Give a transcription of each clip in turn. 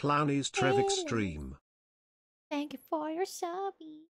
Clowny's Trev. Extreme. Thank you for your subby.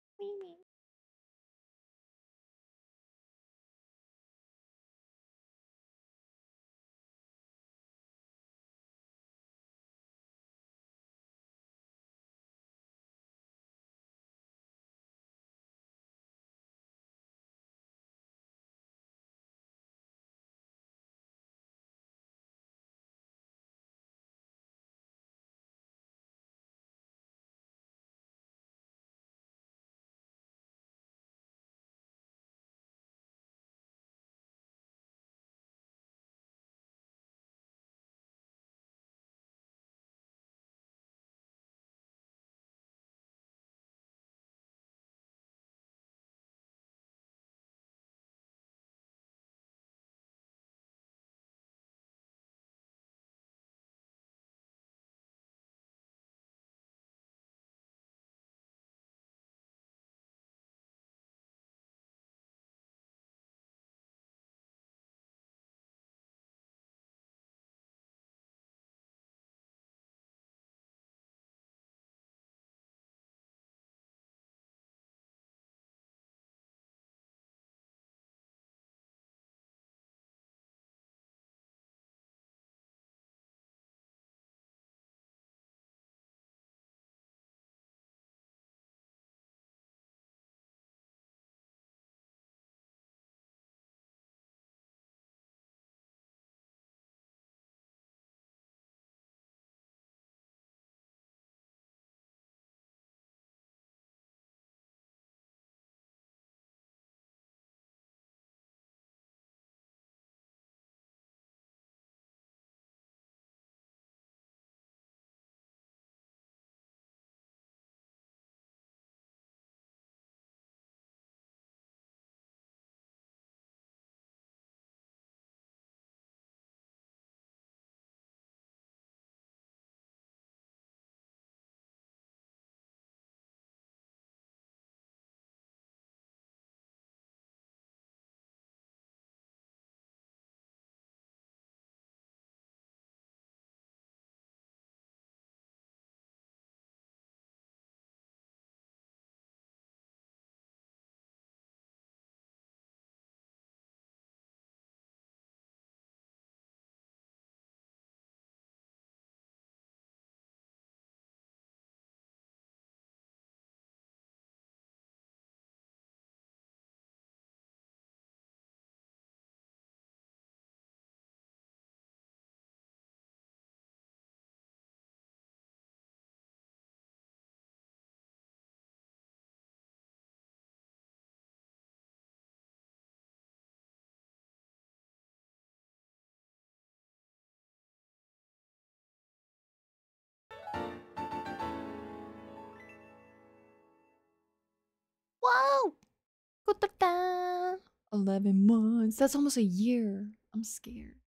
11 months. That's almost a year. I'm scared.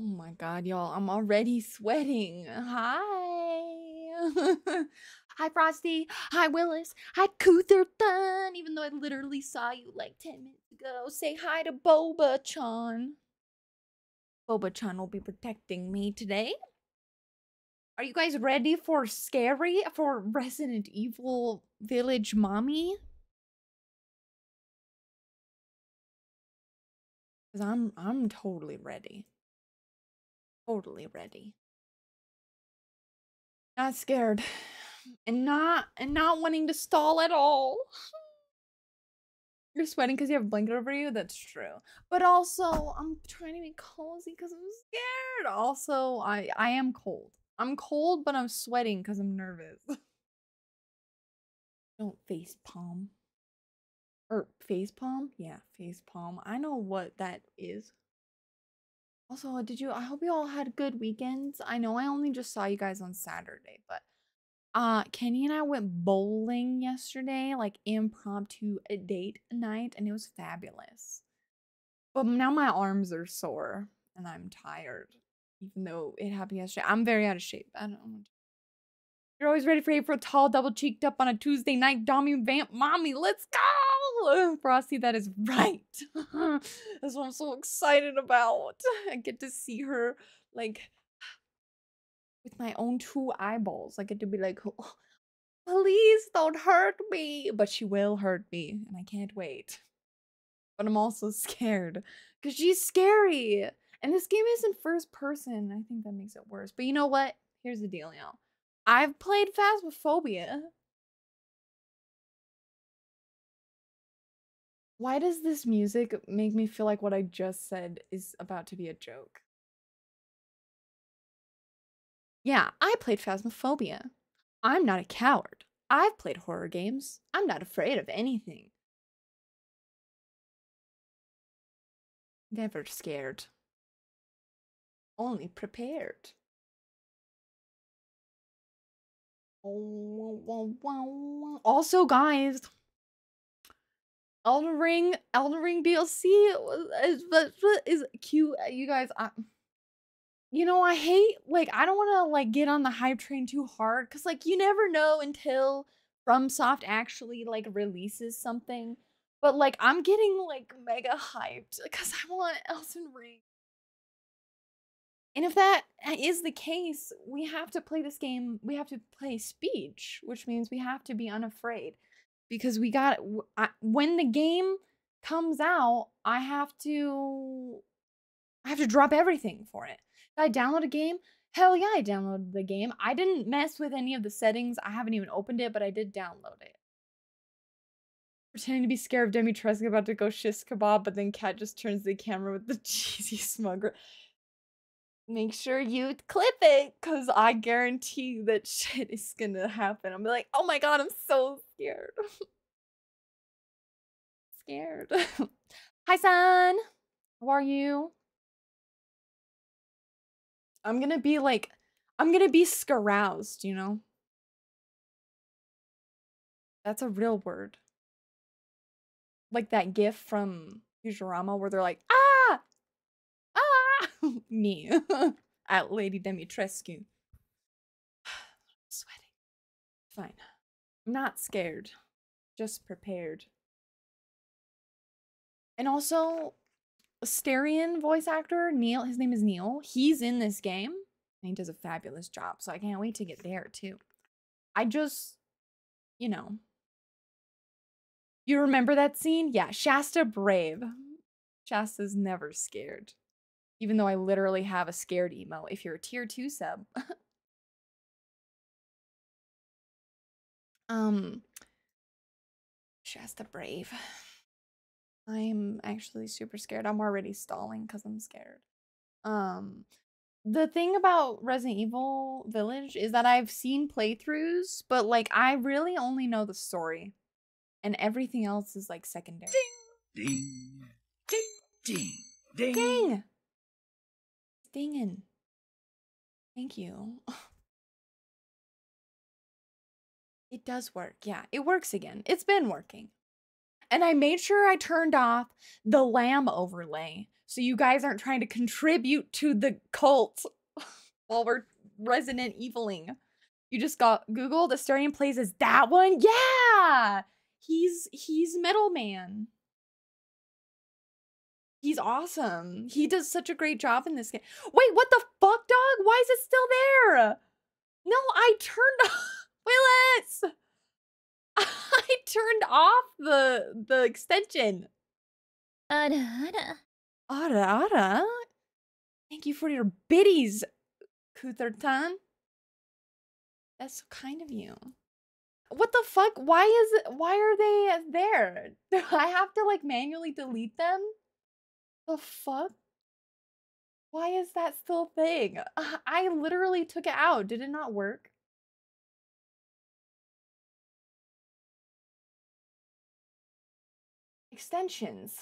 Oh my god, y'all, I'm already sweating. Hi. Hi, Frosty. Hi, Willis. Hi, Cutherton. Even though I literally saw you like 10 minutes ago. Say hi to Boba Chan. Boba Chan will be protecting me today. Are you guys ready for scary for Resident Evil Village Mommy? Cause I'm I'm totally ready. Totally ready. Not scared. And not and not wanting to stall at all. You're sweating because you have a blanket over you? That's true. But also, I'm trying to be cozy because I'm scared. Also, I I am cold. I'm cold, but I'm sweating because I'm nervous. Don't face palm. Or face palm? Yeah, face palm. I know what that is. Also, did you I hope you all had good weekends. I know I only just saw you guys on Saturday, but uh Kenny and I went bowling yesterday, like impromptu a date night, and it was fabulous. But now my arms are sore and I'm tired, even though it happened yesterday. I'm very out of shape. I don't know. You're always ready for April tall, double cheeked up on a Tuesday night, Dommy Vamp Mommy. Let's go! Frosty, that is right. That's what I'm so excited about. I get to see her like with my own two eyeballs. I get to be like, "Oh, please don't hurt me. But she will hurt me, and I can't wait. But I'm also scared because she's scary. And this game isn't first person. I think that makes it worse. But you know what? Here's the deal, y'all. I've played Phasmophobia. Why does this music make me feel like what I just said is about to be a joke? Yeah, I played Phasmophobia. I'm not a coward. I've played horror games. I'm not afraid of anything. Never scared. Only prepared. Also, guys, Elden Ring, Elden Ring DLC is, is, cute. Uh, you guys, I, you know, I hate like I don't want to like get on the hype train too hard because like you never know until FromSoft actually like releases something. But like I'm getting like mega hyped because I want Elden Ring. And if that uh, is the case, we have to play this game. We have to play speech, which means we have to be unafraid because we got I, when the game comes out, I have to I have to drop everything for it. Did I download a game? Hell yeah, I downloaded the game. I didn't mess with any of the settings. I haven't even opened it, but I did download it. Pretending to be scared of Dimitrescu about to go shish kebab, but then Cat just turns the camera with the cheesy smugger make sure you clip it because I guarantee that shit is gonna happen. I'm like, oh my god, I'm so scared. scared. Hi, son. How are you? I'm gonna be like, I'm gonna be scaroused, you know? That's a real word. Like that gif from Futurama where they're like, ah! me at Lady Dimitrescu. Sweating. Fine. I'm not scared. Just prepared. And also, Astarion voice actor, Neil, his name is Neil. He's in this game. And he does a fabulous job. So I can't wait to get there too. I just, you know. You remember that scene? Yeah, Shasta Brave. Shasta's never scared. Even though I literally have a scared emo if you're a tier 2 sub. um Shasta Brave. I'm actually super scared. I'm already stalling because I'm scared. Um the thing about Resident Evil Village is that I've seen playthroughs, but like I really only know the story. And everything else is like secondary. Ding, ding, ding, ding. Dang! Dingin. Thank you. It does work. Yeah, it works again. It's been working. And I made sure I turned off the lamb overlay so you guys aren't trying to contribute to the cult while we're Resident Eviling. You just got Google the Astarion plays as that one? Yeah! He's he's middleman. He's awesome. He does such a great job in this game. Wait, what the fuck, dog? Why is it still there? No, I turned off Willis. I turned off the the extension. Ada, ada. Ara ara. Thank you for your biddies, Kuthertan. That's so kind of you. What the fuck? Why is it why are they there? Do I have to like manually delete them? The fuck? Why is that still a thing? I literally took it out. Did it not work? Extensions.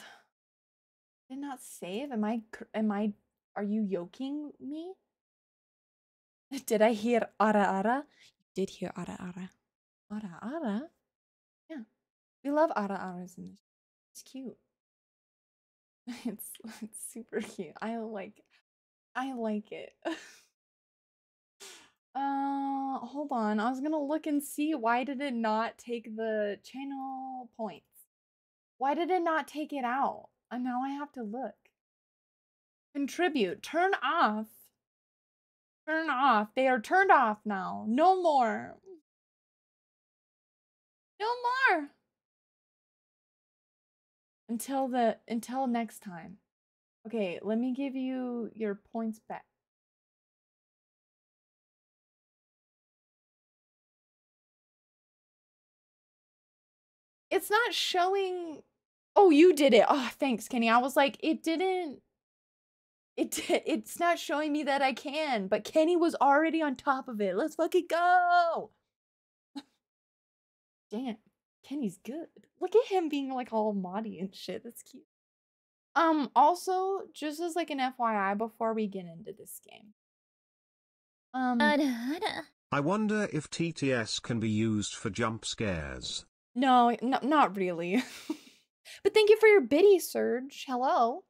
Did not save? Am I am I are you yoking me? Did I hear ara ara? You did hear ara ara. Ara ara? Yeah. We love ara aras in this. It's cute. It's it's super cute. I like I like it. uh hold on. I was gonna look and see why did it not take the channel points? Why did it not take it out? And now I have to look. Contribute. Turn off. Turn off. They are turned off now. No more. No more. Until the until next time. Okay, let me give you your points back. It's not showing Oh, you did it. Oh, thanks, Kenny. I was like, it didn't. It di- it's not showing me that I can, but Kenny was already on top of it. Let's fucking go. Damn, Kenny's good. Look at him being like all moddy and shit. That's cute. Um, also, just as like an FYI before we get into this game. Um, Ada, ada. I wonder if TTS can be used for jump scares. no, no, not really. but thank you for your biddy, Surge. Hello.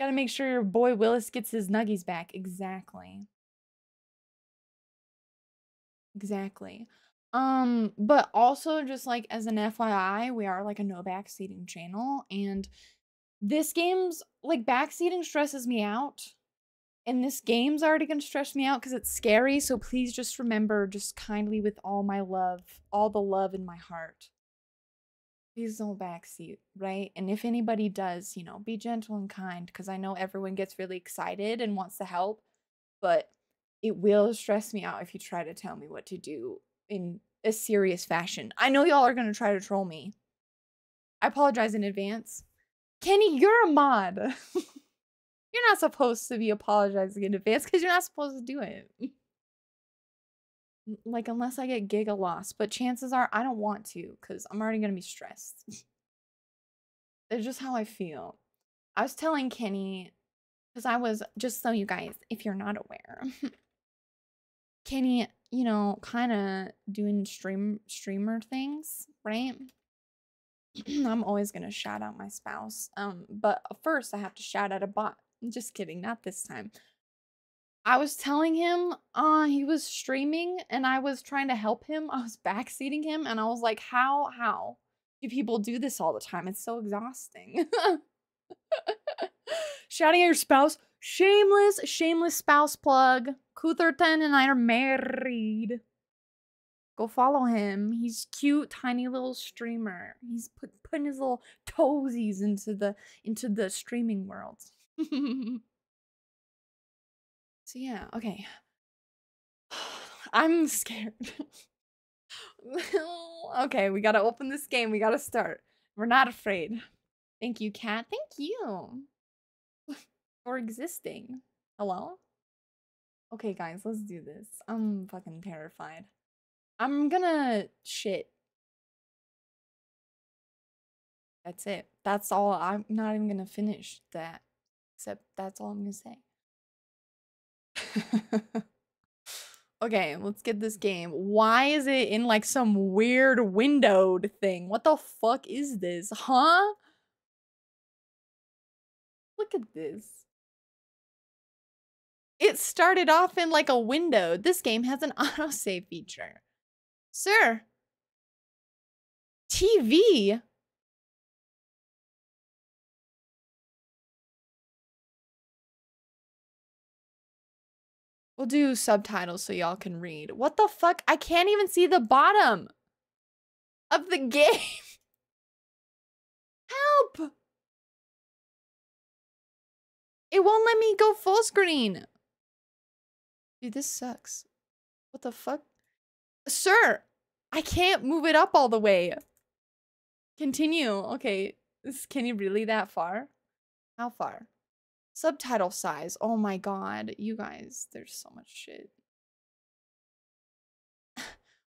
Gotta make sure your boy Willis gets his nuggies back. Exactly. Exactly. Um, but also just like as an FYI, we are like a no backseating channel, and this game's like backseating stresses me out. And this game's already gonna stress me out because it's scary. So please just remember, just kindly with all my love, all the love in my heart. Please don't backseat, right? And if anybody does, you know, be gentle and kind because I know everyone gets really excited and wants to help, but it will stress me out if you try to tell me what to do in a serious fashion. I know y'all are to try to troll me. I apologize in advance. Kenny, you're a mod. you're not supposed to be apologizing in advance because you're not supposed to do it. Like, unless I get giga lost, but chances are I don't want to because I'm already to be stressed. It's just how I feel. I was telling Kenny, because I was, just so you guys, if you're not aware, Kenny, you know, kind of doing stream streamer things, right? I'm always gonna shout out my spouse. Um, but first I have to shout out a bot. I'm Just kidding, not this time. I was telling him uh he was streaming and I was trying to help him. I was backseating him and I was like, how how do people do this all the time? It's so exhausting. Shouting at your spouse. Shameless, shameless spouse plug. Kutherton and I are married. Go follow him. He's cute, tiny little streamer. He's put, putting his little toesies into the into the streaming world. so yeah, okay. I'm scared. okay, we gotta open this game. We gotta start. We're not afraid. Thank you, cat. Thank you for existing. Hello? Okay, guys, let's do this. I'm fucking terrified. I'm gonna shit. That's it. That's all. I'm not even gonna finish that. Except that's all I'm gonna say. okay, let's get this game. Why is it in like some weird windowed thing? What the fuck is this? Huh? Look at this. It started off in like a window. This game has an autosave feature. Sir. TV? We'll do subtitles so y'all can read. What the fuck? I can't even see the bottom of the game. Help! It won't let me go full screen. Dude, this sucks. What the fuck? Sir, I can't move it up all the way. Continue. Okay. Can you really that far? How far? Subtitle size. Oh my god. You guys, there's so much shit.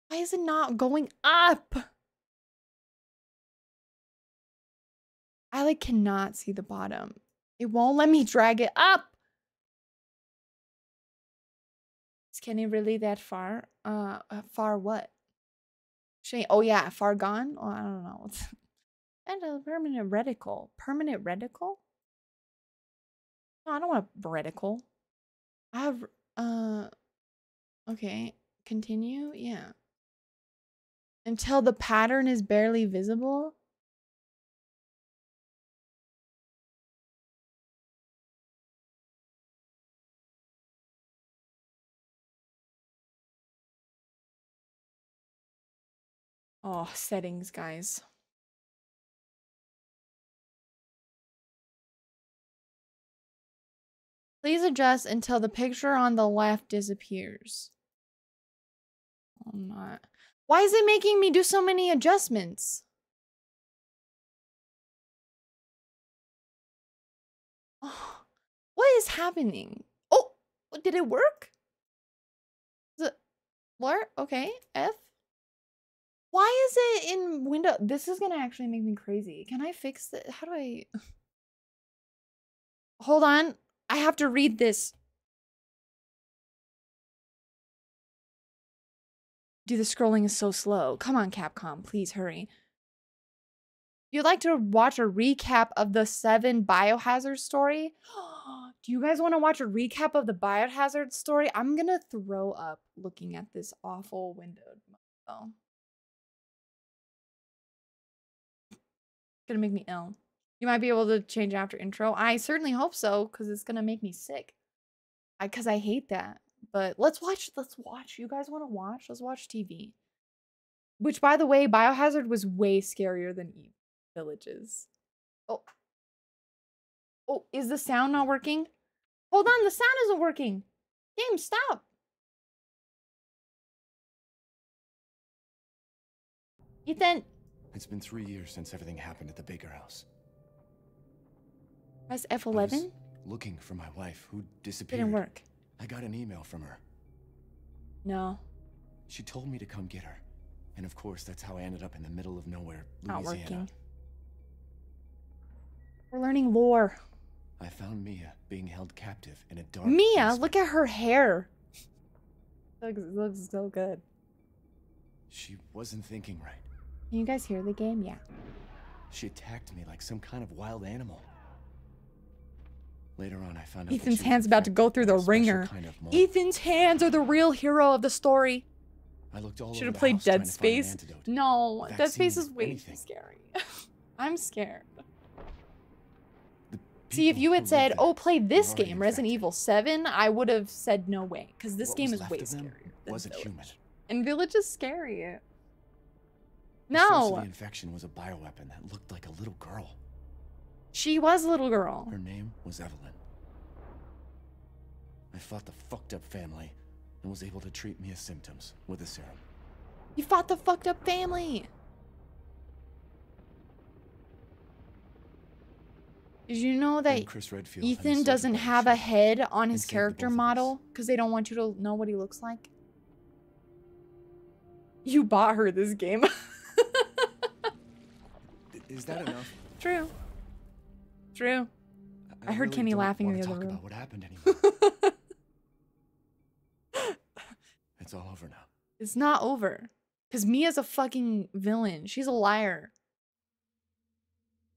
Why is it not going up? I like cannot see the bottom. It won't let me drag it up. Is Kenny really that far? Uh, uh, far what? Shane. Oh yeah, far gone. Oh, I don't know. and a permanent reticle. Permanent reticle? No, I don't want a reticle. I have. Uh. Okay. Continue. Yeah. Until the pattern is barely visible. Oh, settings, guys. Please adjust until the picture on the left disappears. I'm not. Why is it making me do so many adjustments? Oh, what is happening? Oh, did it work? It Blur? Okay, F. Why is it in window? This is gonna actually make me crazy. Can I fix it? How do I? Hold on. I have to read this. Dude, the scrolling is so slow. Come on, Capcom. Please hurry. You'd like to watch a recap of the seven biohazard story, do you guys want to watch a recap of the biohazard story? I'm gonna throw up looking at this awful windowed. Oh. Gonna make me ill. You might be able to change after intro. I certainly hope so, because it's gonna make me sick. I because I hate that. But let's watch. Let's watch. You guys want to watch? Let's watch TV. Which, by the way, Biohazard was way scarier than e Villages. Oh. Oh, is the sound not working? Hold on, the sound isn't working. Game, stop. Ethan, It's been three years since everything happened at the Baker house. press I was F11. Looking for my wife who disappeared. Didn't work. I got an email from her. No, She told me to come get her. And of course, that's how I ended up in the middle of nowhere, not Louisiana. working. We're learning lore. I found Mia being held captive in a dark Mia, basement. look at her hair. Looks, looks so good. She wasn't thinking right. Can you guys hear the game? Yeah. She attacked me like some kind of wild animal. Later on, I found out Ethan's hand's about to go through the by a special ringer. Kind of. Ethan's hands are the real hero of the story. I looked all Should have played Dead an Space. antidote. No, A Dead Space vaccine, is way anything. too scary. I'm scared. See, if you had said, "Oh, play this game, Resident. Evil 7," I would have said no way, because this What game is way scarier than wasn't Village. human. And Village is scary. The source of No, the infection was a bioweapon that looked like a little girl. she was a little girl. Her name was Evelyn. I fought the fucked up family and was able to treat Mia's symptoms with a serum. You fought the fucked up family. Did you know that Ethan doesn't have a head on his character both of us. model because they don't want you to know what he looks like? You bought her this game. I- Is that enough? True. True. I heard really Kenny laughing in the other talk room. about what happened anymore. it's all over now. It's not over. Because Mia's a fucking villain. She's a liar.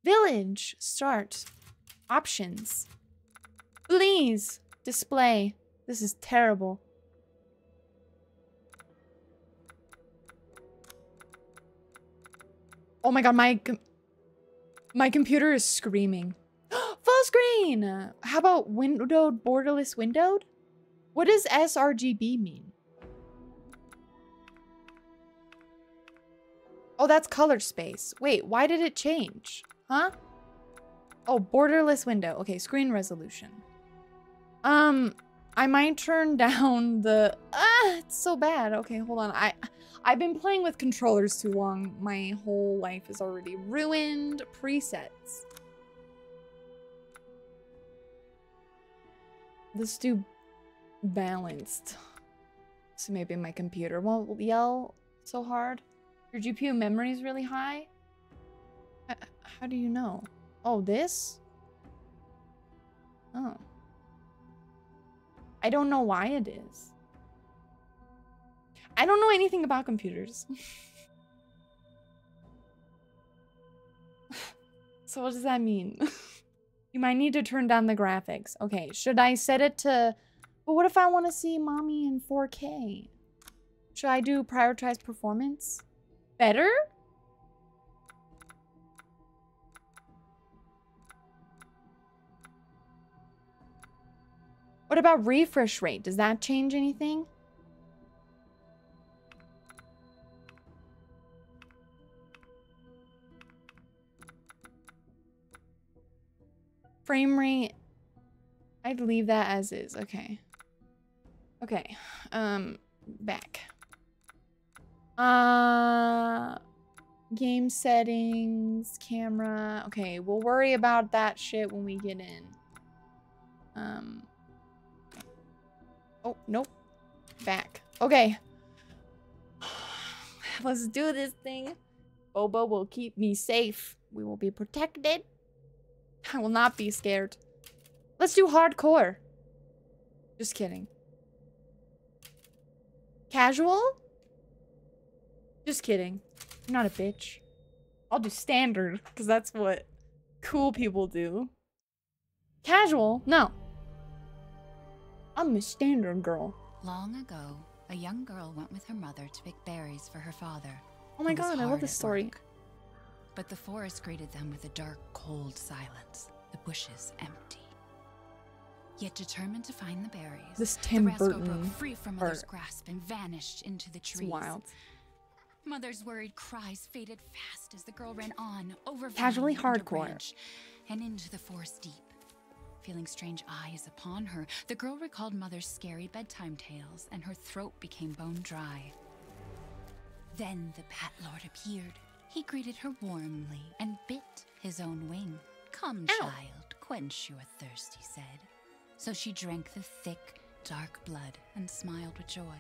Village, start. Options. Please. Display. This is terrible. Oh my god, my my computer is screaming. Full screen. How about windowed borderless windowed? What does sRGB mean? Oh, that's color space. Wait, why did it change? Huh? Oh, borderless window. Okay, screen resolution. Um, I might turn down the ah, it's so bad. Okay, hold on. I I've been playing with controllers too long. My whole life is already ruined. Presets. Let's do balanced. So maybe my computer won't yell so hard. Your GPU memory is really high? How do you know? Oh, this? Oh. I don't know why it is. I don't know anything about computers. so what does that mean? you might need to turn down the graphics. Okay, should I set it to... But what if I want to see mommy in 4K? Should I do prioritize performance? Better? What about refresh rate? Does that change anything? Frame rate. I'd leave that as is. Okay. Okay. Um, back. Uh, game settings, camera. Okay, we'll worry about that shit when we get in. Um. Oh, nope. Back. Okay. Let's do this thing. Bobo will keep me safe. We will be protected. I will not be scared. Let's do hardcore. Just kidding. Casual? Just kidding. I'm not a bitch. I'll do standard, because that's what cool people do. Casual? No. I'm a standard girl. Long ago, a young girl went with her mother to pick berries for her father. Oh my god, I love this story. work. But the forest greeted them with a dark, cold silence, the bushes empty. Yet determined to find the berries, This the Tim rascal Burton broke free from mother's grasp and vanished into the It's trees. wild. Mother's worried cries faded fast as the girl ran on, over Casually hardcore. branch, and into the forest deep. Feeling strange eyes upon her, the girl recalled Mother's scary bedtime tales, and her throat became bone dry. Then the Bat Lord appeared. He greeted her warmly and bit his own wing. Come, Ow. child, quench your thirst, he said. So she drank the thick, dark blood and smiled with joy.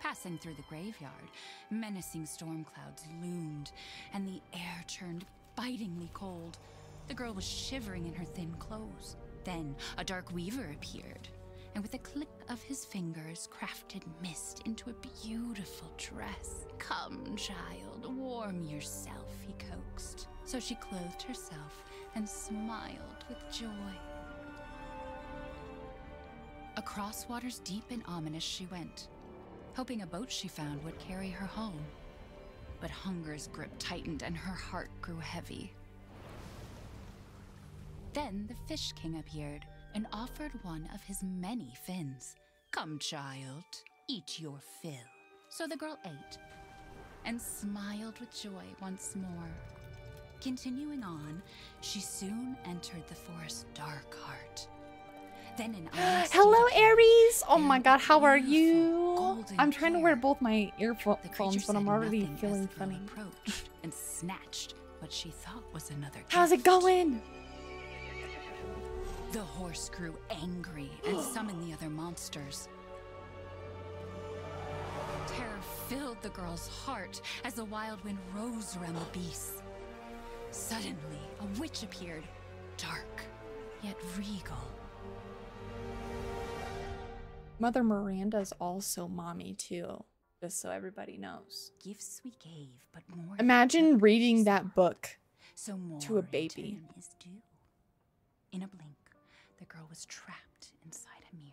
Passing through the graveyard, menacing storm clouds loomed, and the air turned bitingly cold. The girl was shivering in her thin clothes. Then a dark weaver appeared, and with a click of his fingers, crafted mist into a beautiful dress. Come, child, warm yourself, he coaxed. So she clothed herself and smiled with joy. Across waters deep and ominous she went, hoping a boat she found would carry her home. But hunger's grip tightened and her heart grew heavy. Then the Fish King appeared and offered one of his many fins. Come, child, eat your fill. So the girl ate and smiled with joy once more. Continuing on, she soon entered the forest's dark heart. Then an Hello, Aries! Oh my god, how are you? I'm trying to wear both my earphones, but I'm already feeling funny. approached and snatched what she thought was another How's it going? The horse grew angry and summoned the other monsters. Terror filled the girl's heart as the wild wind rose around the beasts. Suddenly, a witch appeared, dark yet regal. Mother Miranda's also mommy too, just so everybody knows. Gifts we gave, but more. Imagine reading that book. so more to a in baby. turn is due. In a blink, the girl was trapped inside a mirror.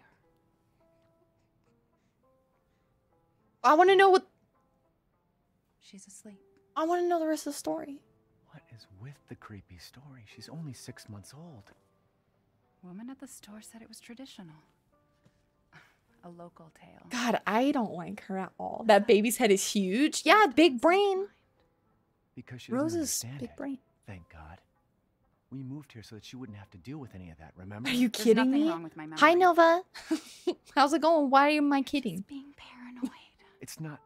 I want to know what. She's asleep. I want to know the rest of the story. What is with the creepy story? She's only six months old. Woman at the store said it was traditional. A local tale. God, I don't like her at all. That baby's head is huge. Yeah, big brain. Because she doesn't Rose's big it. brain. Thank God. We moved here so that she wouldn't have to deal with any of that, remember? Are you There's kidding me? wrong with my. Hi, Nova. How's it going? Why am I She's kidding? being paranoid. It's not.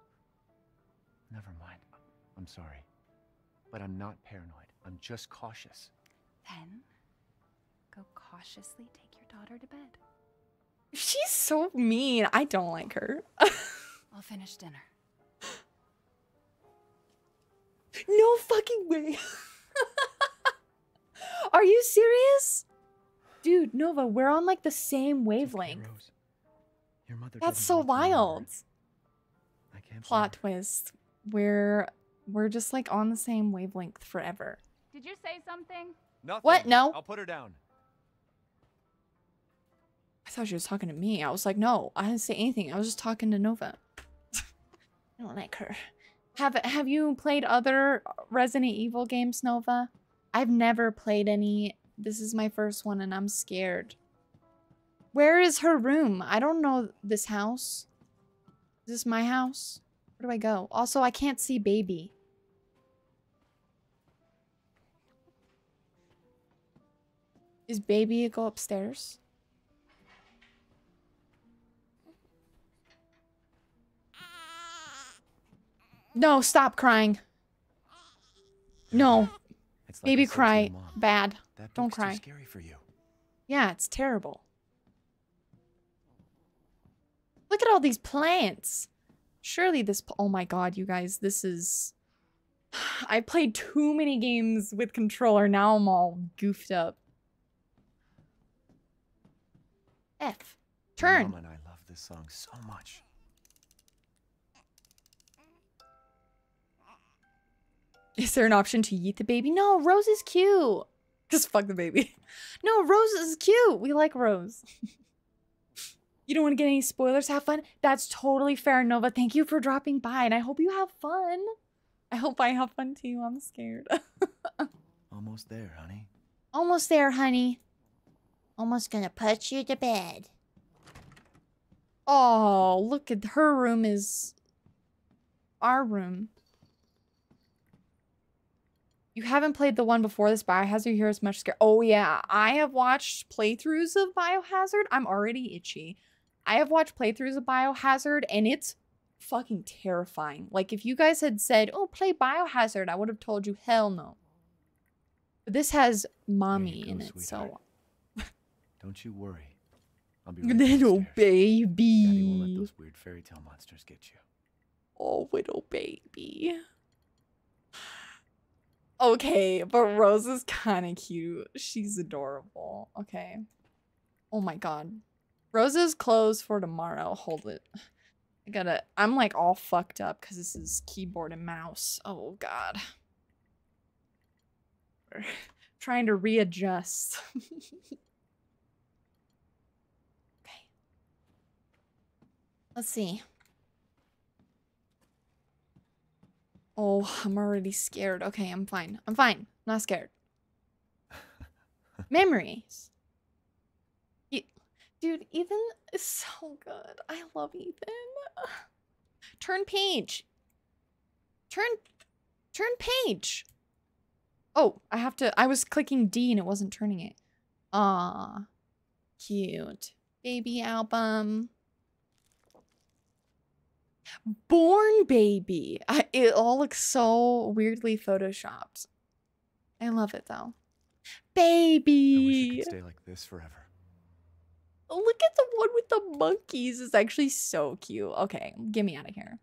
Never mind. I'm sorry. But I'm not paranoid. I'm just cautious. Then, go cautiously take your daughter to bed. She's so mean. I don't like her. I'll finish dinner. no fucking way. Are you serious? Dude, Nova, we're on like the same It's okay, wavelength. Your mother That's so want you anymore. wild. I can't Plot her. twist. We're we're just like on the same wavelength forever. Did you say something? Nothing. What? No. I'll put her down. I thought she was talking to me. I was like, no, I didn't say anything. I was just talking to Nova. I don't like her. Have Have you played other Resident Evil games, Nova? I've never played any. This is my first one, and I'm scared. Where is her room? I don't know this house. Is this my house? Where do I go? Also, I can't see baby. Is baby go upstairs? No, stop crying. No, It's baby cry. Bad. That Don't cry. Too scary for you. Yeah, it's terrible. Look at all these plants. Surely this. Oh my god, you guys, this is. I played too many games with controller. Now I'm all goofed up. F. Turn. Mom and I love this song so much. Is there an option to yeet the baby? No, Rose is cute. Just fuck the baby. No, Rose is cute. We like Rose. you don't want to get any spoilers. Have fun. That's totally fair, Nova. Thank you for dropping by, and I hope you have fun. I hope I have fun too. I'm scared. Almost there, honey. Almost there, honey. Almost gonna put you to bed. Oh, look at her room is our room. You haven't played the one before this Biohazard here is much scary. Oh yeah, I have watched playthroughs of Biohazard. I'm already itchy. I have watched playthroughs of Biohazard and it's fucking terrifying. Like if you guys had said, "Oh, play Biohazard," I would have told you hell no. But this has mommy go, in it, sweetheart. so Don't you worry. I'll be right little downstairs. Daddy won't let those weird fairy tale monsters get you. Oh, little baby. Okay, but Rose is kind of cute. She's adorable. Okay. Oh my god. Rose is closed for tomorrow. Hold it. I gotta. I'm like all fucked up because this is keyboard and mouse. Oh god. We're trying to readjust. okay. Let's see. Oh, I'm already scared. Okay, I'm fine. I'm fine. Not scared. Memories. Dude, Ethan is so good. I love Ethan. Turn page. Turn turn page. Oh, I have to I was clicking D and it wasn't turning it. Ah. Cute. Baby album. Born baby. I, it all looks so weirdly photoshopped. I love it though. Baby. I wish it could stay like this forever. Look at the one with the monkeys. It's actually so cute. Okay, get me out of here.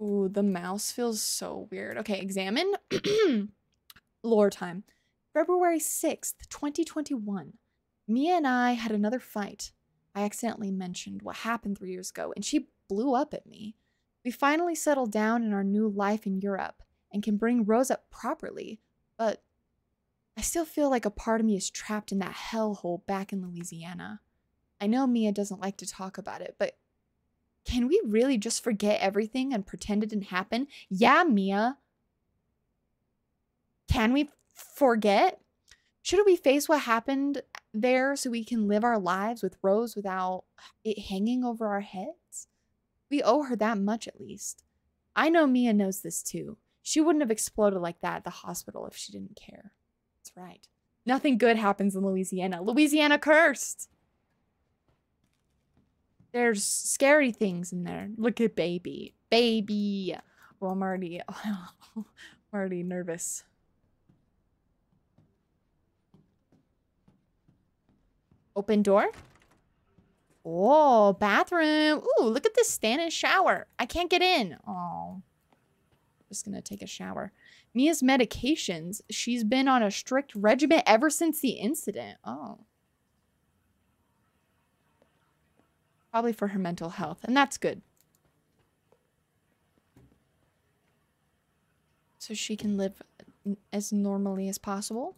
Ooh, the mouse feels so weird. Okay, examine. Lore time. February 6th, 2021. Mia and I had another fight. I accidentally mentioned what happened three years ago, and she blew up at me. We finally settled down in our new life in Europe and can bring Rose up properly, but I still feel like a part of me is trapped in that hellhole back in Louisiana. I know Mia doesn't like to talk about it, but can we really just forget everything and pretend it didn't happen? Yeah, Mia. Can we forget? Should we face what happened there so we can live our lives with Rose without it hanging over our heads? We owe her that much at least. I know Mia knows this too. She wouldn't have exploded like that at the hospital if she didn't care. That's right. Nothing good happens in Louisiana. Louisiana cursed. There's scary things in there. Look at baby. Baby. Well, I'm already I'm already nervous. Open door. Oh, bathroom. Ooh, look at this stand-in shower. I can't get in. Oh. Just gonna take a shower. Mia's medications. She's been on a strict regimen ever since the incident. Oh. Probably for her mental health, and that's good. So she can live as normally as possible.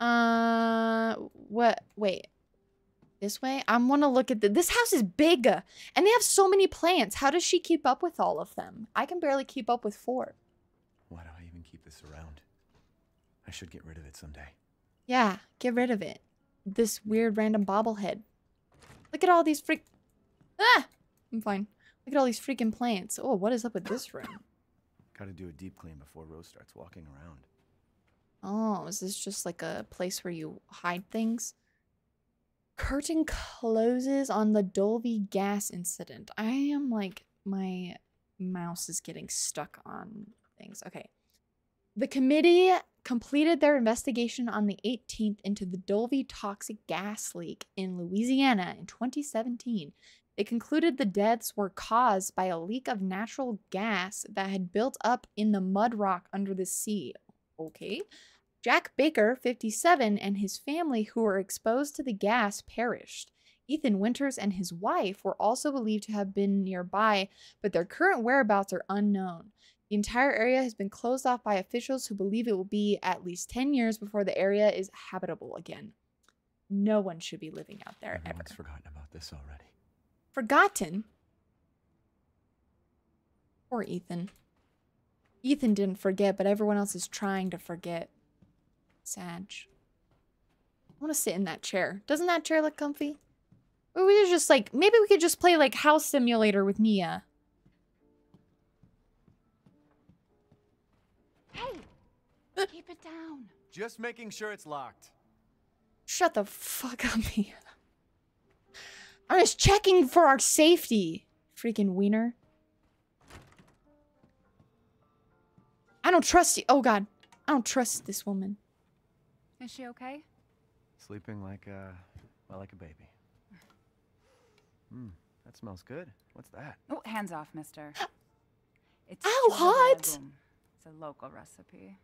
Uh, what? Wait. This way? I want to look at the. This house is big, and they have so many plants. How does she keep up with all of them? I can barely keep up with four. Why do I even keep this around? I should get rid of it someday. Yeah, get rid of it. This weird random bobblehead. Look at all these freak. Ah! I'm fine. Look at all these freaking plants. Oh, what is up with this room? Gotta do a deep clean before Rose starts walking around. Oh, is this just like a place where you hide things? Curtain closes on the Dulvey gas incident. I am like, my mouse is getting stuck on things. Okay. The committee completed their investigation on the 18th into the Dulvey toxic gas leak in Louisiana in 2017. They concluded the deaths were caused by a leak of natural gas that had built up in the mud rock under the sea. Okay. Jack Baker, 57, and his family who were exposed to the gas perished. Ethan Winters and his wife were also believed to have been nearby, but their current whereabouts are unknown. The entire area has been closed off by officials who believe it will be at least 10 years before the area is habitable again. No one should be living out there ever. Everyone's forgotten about this already. Forgotten? Poor Ethan. Ethan didn't forget, but everyone else is trying to forget. Sad. I want to sit in that chair. Doesn't that chair look comfy? Or we could just like, maybe we could just play like House Simulator with Mia. Hey! Keep it down. Just making sure it's locked. Shut the fuck up, Mia. I'm just checking for our safety. Freaking wiener. I don't trust you. Oh god. I don't trust this woman. Is she okay? Sleeping like uh well like a baby. Hmm, that smells good. What's that? Oh, hands off, mister. It's Ow, chili hot! bulgum. It's a local recipe.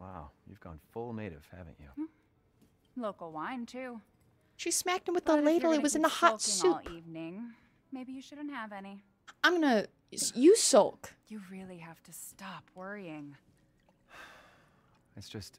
Wow, you've gone full native, haven't you? Local wine, too. She smacked him with But the ladle. It was in the hot soup. all evening, maybe you shouldn't have any. I'm gonna. You sulk. You really have to stop worrying. It's just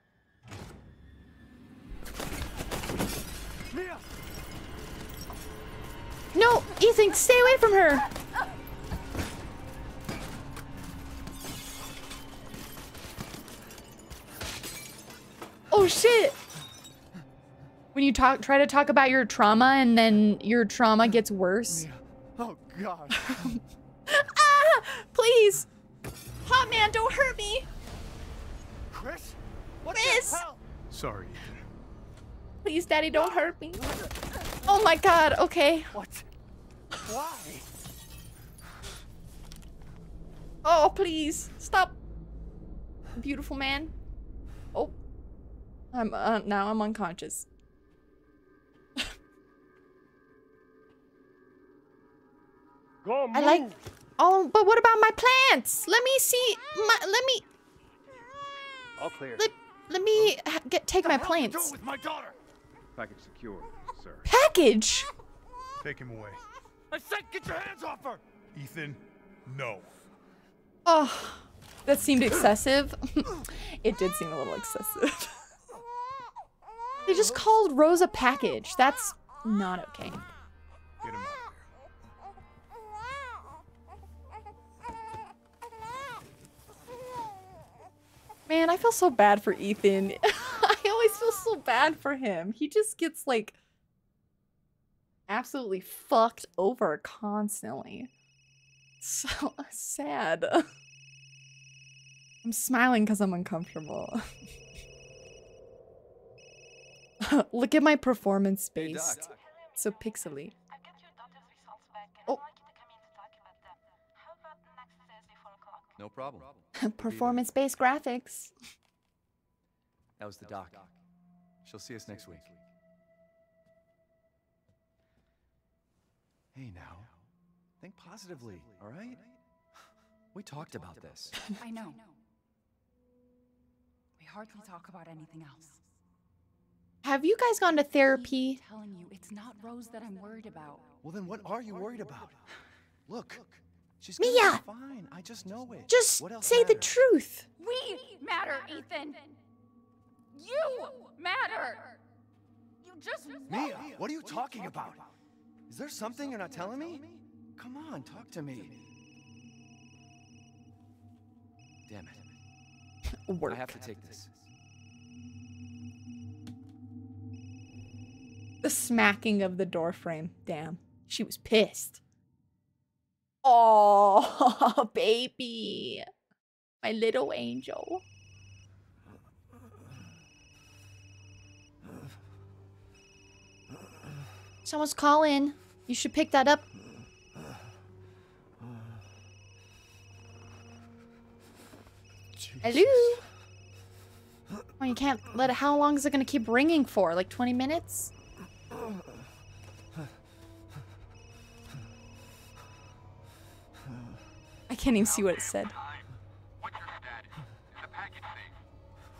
No! Ethan, stay away from her! Oh shit! When you talk, try to talk about your trauma and then your trauma gets worse. Oh god. Ah! Please! Hot man, don't hurt me! Chris? What Chris! the? Sorry. Please, daddy, don't hurt me. Oh my god, okay. What? Why? Oh, please. Stop. Beautiful man. Oh. I'm uh, now I'm unconscious. Go I like. Oh, but what about my plants? Let me see. My, let me All clear. let, let me get take my plants. with my daughter? Package secure, sir. Package. Take him away. I said get your hands off her! Ethan, no. Oh, that seemed excessive. it did seem a little excessive. they just called Rose a package. That's not okay. Get him out. Man, I feel so bad for Ethan. I always feel so bad for him. He just gets like absolutely fucked over constantly. So sad. I'm smiling because I'm uncomfortable. Look at my performance Hey, based. Doc. so pixely. I've got your daughter's results back and Oh. I'd like you to come in to talk about them. How about next Thursday, 4 o'clock? No problem. performance based graphics. That was the doc. She'll see us next week. Hey now. Think positively, all right? We talked about this. I know. We hardly talk about anything else. Have you guys gone to therapy? I'm telling you, it's not Rose that I'm worried about. Well, then what are you worried about? Look, she's Mia! fine. I just know it. Just What else say the truth. We matter, Ethan. You matter. You just Mia, what are you talking about? Is there something you're not telling me? Come on, talk to me. Damn it. Work. I have to take this. The smacking of the door frame. Damn. She was pissed. Oh, baby. My little angel. Someone's calling. You should pick that up. Hello? Oh, you can't let it. How long is it gonna keep ringing for? Like 20 minutes? I can't even see what it said. What's your status? Is the package safe?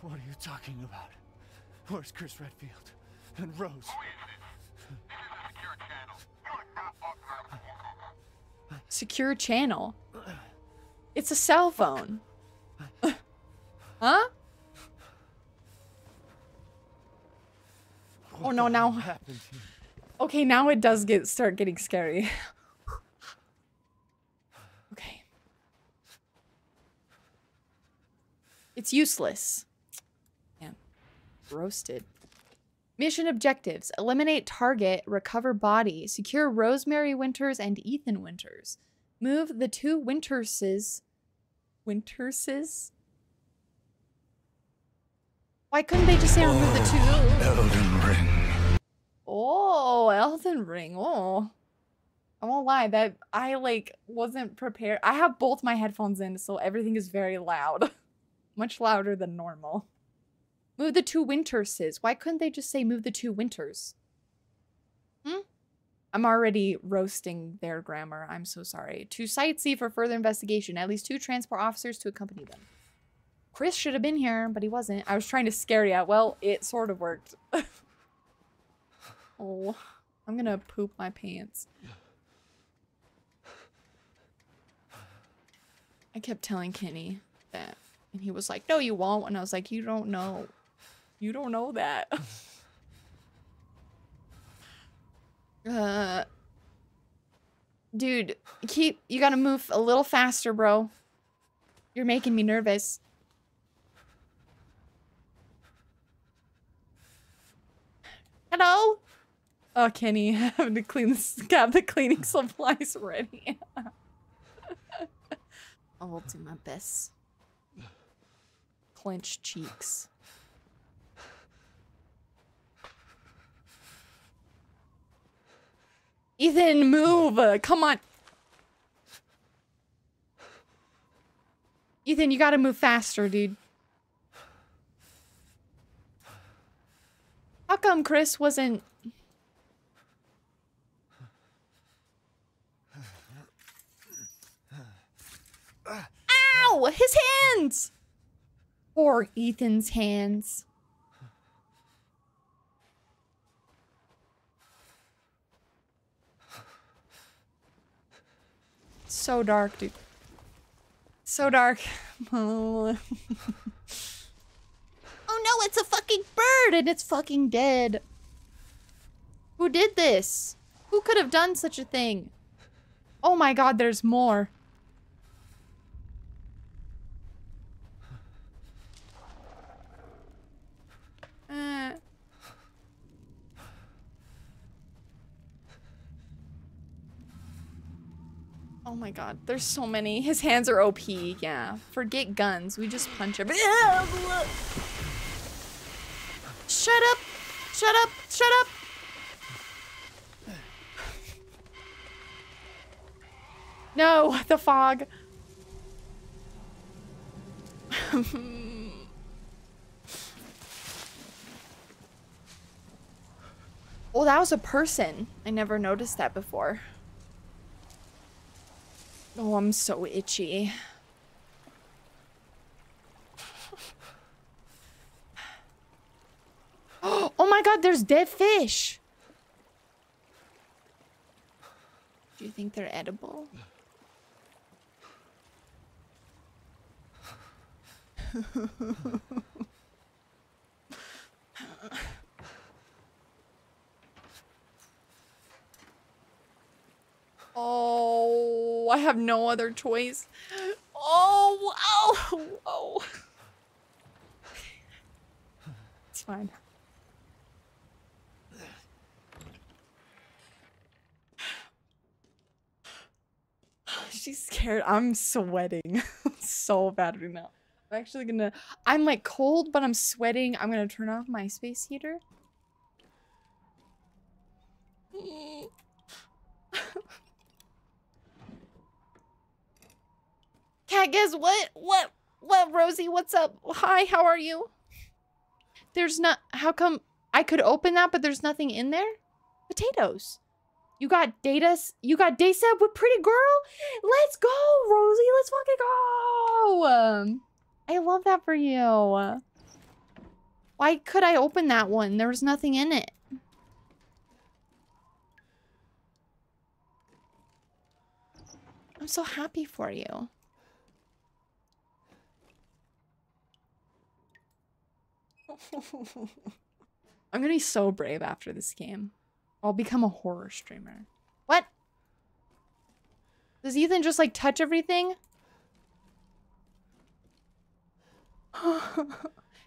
What are you talking about? Where's Chris Redfield? And Rose? Secure channel. It's a cell phone. huh? Oh no, now. Okay, now it does get start getting scary. okay. It's useless. Yeah. Roasted. Mission objectives. Eliminate target, recover body, secure Rosemary Winters and Ethan Winters. Move the two Winterses. Winterses? Why couldn't they just say remove the two? Oh, Elden Ring. Oh, Elden Ring. Oh. I won't lie, that I like wasn't prepared. I have both my headphones in, so everything is very loud. Much louder than normal. Move the two Winterses. Why couldn't they just say move the two Winters? Hmm? I'm already roasting their grammar. I'm so sorry. To Site C for further investigation. At least two transport officers to accompany them. Chris should have been here, but he wasn't. I was trying to scare you. Out. Well, it sort of worked. oh, I'm gonna poop my pants. I kept telling Kenny that, and he was like, "No, you won't." And I was like, "You don't know. You don't know that." uh, dude, keep. You gotta move a little faster, bro. You're making me nervous. Hello. Oh, Kenny, having to clean this, have the cleaning supplies ready. I will do my best. Clenched cheeks. Ethan, move! Come on. Ethan, you gotta move faster, dude. How come Chris wasn't Ow! His hands! Poor Ethan's hands. So dark, dude. So dark. Oh. no, it's a fucking bird and it's fucking dead. Who did this? Who could have done such a thing? Oh my god, there's more. Oh my god, there's so many. His hands are OP, yeah. Forget guns, we just punch him. Shut up! Shut up! Shut up! No, the fog. oh, that was a person. I never noticed that before. Oh, I'm so itchy. Oh my god, there's dead fish. Do you think they're edible? oh, I have no other choice. Oh, oh, oh. It's fine. She's scared. I'm sweating so bad right now. I'm actually gonna. I'm like cold, but I'm sweating. I'm gonna turn off my space heater. Cat, guess what? What? What, Rosie? What's up? Hi, how are you? There's not. How come I could open that, but there's nothing in there? Potatoes. You got data. You got set with pretty girl. Let's go, Rosie. Let's fucking go. Um, I love that for you. Why could I open that one? There was nothing in it. I'm so happy for you. I'm gonna be so brave after this game. I'll become a horror streamer. What? Does Ethan just like touch everything?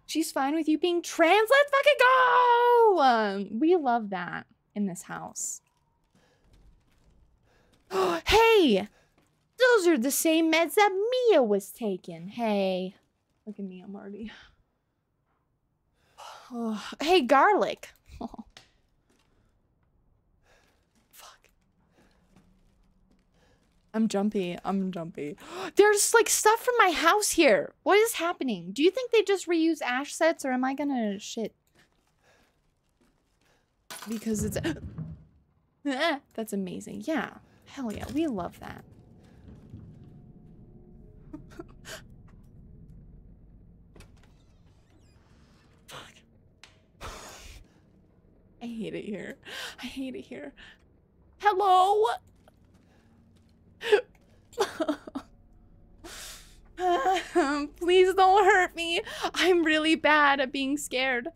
She's fine with you being trans. Let's fucking go! Um, we love that in this house. hey! Those are the same meds that Mia was taking. Hey. Look at me, I'm already... hey, garlic. Fuck. I'm jumpy. I'm jumpy. There's like stuff from my house here. What is happening? Do you think they just reuse ash sets or am I gonna shit? Because it's... Eh, That's amazing. Yeah. Hell yeah. We love that. I hate it here. I hate it here. Hello? Please don't hurt me. I'm really bad at being scared.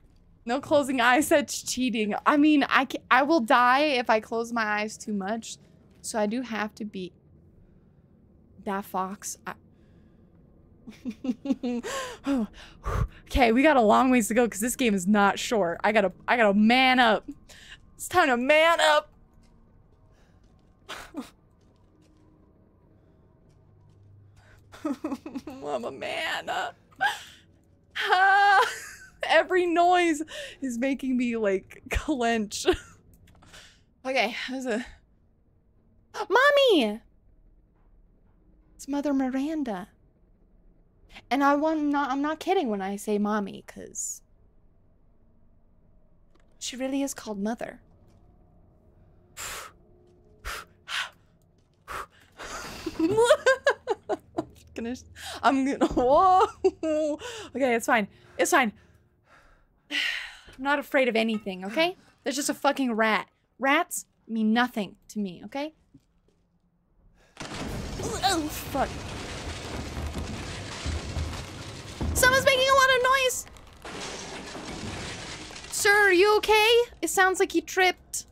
No closing eyes, that's cheating. I mean, I, ca I will die if I close my eyes too much. So I do have to be... That fox. I okay, we got a long ways to go because this game is not short. I gotta, I gotta man up. It's time to man up. I'm a man. Ah, every noise is making me like clench. okay, there's a mommy. It's Mother Miranda. And I want not I'm not kidding when I say mommy, cause She really is called Mother. I'm gonna, whoa. Okay, it's fine. It's fine. I'm not afraid of anything, okay? There's just a fucking rat. Rats mean nothing to me, okay? Oh, fuck. Someone's making a lot of noise! Sir, are you okay? It sounds like he tripped.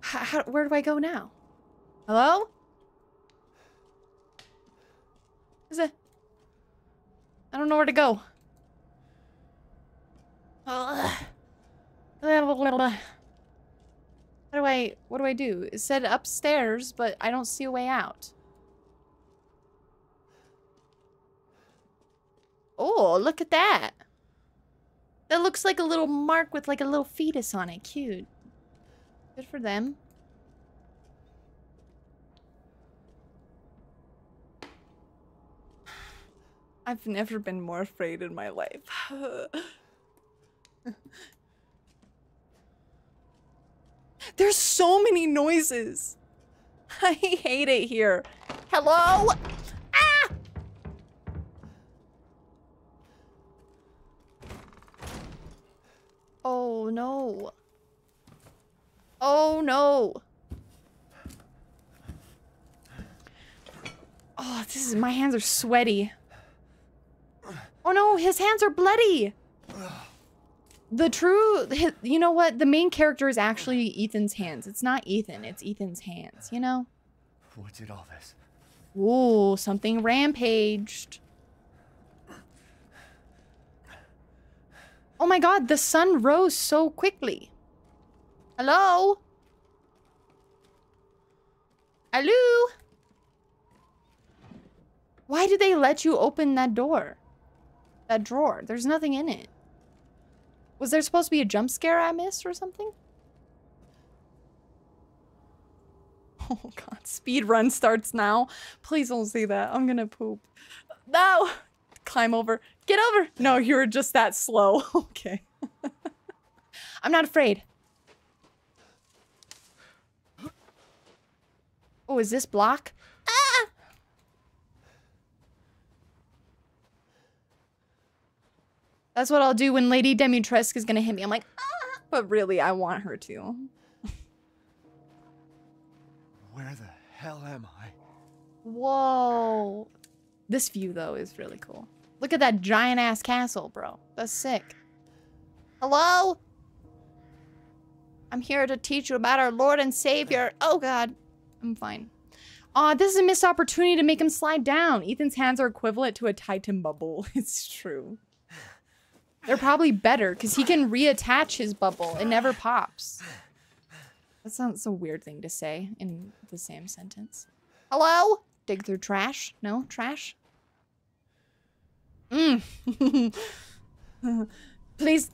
How, how, where do I go now? Hello? Is it? I don't know where to go. How uh, do I, what do I do? It said upstairs, but I don't see a way out. Oh, look at that. That looks like a little mark with like a little fetus on it. Cute. Good for them. I've never been more afraid in my life. There's so many noises. I hate it here. Hello? Oh no. Oh no. Oh, this is my hands are sweaty. Oh no, his hands are bloody. The true, hi- you know what? The main character is actually Ethan's hands. It's not Ethan, it's Ethan's hands, you know? What did all this? Ooh, something rampaged. Oh my god, the sun rose so quickly. Hello? Hello? Why did they let you open that door? That drawer? There's nothing in it. Was there supposed to be a jump scare I missed or something? Oh god, speed run starts now. Please don't say that. I'm gonna poop. No! Climb over. Get over! No, you were just that slow. okay. I'm not afraid. Oh, is this block? Ah! That's what I'll do when Lady Dimitrescu is gonna hit me. I'm like, ah! But really, I want her to. Where the hell am I? Whoa. This view, though, is really cool. Look at that giant ass castle, bro. That's sick. Hello? I'm here to teach you about our Lord and Savior. Oh, God. I'm fine. Aw, this is a missed opportunity to make him slide down. Ethan's hands are equivalent to a Titan bubble. It's true. They're probably better because he can reattach his bubble. It never pops. That sounds a weird thing to say in the same sentence. Hello? Dig through trash? No? Trash? Mm. Please.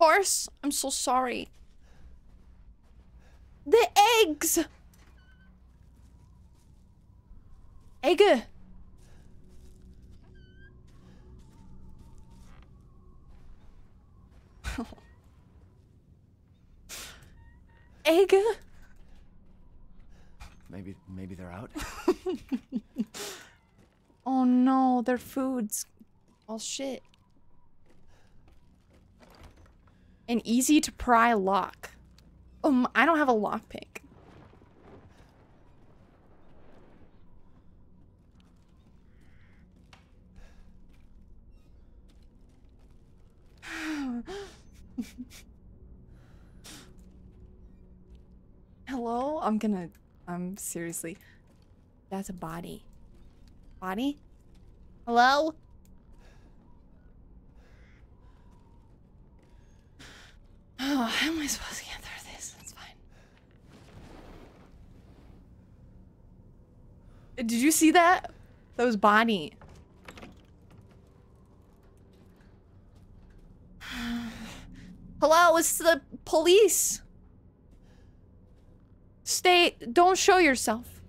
Horse, I'm so sorry. The eggs! Egg! Egg? Maybe, maybe they're out. Oh no, their food's all shit. An easy to pry lock. Um, I don't have a lockpick. Hello? I'm gonna. I'm seriously. That's a body. Body? Hello? Oh, how am I supposed to get through this? That's fine. Uh, Did you see that? That was Bonnie. Hello, it's the police. Stay, don't show yourself.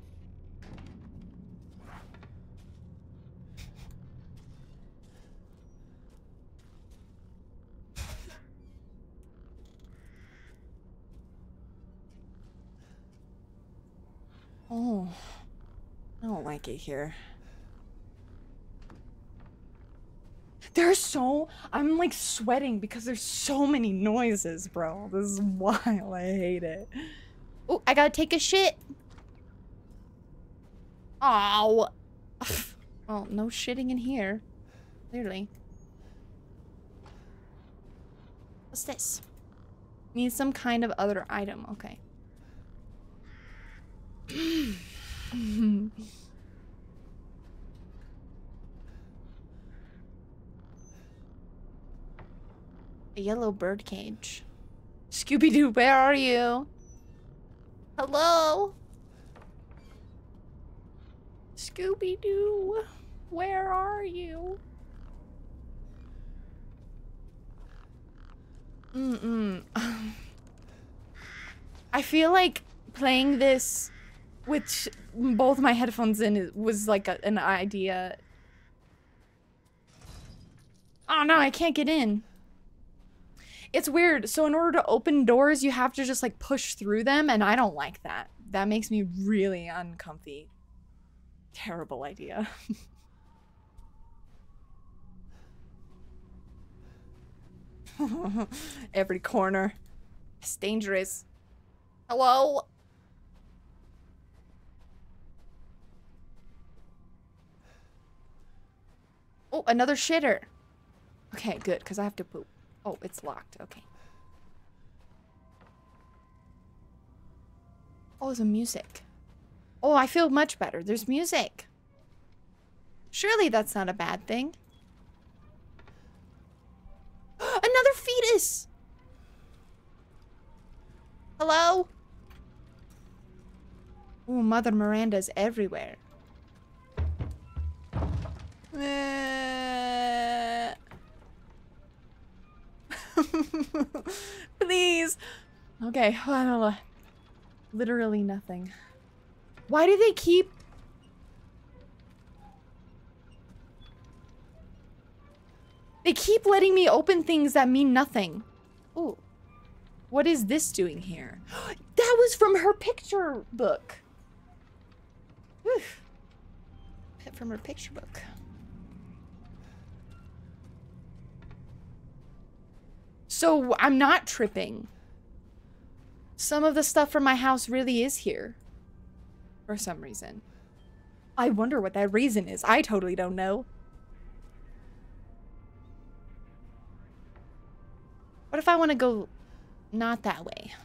Oh, I don't like it here. There's so I'm like sweating because there's so many noises, bro. This is wild. I hate it. Oh, I gotta take a shit. Oh. Well, no shitting in here. Clearly. What's this? Need some kind of other item. Okay. A yellow bird cage. Scooby Doo, where are you? Hello? Scooby Doo, where are you? Mm-mm. I feel like playing this sh- both my headphones in was like a, an idea. Oh no, I can't get in. It's weird. So in order to open doors, you have to just like push through them, and I don't like that. That makes me really uncomfy. Terrible idea. Every corner. It's dangerous. Hello? Oh, another shitter. Okay, good, because I have to poop. Oh, it's locked. Okay. Oh, there's a music. Oh, I feel much better. There's music. Surely that's not a bad thing. Another fetus! Hello? Oh, Mother Miranda's everywhere. Eh. Please. Okay, literally nothing. Why do they keep They keep letting me open things that mean nothing. Ooh. What is this doing here? That was from her picture book. Whew. From her picture book. So I'm not tripping. Some of the stuff from my house really is here. For some reason. I wonder what that reason is. I totally don't know. What if I want to go not that way?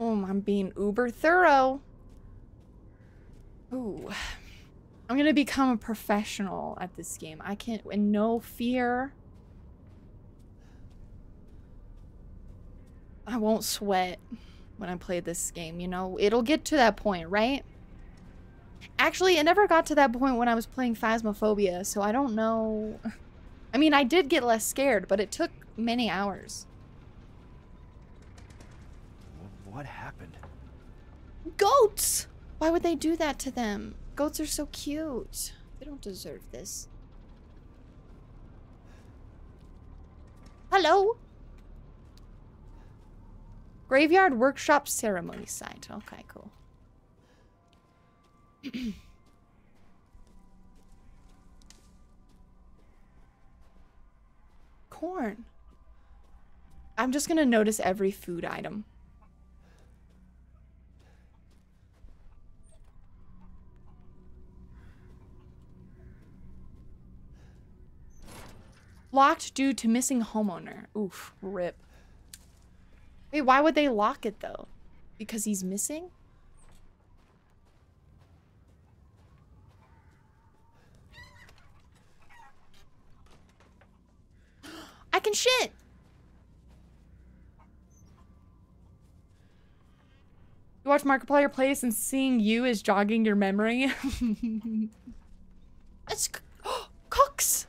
Oh, I'm being uber thorough. Ooh. I'm gonna become a professional at this game. I can't, and no fear. I won't sweat when I play this game, you know? It'll get to that point, right? Actually, it never got to that point when I was playing Phasmophobia, so I don't know. I mean, I did get less scared, but it took many hours. What happened? Goats! Why would they do that to them? Goats are so cute. They don't deserve this. Hello? Graveyard Workshop Ceremony Site. Okay, cool. Corn. I'm just gonna notice every food item. Locked due to missing homeowner. Oof, rip. Wait, why would they lock it though? Because he's missing? I can shit! You watch Markiplier plays and seeing you is jogging your memory. it's cooks.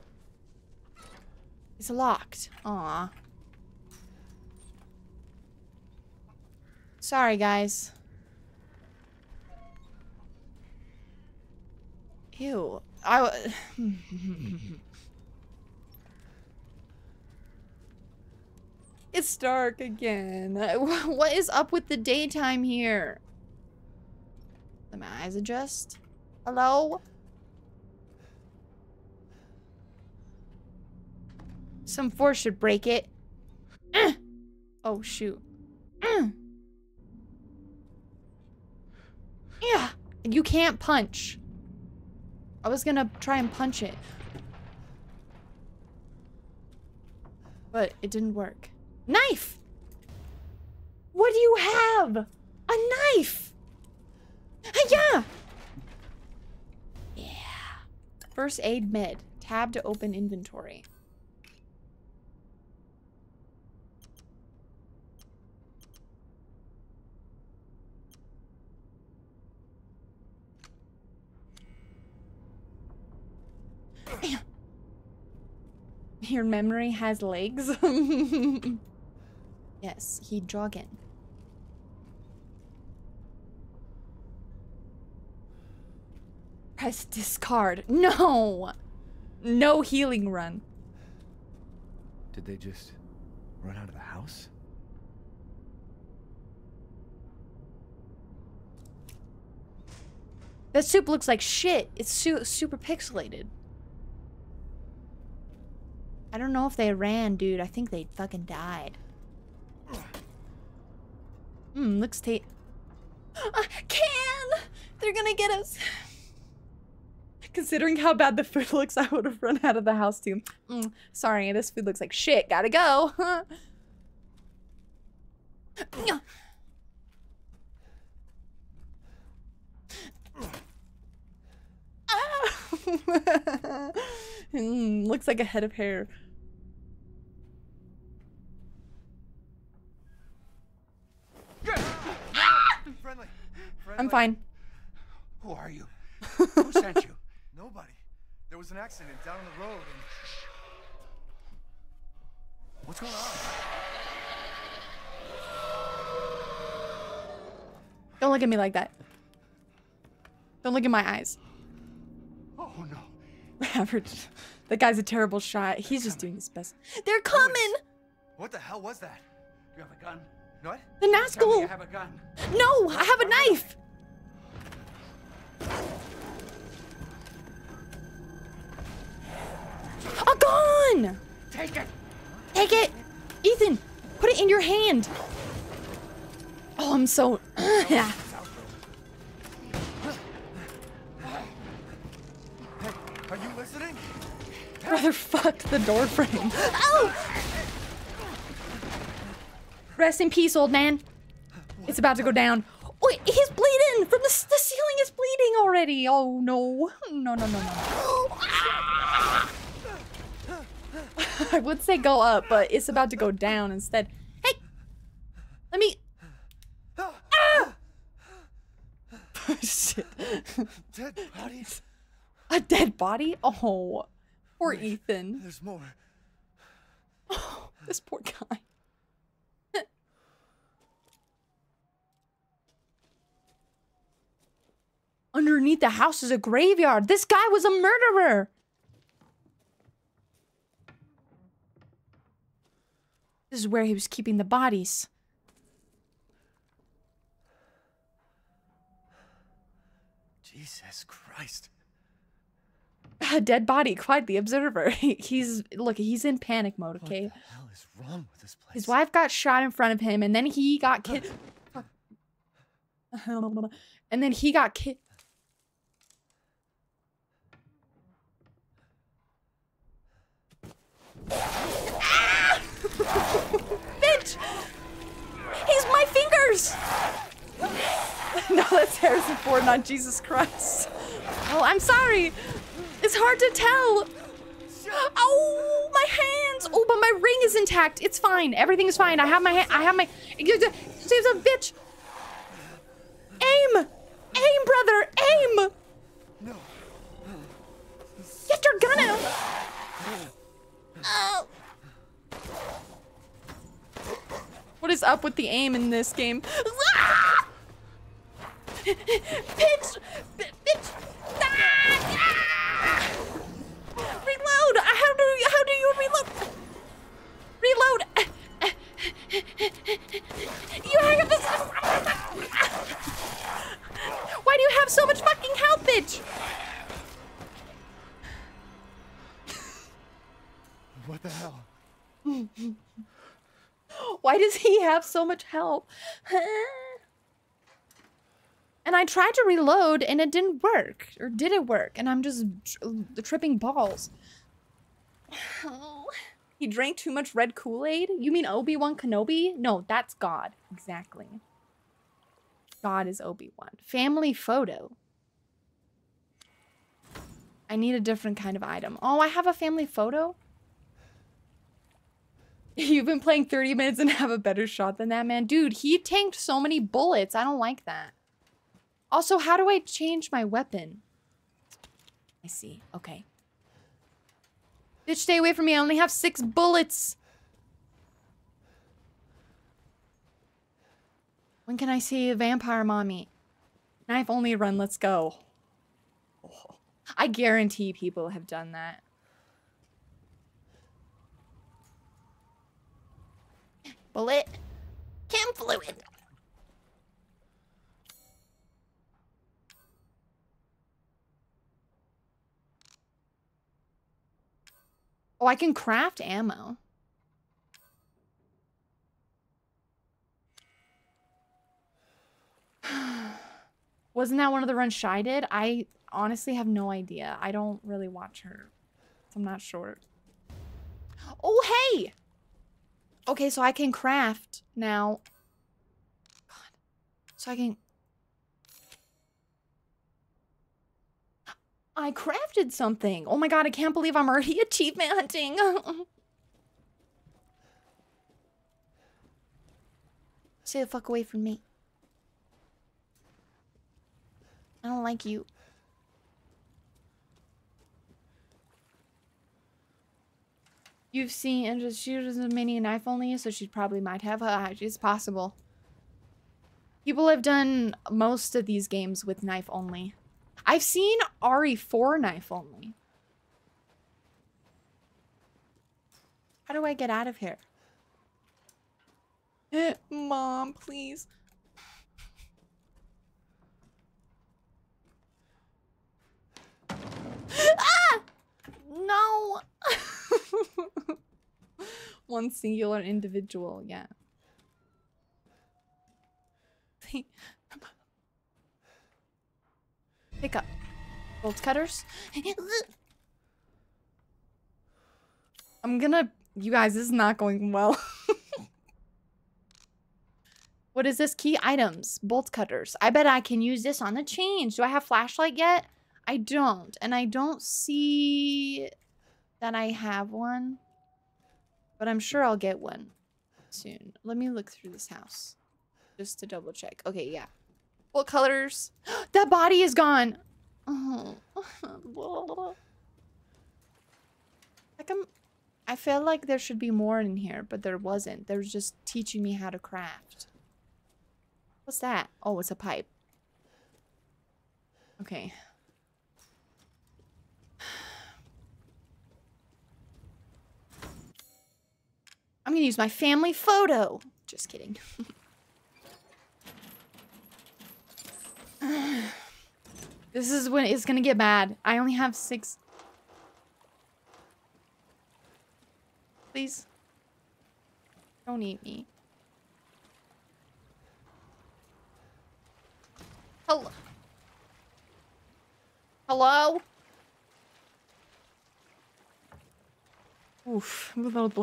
It's locked. Aw. Sorry, guys. Ew. I. w- It's dark again. What is up with the daytime here? Let my eyes adjust. Hello? Some force should break it. Eh. Oh, shoot. Mm. Yeah. You can't punch. I was gonna try and punch it. But it didn't work. Knife! What do you have? A knife! Yeah! Yeah. First aid med. Tab to open inventory. Your memory has legs? yes, he jogging. Press discard. No! No healing run. Did they just run out of the house? That soup looks like shit. It's su super pixelated. I don't know if they ran, dude. I think they fucking died. Hmm, looks ta- uh, Can! They're gonna get us. Considering how bad the food looks, I would have run out of the house too. Mm, sorry, this food looks like shit. Gotta go. Ah! Mm, looks like a head of hair. Friendly. I'm fine. Who are you? Who sent you? Nobody. There was an accident down the road and. What's going on? Don't look at me like that. Don't look in my eyes. Oh no. Average. That guy's a terrible shot. He's just doing his best. They're coming! What the hell was that? Do you have a gun? What? The Nazgul! you have a gun. No! I have a knife! A gun! Take it! Take it! Ethan, put it in your hand. Oh, I'm so. yeah. Are you listening? Brother, fuck the door frame. Oh! Rest in peace, old man. It's about to go down. Wait, he's bleeding! From the, the ceiling is bleeding already. Oh no. No, no, no, no. I would say go up, but it's about to go down instead. Hey! Let me. Ah! Shit. Dead bodies. A dead body? Oh, poor Ethan. There's more. Oh, this poor guy. Underneath the house is a graveyard. This guy was a murderer. This is where he was keeping the bodies. Jesus Christ. A dead body, quite the observer. He- he's look, he's in panic mode, okay? What the hell is wrong with this place? His wife got shot in front of him, and then he got kid. And then he got kid. Bitch! He's my fingers! no, that's Harrison Ford, not Jesus Christ. Oh, I'm sorry. It's hard to tell. Oh, my hands. Oh, but my ring is intact. It's fine. Everything is fine. I have my hand. I have my. She's a bitch. Aim. Aim, brother. Aim. No. Get your gun what is up with the aim in this game. Ah! Pinch! Pinch! Ah! Reload! How do you, how do you reload? Reload! You have this. Why do you have so much fucking health, bitch? What the hell? Why does he have so much help? and I tried to reload and it didn't work. Or did it work? And I'm just tr- tripping balls. he drank too much red Kool-Aid? You mean Obi-Wan Kenobi? No, that's God. Exactly. God is Obi-Wan. Family photo. I need a different kind of item. Oh, I have a family photo? You've been playing 30 minutes and have a better shot than that man. Dude, he tanked so many bullets. I don't like that. Also, how do I change my weapon? I see. Okay. Bitch, stay away from me. I only have six bullets. When can I see a vampire mommy? Knife only run. Let's go. I guarantee people have done that. Bullet. Chem fluid. Oh, I can craft ammo. Wasn't that one of the runs Shy did? I honestly have no idea. I don't really watch her. I'm not sure. Oh, hey! Okay, so I can craft now. God. So I can... I crafted something. Oh my god, I can't believe I'm already achievement hunting. Stay the fuck away from me. I don't like you. You've seen, and just she was a mini knife only, so she probably might have. Uh, it's possible. People have done most of these games with knife only. I've seen RE4 knife only. How do I get out of here? Mom, please. ah! No! One singular individual, yeah. Pick up. Bolt cutters. I'm gonna... You guys, this is not going well. what is this? Key items. Bolt cutters. I bet I can use this on the change. Do I have flashlight yet? I don't. And I don't see that I have one. But I'm sure I'll get one soon. Let me look through this house. Just to double check. Okay, yeah. What colors? that body is gone. Oh. like I'm I feel like there should be more in here, but there wasn't. There was just teaching me how to craft. What's that? Oh, it's a pipe. Okay. I'm gonna use my family photo. Just kidding. this is when it's gonna get bad. I only have six. Please. Don't eat me. Hello? Hello? Oof. it's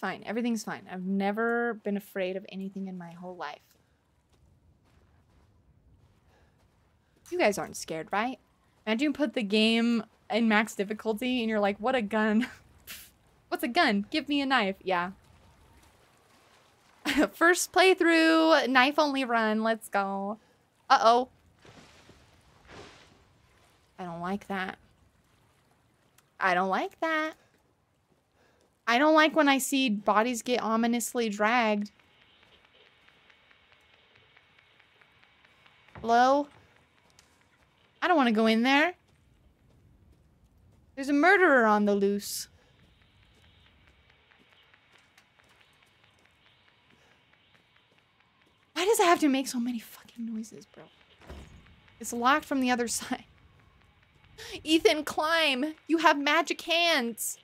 fine. Everything's fine. I've never been afraid of anything in my whole life. You guys aren't scared, right? Imagine you put the game in max difficulty and you're like, what a gun. What's a gun? Give me a knife. Yeah. First playthrough, knife only run. Let's go. Uh-oh. I don't like that. I don't like that. I don't like when I see bodies get ominously dragged. Hello? I don't want to go in there. There's a murderer on the loose. Why does it have to make so many fucking noises, bro? It's locked from the other side. Ethan, climb! You have magic hands!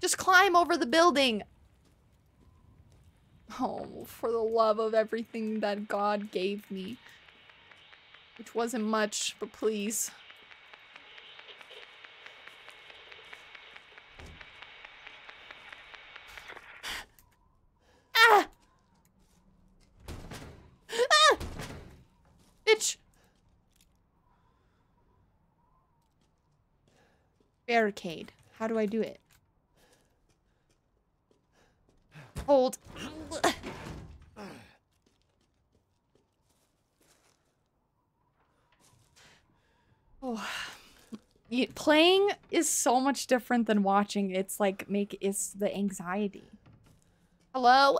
Just climb over the building. Oh, for the love of everything that God gave me. Which wasn't much, but please. Ah! Ah! Bitch! Barricade. How do I do it? Hold. Oh. Playing is so much different than watching. It's like make it's the anxiety. Hello?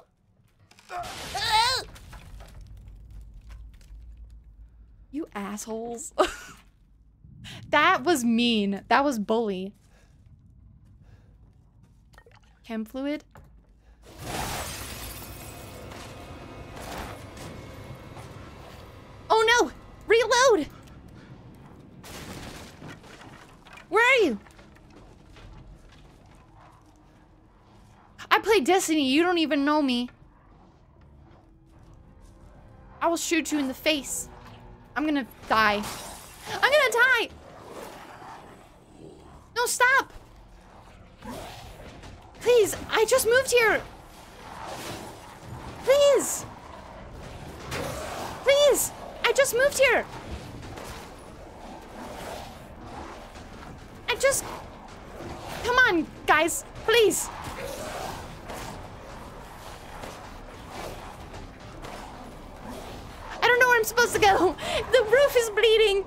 You assholes. that was mean. That was bully. Chem fluid? Oh no! Reload! Where are you? I play Destiny. You don't even know me. I will shoot you in the face. I'm gonna die. I'm gonna die! Stop! Please, I just moved here! Please! Please! I just moved here! I just... Come on, guys, please! I don't know where I'm supposed to go! The roof is bleeding!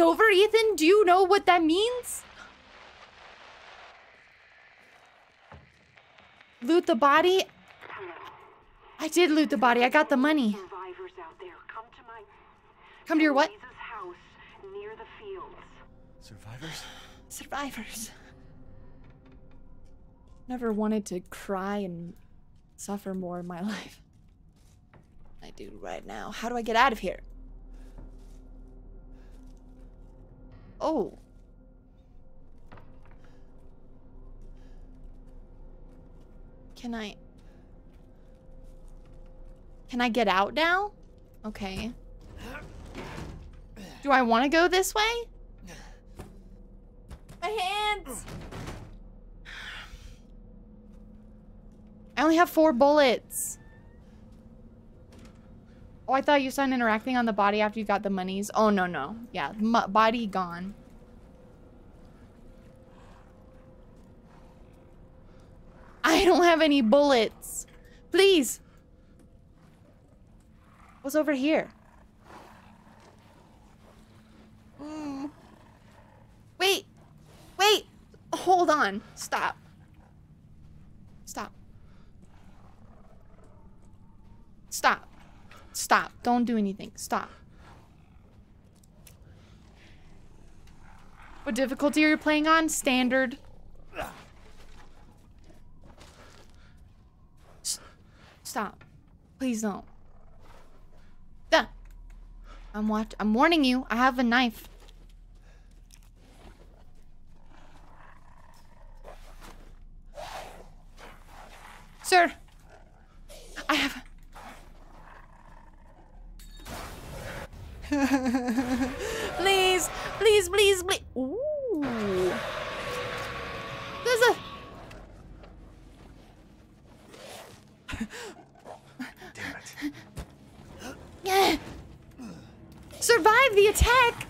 Over, Ethan? Do you know what that means? Loot the body? I did loot the body. I got the money. Survivors out there, come to my Come to your what? Luiza's house near the fields. Survivors? Survivors. Never wanted to cry and suffer more in my life. I do right now. How do I get out of here? Oh. Can I... Can I get out now? Okay. Do I want to go this way? My hands! I only have four bullets. Oh, I thought you started interacting on the body after you got the monies. Oh, no, no. Yeah, body gone. I don't have any bullets. Please. What's over here? Mm. Wait. Wait. Hold on. Stop. Stop. Stop. Stop. Don't do anything. Stop. What difficulty are you playing on? Standard. Stop. Please don't. Duh. I'm watch I'm warning you. I have a knife. Sir. I have please, please, please, please. Ooh. There's a. Damn it. Survive the attack.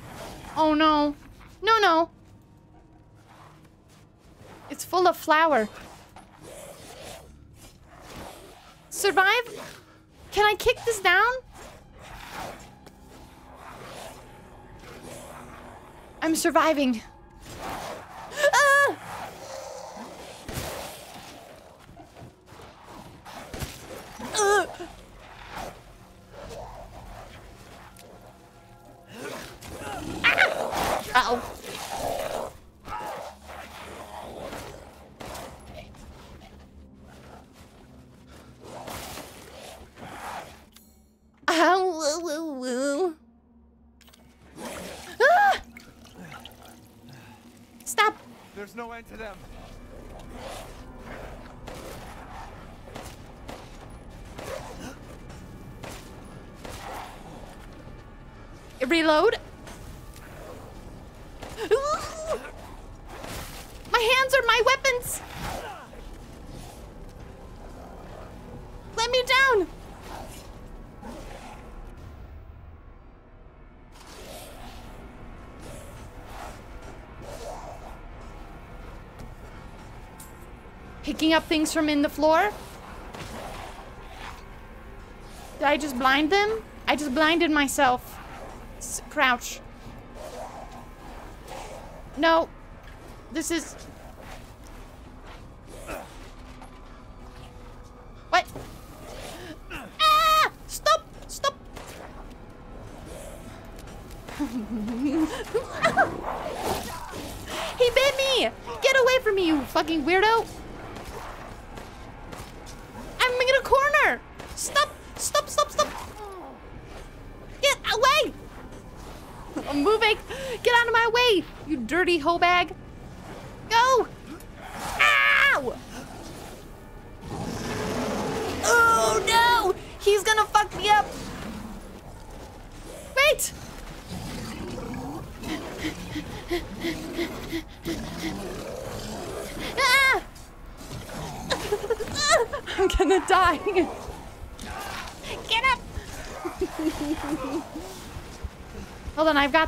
Oh no. No, no. It's full of flour. Survive? Can I kick this down? I'm surviving. Ah! Ugh. Getirem. Picking up things from in the floor. Did I just blind them? I just blinded myself. S- crouch. No. This is.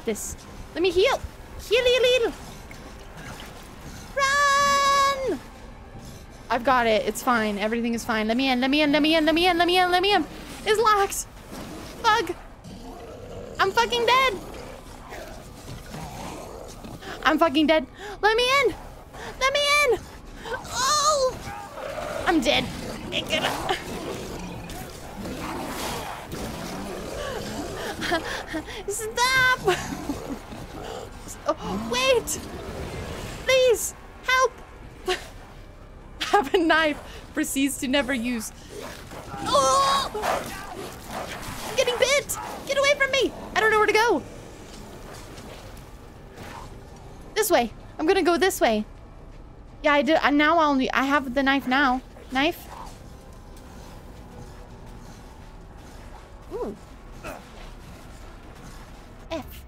Got this. Let me heal. Heal, heal, heal. Run! I've got it. It's fine. Everything is fine. Let me in. Let me in. Let me in. Let me in. Let me in. Let me in. It's locked. Fuck. I'm fucking dead. I'm fucking dead. Let me in. Let me in. Oh! I'm dead. Get up. Stop! Oh, wait! Please, help! Have a knife. To never use. Oh! I'm getting bit! Get away from me! I don't know where to go. This way. I'm gonna go this way. Yeah, I did. I now I only I have the knife now. Knife. Ooh. F.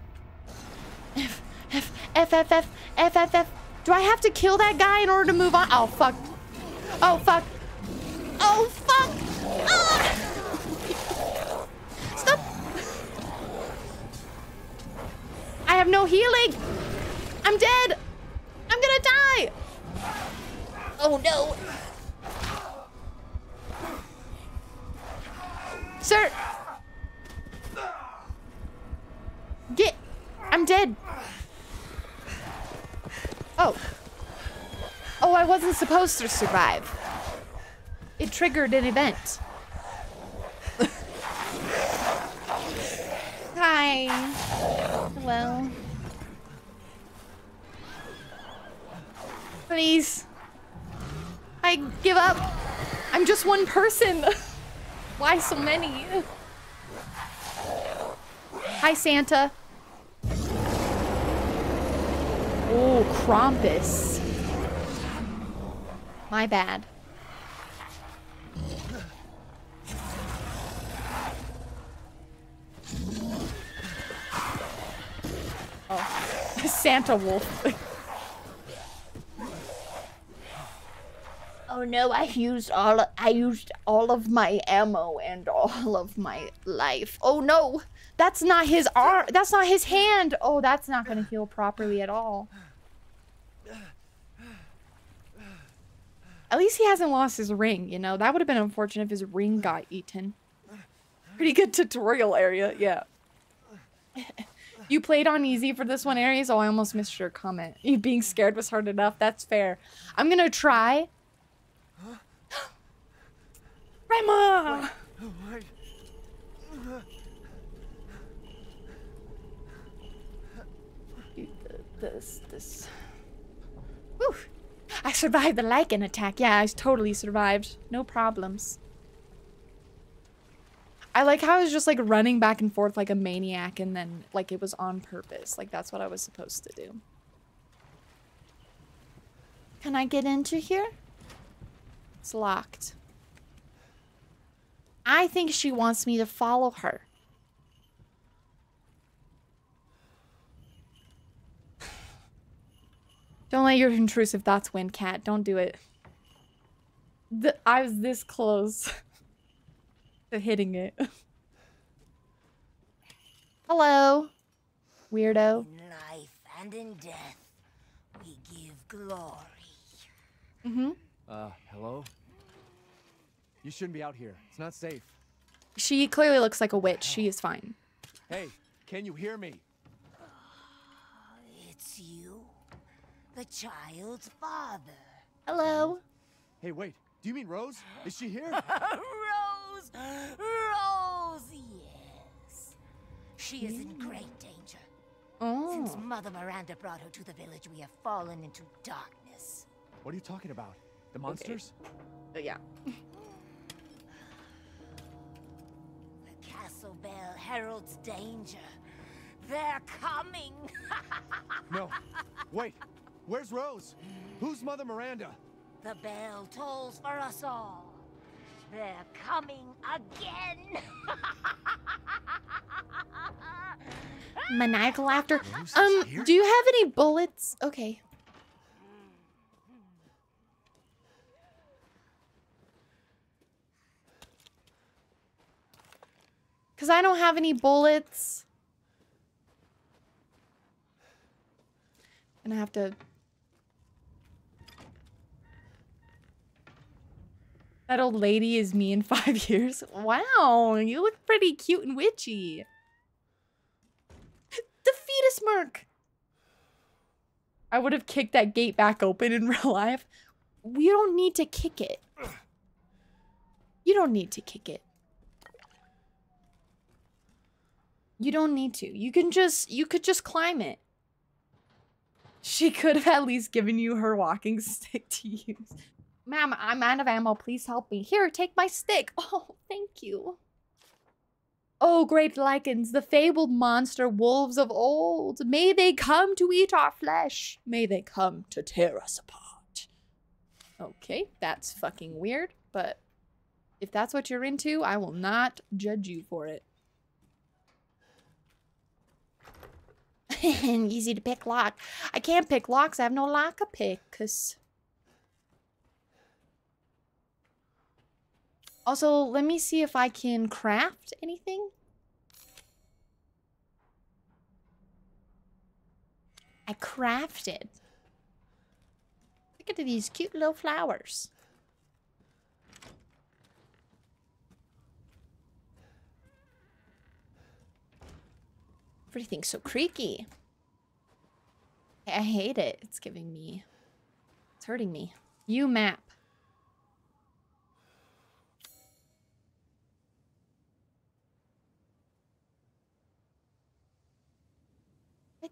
F. F. F. F. F. F. F. F. Do I have to kill that guy in order to move on? Oh fuck. Oh fuck. Oh fuck. Ah! Stop. I have no healing. I'm dead. I'm gonna die. Oh no. Sir. Get. I'm dead. Oh. Oh, I wasn't supposed to survive. Triggered an event. Hi. Hello. Please. I give up. I'm just one person. Why so many? Hi, Santa. Oh, Krampus. My bad. Oh, Santa Wolf. oh no, I used all I used all of my ammo and all of my life. Oh no. That's not his arm. That's not his hand. Oh, that's not going to heal properly at all. At least he hasn't lost his ring, you know? That would have been unfortunate if his ring got eaten. Pretty good tutorial area, yeah. you played on easy for this one, Aries? Oh, I almost missed your comment. You being scared was hard enough. That's fair. I'm gonna try. Rema! This, this. Whew. I survived the lycan attack. Yeah, I totally survived. No problems. I like how I was just like running back and forth like a maniac and then like it was on purpose. Like that's what I was supposed to do. Can I get into here? It's locked. I think she wants me to follow her. Don't let your intrusive thoughts win, cat. Don't do it. The, I was this close to hitting it. Hello, weirdo. In life and in death, we give glory. Mm-hmm. Uh, hello? You shouldn't be out here. It's not safe. She clearly looks like a witch. She is fine. Hey, can you hear me? It's you, the child's father. Hello. Hey, wait. Do you mean Rose? Is she here? Rose! Rose, yes. She is in great danger. Oh. Since Oh. Mother Miranda brought her to the village, we have fallen into darkness. What are you talking about? The monsters? Uh, yeah. The castle bell heralds danger. They're coming. No. Wait. Where's Rose? Who's Mother Miranda? the bell tolls for us all. They're coming again. Maniacal laughter. Um, do you have any bullets? Okay. Cause I don't have any bullets. And I have to. That old lady is me in five years. Wow, you look pretty cute and witchy. The fetus mark. I would have kicked that gate back open in real life. We don't need to kick it. You don't need to kick it. You don't need to. You can just, you could just climb it. She could have at least given you her walking stick to use. Ma'am, I'm out of ammo. Please help me. Here, take my stick. Oh, thank you. Oh, great lycans, the fabled monster wolves of old. May they come to eat our flesh. May they come to tear us apart. Okay, that's fucking weird, but if that's what you're into, I will not judge you for it. Easy to pick lock. I can't pick locks. I have no lock to pick, cause. Also, let me see if I can craft anything. I crafted. Look at these cute little flowers. Everything's so creaky. I hate it. It's giving me. It's hurting me. You map.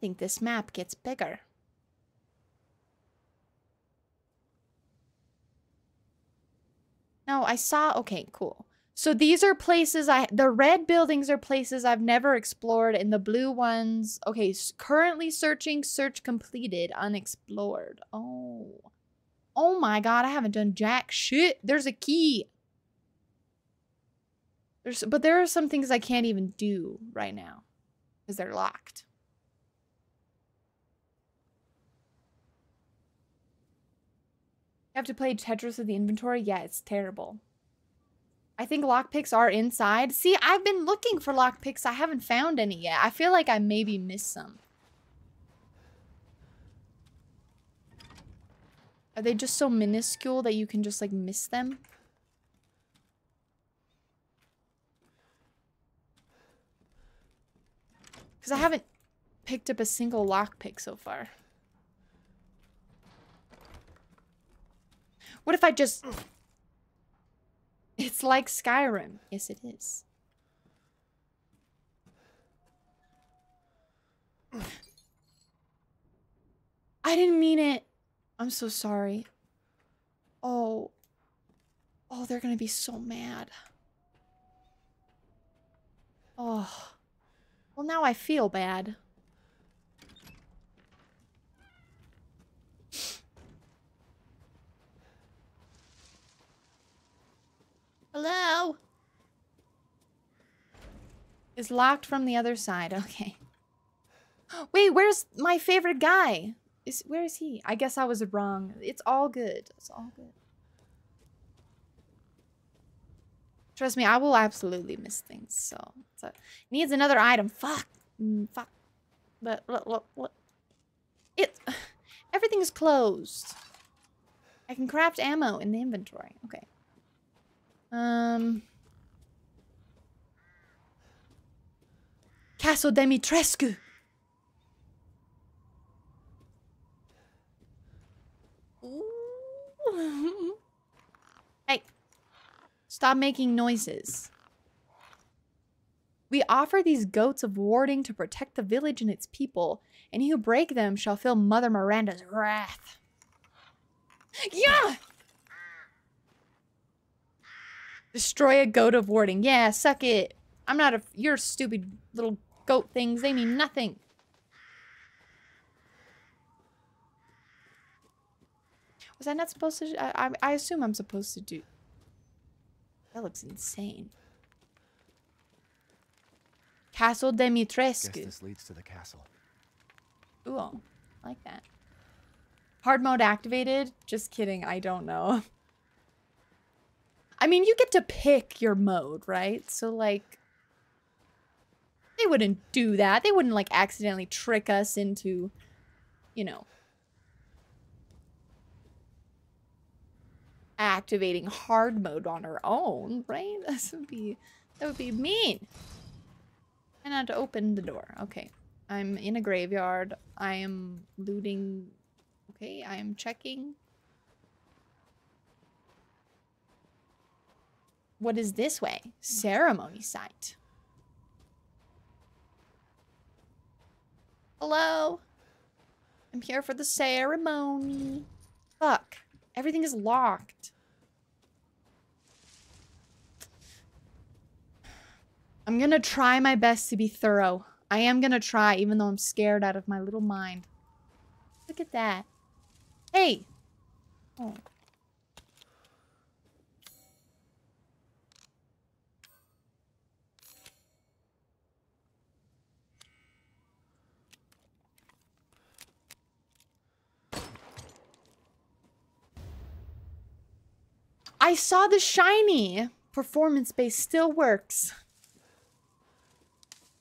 Think this map gets bigger. No, I saw. Okay, cool. So these are places I. The red buildings are places I've never explored, and the blue ones. Okay, currently searching. Search completed. Unexplored. Oh. Oh my god, I haven't done jack shit. There's a key. There's, but there are some things I can't even do right now because they're locked. You have to play Tetris with the inventory? Yeah, it's terrible. I think lockpicks are inside. See, I've been looking for lockpicks. I haven't found any yet. I feel like I maybe missed some. Are they just so minuscule that you can just like miss them? Because I haven't picked up a single lockpick so far. What if I just... It's like Skyrim. Yes, it is. I didn't mean it. I'm so sorry. Oh. Oh, they're gonna be so mad. Oh. Well, now I feel bad. Hello? Is locked from the other side. Okay. Wait, where's my favorite guy? Is where is he? I guess I was wrong. It's all good. It's all good. Trust me, I will absolutely miss things. So, so needs another item. Fuck. Mm, fuck. But look, look, look. It. Everything is closed. I can craft ammo in the inventory. Okay. Um. Castle Dimitrescu. Ooh. hey. Stop making noises. We offer these goats of warding to protect the village and its people, and he who break them shall feel Mother Miranda's wrath. Yeah! Destroy a goat of warding. Yeah, suck it. I'm not a. You're stupid little goat things. They mean nothing. Was I not supposed to? I, I, I assume I'm supposed to do. That looks insane. Castle Guess this leads to the castle. Ooh, I like that. Hard mode activated? Just kidding. I don't know. I mean, you get to pick your mode, right? So, like, they wouldn't do that. They wouldn't, like, accidentally trick us into, you know, activating hard mode on our own, right? That would be, that would be mean. And not to open the door. Okay. I'm in a graveyard. I am looting. Okay, I am checking. What is this way? Ceremony site. Hello? I'm here for the ceremony. Fuck. Everything is locked. I'm gonna try my best to be thorough. I am gonna try, even though I'm scared out of my little mind. Look at that. Hey! Oh. I saw the shiny. Performance base still works.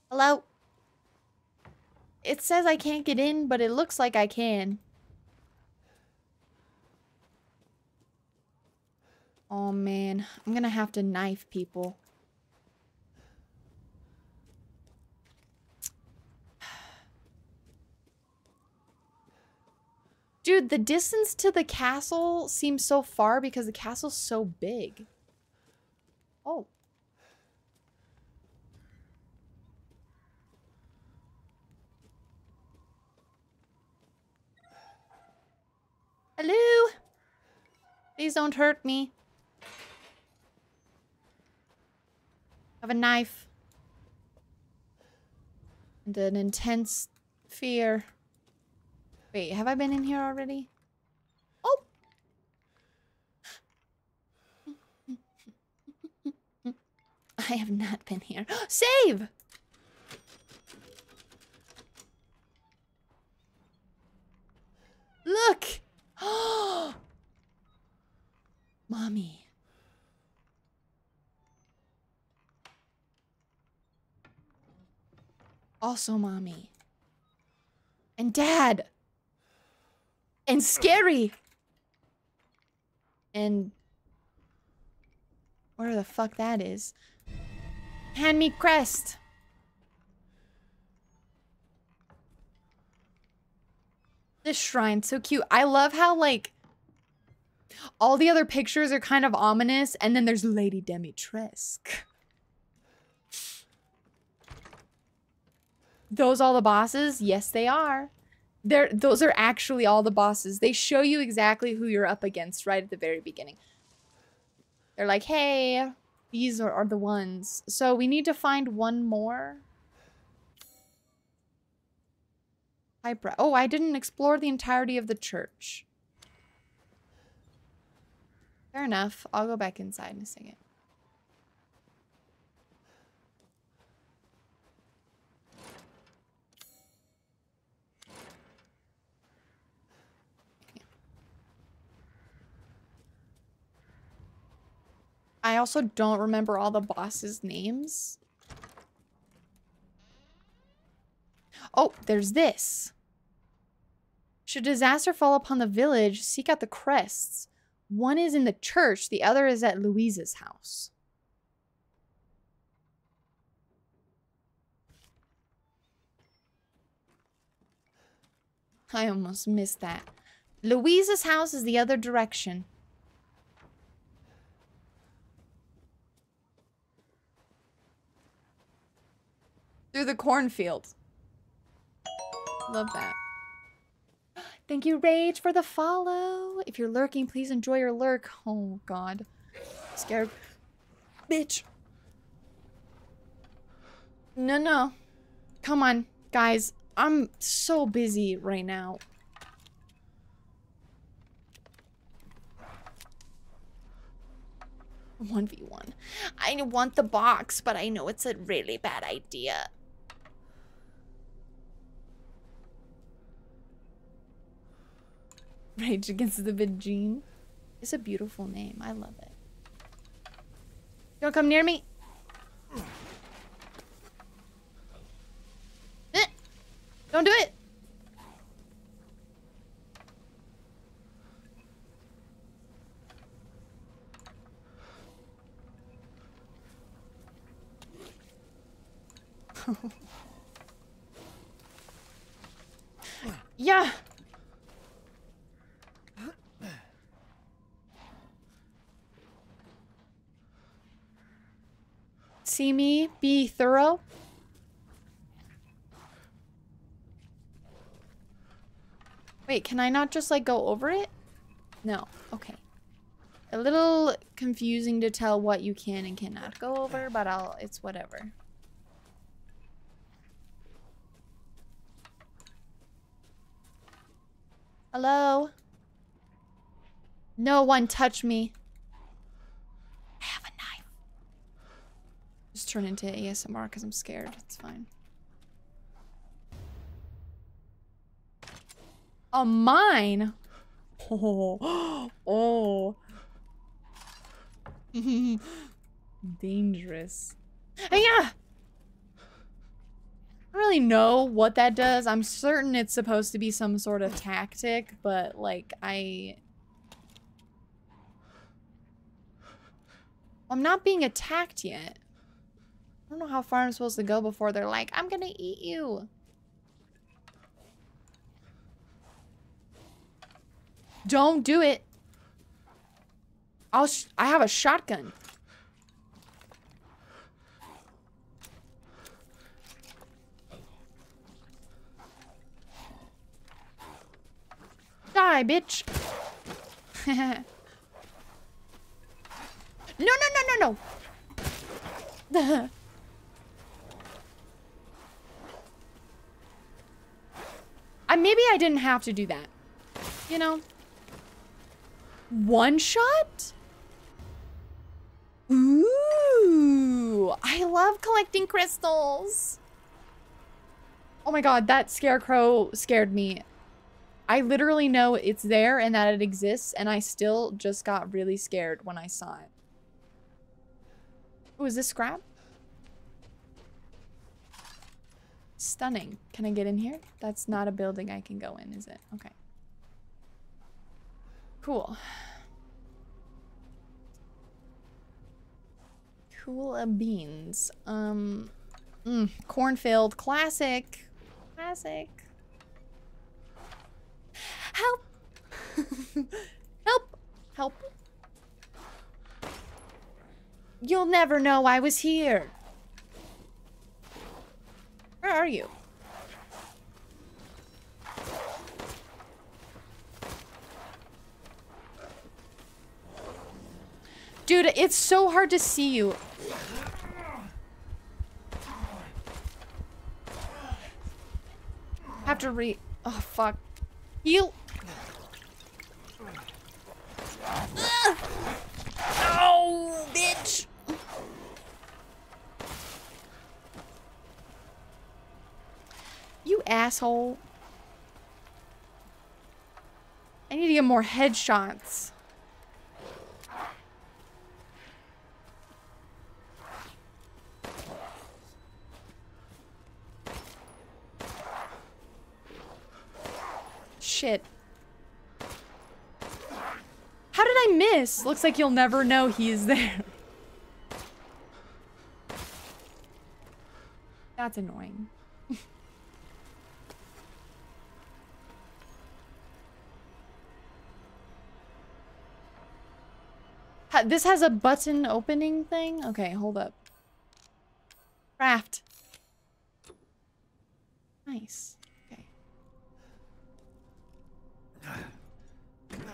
Hello? It says I can't get in, but it looks like I can. Oh man, I'm gonna have to knife people. Dude, the distance to the castle seems so far because the castle's so big. Oh. Hello? Please don't hurt me. I have a knife. And an intense fear. Wait, have I been in here already? Oh! I have not been here. Save! Look! Oh! Mommy. Also, mommy. And dad. And scary. And where the fuck that is. Hand me crest. This shrine, so cute. I love how like all the other pictures are kind of ominous, and then there's Lady Dimitrescu. Those all the bosses? Yes, they are. They're, those are actually all the bosses. They show you exactly who you're up against right at the very beginning. They're like, hey, these are, are the ones. So we need to find one more. Hypra. Oh, I didn't explore the entirety of the church. Fair enough. I'll go back inside in a second. I also don't remember all the bosses' names. Oh, there's this. Should disaster fall upon the village, seek out the crests. One is in the church, the other is at Luiza's house. I almost missed that. Luiza's house is the other direction. Through the cornfield. Love that. Thank you, Rage, for the follow. If you're lurking, please enjoy your lurk. Oh, God. Scared. Bitch. No, no. Come on, guys. I'm so busy right now. One v one. I want the box, but I know it's a really bad idea. Rage Against the Vagine. It's a beautiful name. I love it. Don't come near me. Eh. Don't do it. yeah. See me be thorough. Wait, can I not just like go over it? No. Okay. A little confusing to tell what you can and cannot go over, but I'll it's whatever. Hello? No one touch me. I have a knife. Just turn into ASMR because I'm scared. It's fine. A mine? Oh. Oh. Dangerous. Hey, yeah! I don't really know what that does. I'm certain it's supposed to be some sort of tactic, but like I I'm not being attacked yet. I don't know how far I'm supposed to go before they're like, I'm gonna eat you. Don't do it. I'll I have a shotgun. Die, bitch. no, no, no, no, no. I, maybe I didn't have to do that. You know? One shot? Ooh, I love collecting crystals. Oh my god, that scarecrow scared me. I literally know it's there and that it exists, and I still just got really scared when I saw it. Was this scrap? Stunning. Can I get in here? That's not a building I can go in, is it? Okay. Cool. Cool beans. Um, mm, cornfield. Classic. Classic. Help! Help! Help! You'll never know I was here. Where are you? Dude, it's so hard to see you. Have to re- Oh, fuck. Heal. Ugh. Oh, bitch. Asshole. I need to get more headshots. Shit. How did I miss? Looks like you'll never know he's there. That's annoying. This has a button opening thing? Okay, hold up. Craft. Nice. Okay.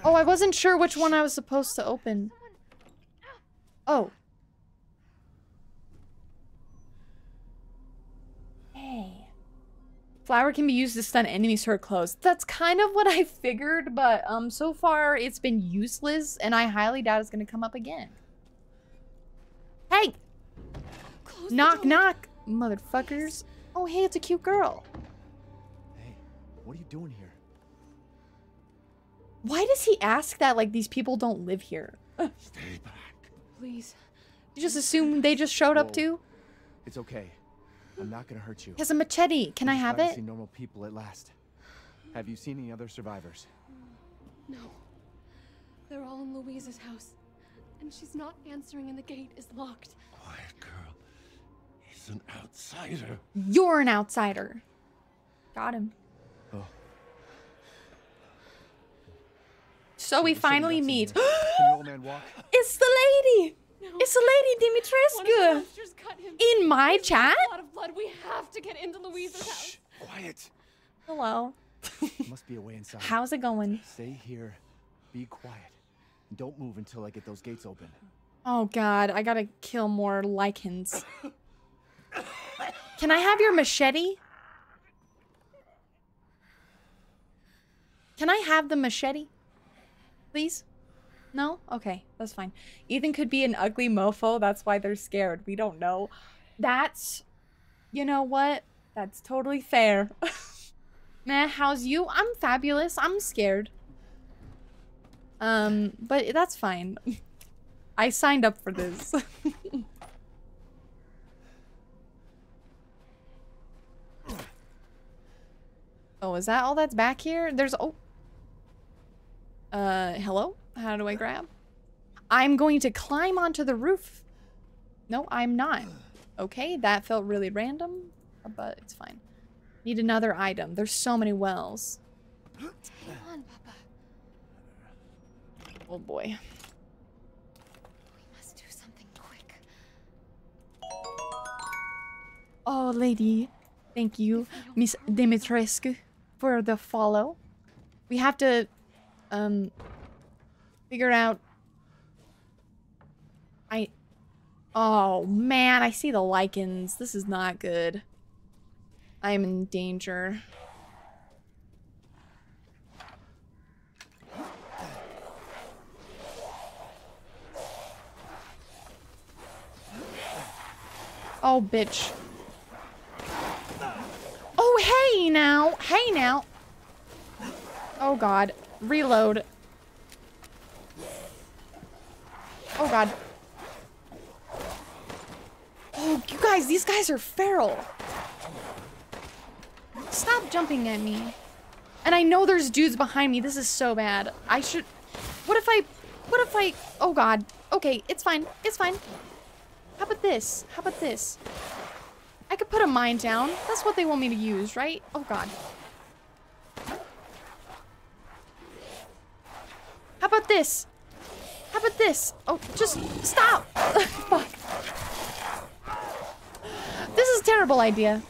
Oh, I wasn't sure which one I was supposed to open. Oh. Hey. Flower can be used to stun enemies who are close. That's kind of what I figured, but um, so far it's been useless, and I highly doubt it's gonna come up again. Hey! knock, knock, motherfuckers. Oh, hey, it's a cute girl. Hey, what are you doing here? Why does he ask that like these people don't live here? Stay back. Please. You just assume they just showed up too? It's okay. I'm not gonna hurt you. He has a machete. Can I I'm just have glad to it? See normal people at last. Have you seen any other survivors? No. They're all in Luiza's house. And she's not answering and the gate is locked. Quiet girl. He's an outsider. You're an outsider. Got him. Oh. So we finally meet. Can your old man walk? It's the lady. It's the lady One of the Dimitrescu. cut him. In my There's chat? A lot of blood. We have to get into Luiza's house. Quiet. Hello. Must be a way inside. How's it going? Stay here. Be quiet. Don't move until I get those gates open. Oh god, I gotta kill more lycans. Can I have your machete? Can I have the machete? Please? No? Okay, that's fine. Ethan could be an ugly mofo, that's why they're scared. We don't know. That's... You know what? That's totally fair. Meh, how's you? I'm fabulous. I'm scared. Um, but that's fine. I signed up for this. oh, is that all that's back here? There's oh. Uh, hello? How do I grab? I'm going to climb onto the roof. No, I'm not. Okay, that felt really random, but it's fine. Need another item. There's so many wells. Come on, Papa. Oh boy. We must do something quick. Oh, lady. Thank you, Miss Dimitrescu, for the follow. We have to, um, figure it out... I... Oh, man, I see the lycans. This is not good. I am in danger. Oh, bitch. Oh, hey now. Hey now. Oh, God. Reload. Oh, God. Oh, you guys, these guys are feral. Stop jumping at me. And I know there's dudes behind me. This is so bad. I should... What if I... What if I... Oh, God. Okay, it's fine. It's fine. How about this? How about this? I could put a mine down. That's what they want me to use, right? Oh god. How about this? About this? Oh, just stop! Fuck. This is a terrible idea.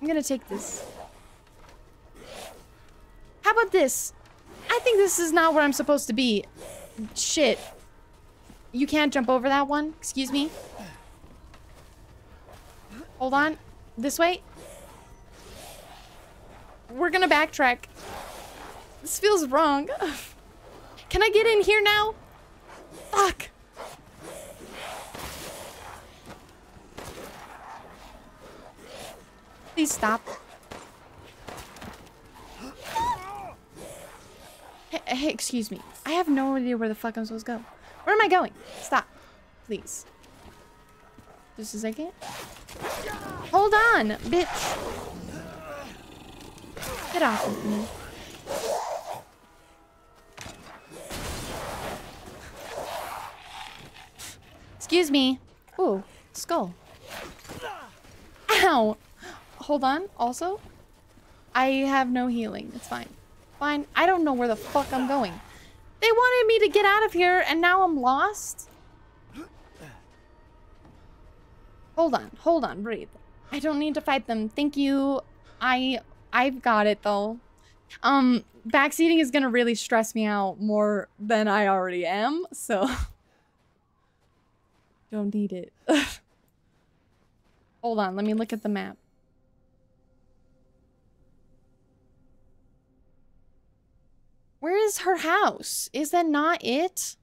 I'm gonna take this. How about this? I think this is not where I'm supposed to be. Shit. You can't jump over that one? Excuse me? Hold on. This way? We're gonna backtrack. This feels wrong. Can I get in here now? Fuck. Please stop. Hey, hey, excuse me. I have no idea where the fuck I'm supposed to go. Where am I going? Stop. Please. Just a second. Hold on, bitch. Get off of me. Excuse me. Ooh, skull. Ow. Hold on. Also, I have no healing. It's fine. Fine. I don't know where the fuck I'm going. They wanted me to get out of here, and now I'm lost? Hold on. Hold on. Breathe. I don't need to fight them. Thank you. I... I've got it, though. Um, backseating is gonna really stress me out more than I already am, so... don't need it. Hold on. Let me look at the map. Where is her house? Is that not it?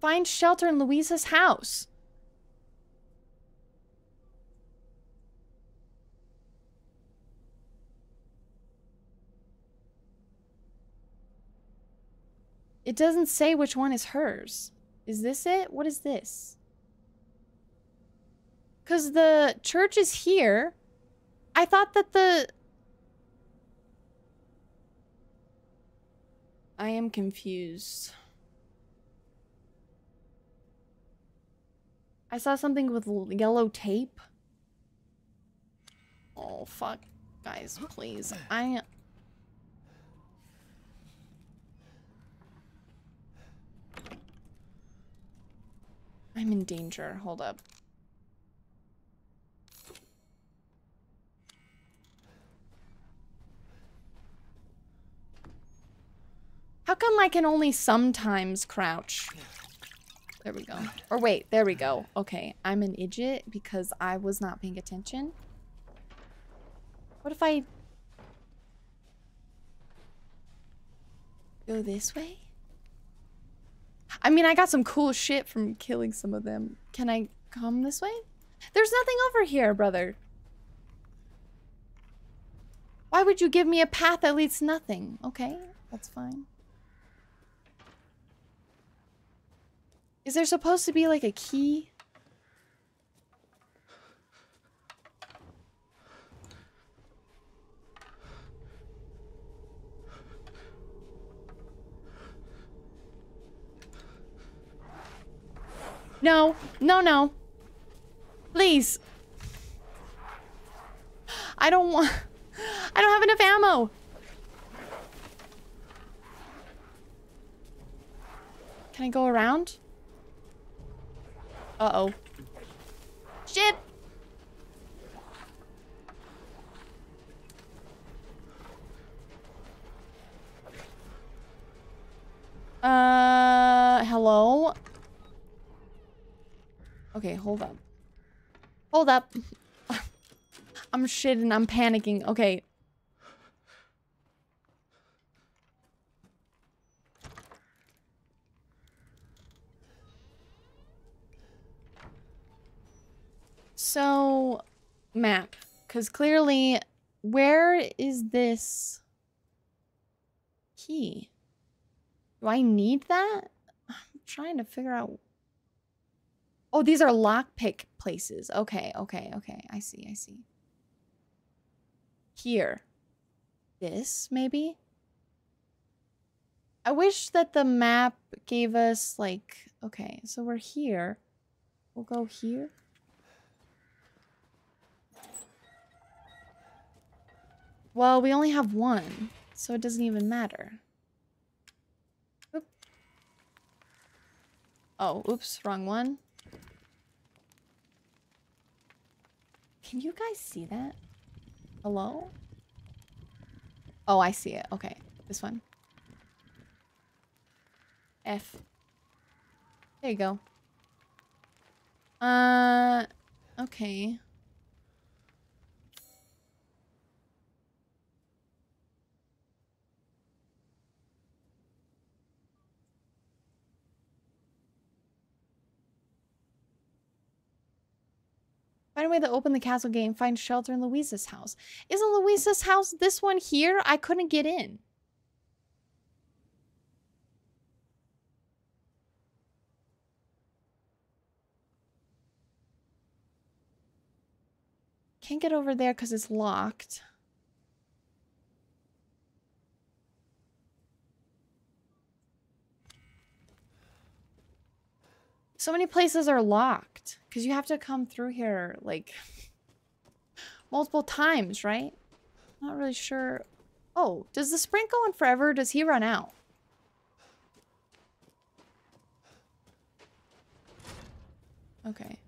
Find shelter in Luiza's house. It doesn't say which one is hers. Is this it? What is this? Because the church is here. I thought that the... I am confused. I saw something with yellow tape. Oh, fuck. Guys, please. I... I'm in danger. Hold up. How come I can only sometimes crouch? There we go. Or wait, there we go. Okay, I'm an idiot because I was not paying attention. What if I... Go this way? I mean, I got some cool shit from killing some of them. Can I come this way? There's nothing over here, brother. Why would you give me a path that leads to nothing? Okay, that's fine. Is there supposed to be like a key? No, no, no. Please. I don't want... I don't have enough ammo. Can I go around? Uh-oh. Shit! Uh, hello? Okay, hold up. Hold up. I'm shitting, I'm panicking. Okay. So, map. Because clearly, where is this key? Do I need that? I'm trying to figure out Oh, these are lockpick places. Okay, okay, okay. I see, I see. Here. This, maybe? I wish that the map gave us, like... Okay, so we're here. We'll go here. Well, we only have one, so it doesn't even matter. Oh, oops, wrong one. Can you guys see that? Hello? Oh, I see it. Okay, this one. F. There you go. Uh, okay. Find a way to open the castle gate and find shelter in Luiza's house. Isn't Luiza's house this one here? I couldn't get in. Can't get over there because it's locked. So many places are locked because you have to come through here like multiple times, right? Not really sure. Oh, does the sprint go on forever? Does he run out? Okay.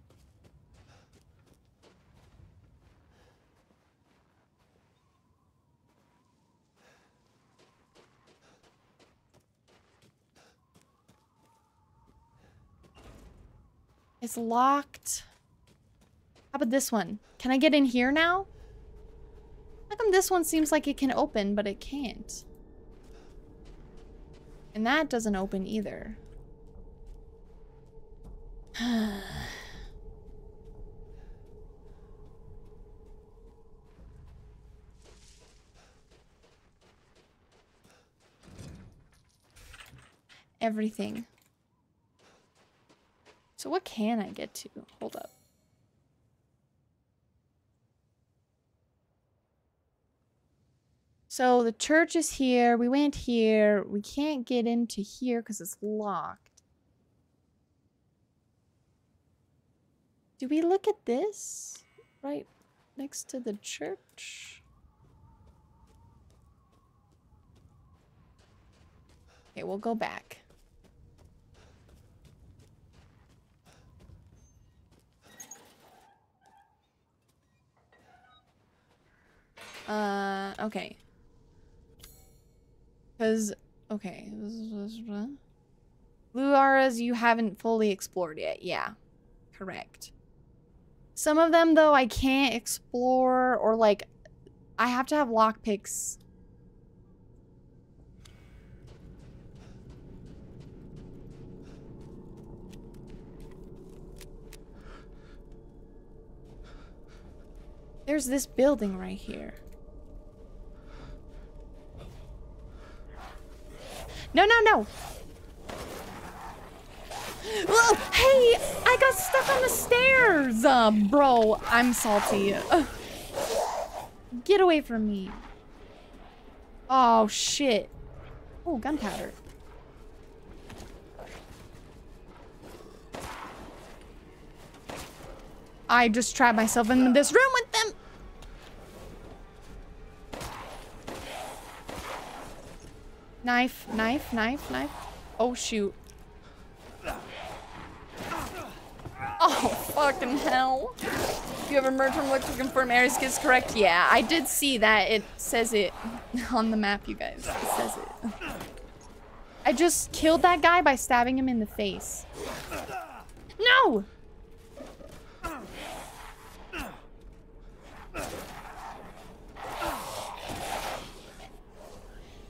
It's locked. How about this one? Can I get in here now? How come this one seems like it can open, but it can't? And that doesn't open either. Everything. So what can I get to? Hold up. So the church is here. We went here. We can't get into here because it's locked. Do we look at this? Right next to the church? Okay, we'll go back. Uh, okay. Because, okay. Blue auras you haven't fully explored yet. Yeah, correct. Some of them, though, I can't explore or, like, I have to have lockpicks. There's this building right here. No, no, no. Hey, I got stuck on the stairs. Uh, bro, I'm salty. Get away from me. Oh, shit. Oh, gunpowder. I just trapped myself in this room with Knife, knife, knife, knife. Oh, shoot. Oh, fucking hell. You have emerged from look to confirm Ares is correct? Yeah, I did see that. It says it on the map, you guys. It says it. I just killed that guy by stabbing him in the face. No!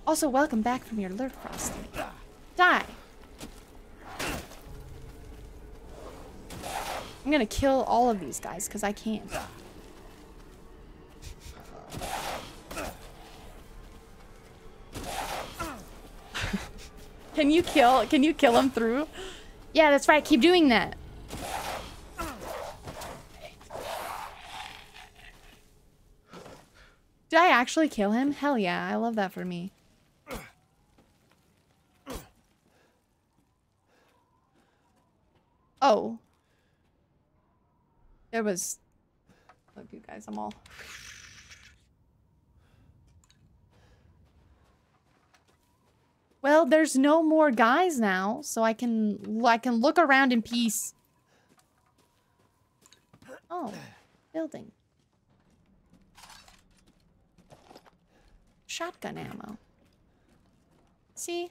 Also, welcome back from your lurk frost. Die! I'm gonna kill all of these guys, because I can. can you kill- can you kill him through? Yeah, that's right, keep doing that! Did I actually kill him? Hell yeah, I love that for me. Oh. There was... Look, you guys, I'm all... Well, there's no more guys now, so I can I can look around in peace. Oh, building. Shotgun ammo. See?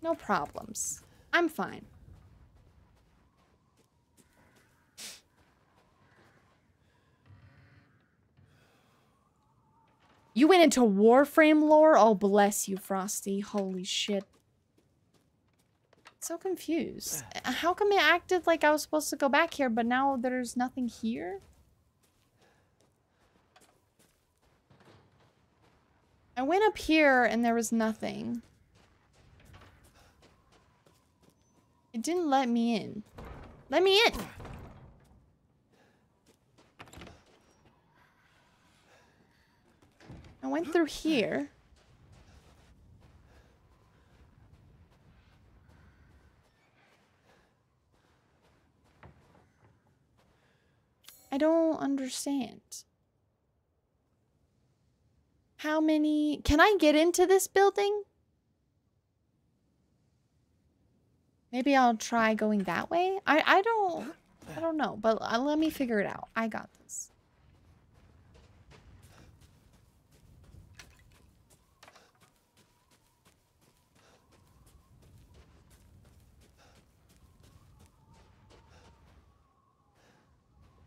No problems. I'm fine. You went into Warframe lore? Oh, bless you, Frosty. Holy shit. So confused. Uh, How come it acted like I was supposed to go back here, but now there's nothing here? I went up here and there was nothing. It didn't let me in. Let me in! I went through here. I don't understand. How many... Can I get into this building? Maybe I'll try going that way? I, I don't... I don't know, but uh, let me figure it out. I got this.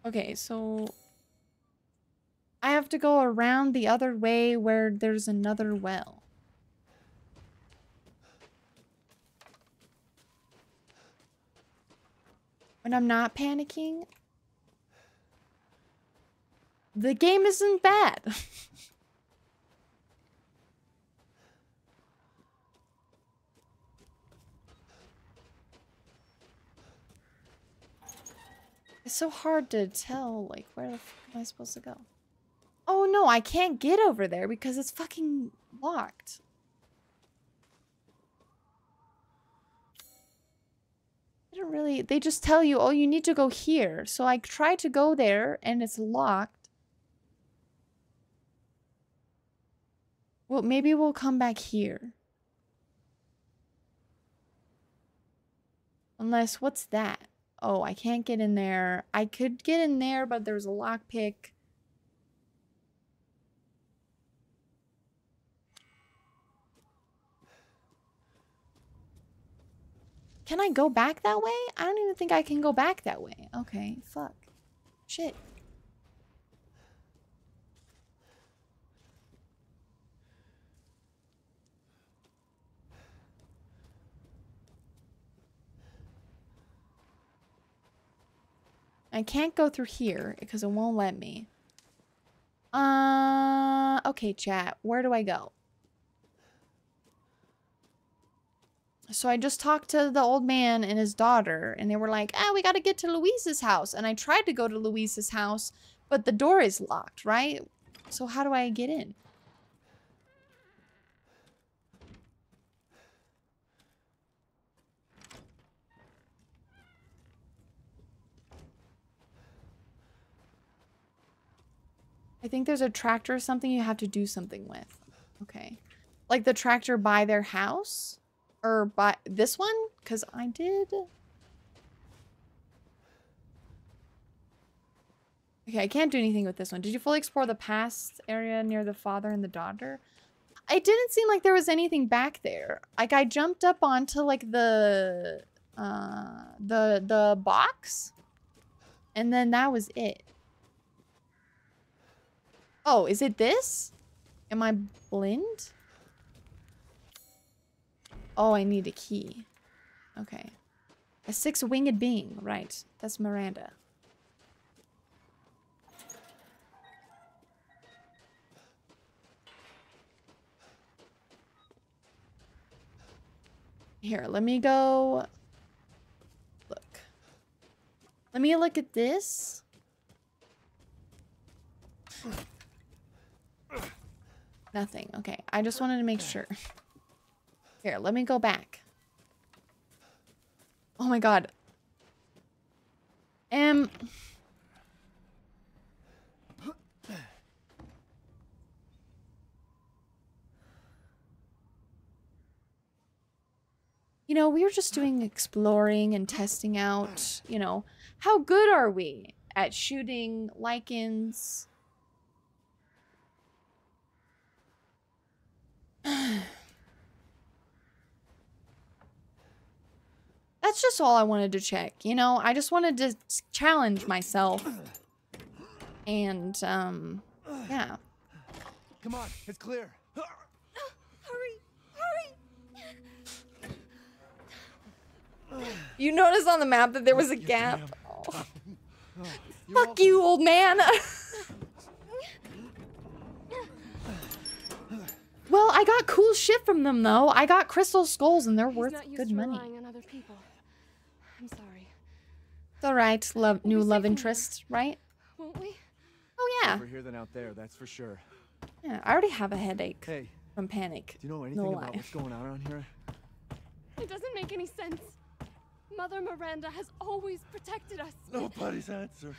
Okay, so I have to go around the other way where there's another well. When I'm not panicking, the game isn't bad. It's so hard to tell, like, where the fuck am I supposed to go? Oh no, I can't get over there because it's fucking locked. They don't really, they just tell you, oh, you need to go here. So I try to go there and it's locked. Well, maybe we'll come back here. Unless, what's that? Oh, I can't get in there. I could get in there, but there's a lockpick. Can I go back that way? I don't even think I can go back that way. Okay, fuck. Shit. I can't go through here because it won't let me. Uh, okay, chat. Where do I go? So I just talked to the old man and his daughter, and they were like, ah, we gotta get to Luiza's house. And I tried to go to Luiza's house, but the door is locked, right? So how do I get in? I think there's a tractor or something you have to do something with. Okay. Like the tractor by their house? Or by this one? Because I did... Okay, I can't do anything with this one. Did you fully explore the past area near the father and the daughter? It didn't seem like there was anything back there. Like I jumped up onto like the uh the the box and then that was it. Oh, is it this? Am I blind? Oh, I need a key. Okay. A six-winged being. Right. That's Miranda. Here, let me go... Look. Let me look at this. Nothing. Okay. I just wanted to make sure. Here, let me go back. Oh my god. Um. You know, we were just doing exploring and testing out, you know, how good are we at shooting lycans? That's just all I wanted to check, you know? I just wanted to challenge myself. And, um, yeah. Come on, it's clear. Hurry! Hurry! You noticed on the map that there was a gap. Oh. Fuck you, old man. well, I got cool shit from them though. I got crystal skulls and they're He's worth not used good money. relying on other people. I'm sorry. It's all right, love new love interest, right? Won't we? Oh yeah. Over here than out there, that's for sure. Yeah, I already have a headache Hey, from panic. do you know anything no about lie. what's going on around here? It doesn't make any sense. Mother Miranda has always protected us. Nobody's answer.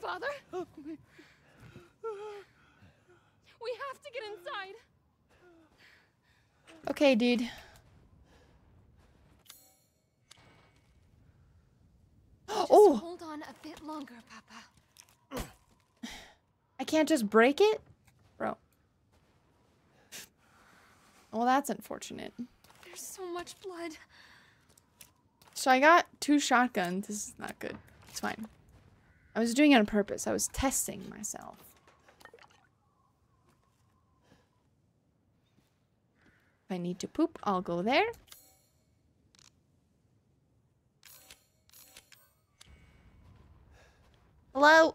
Father? Oh, We have to get inside. Okay, dude. Just Oh, hold on a bit longer, Papa. I can't just break it? Bro. Well, that's unfortunate. There's so much blood. So I got two shotguns. This is not good. It's fine. I was doing it on purpose. I was testing myself. If I need to poop, I'll go there. Hello?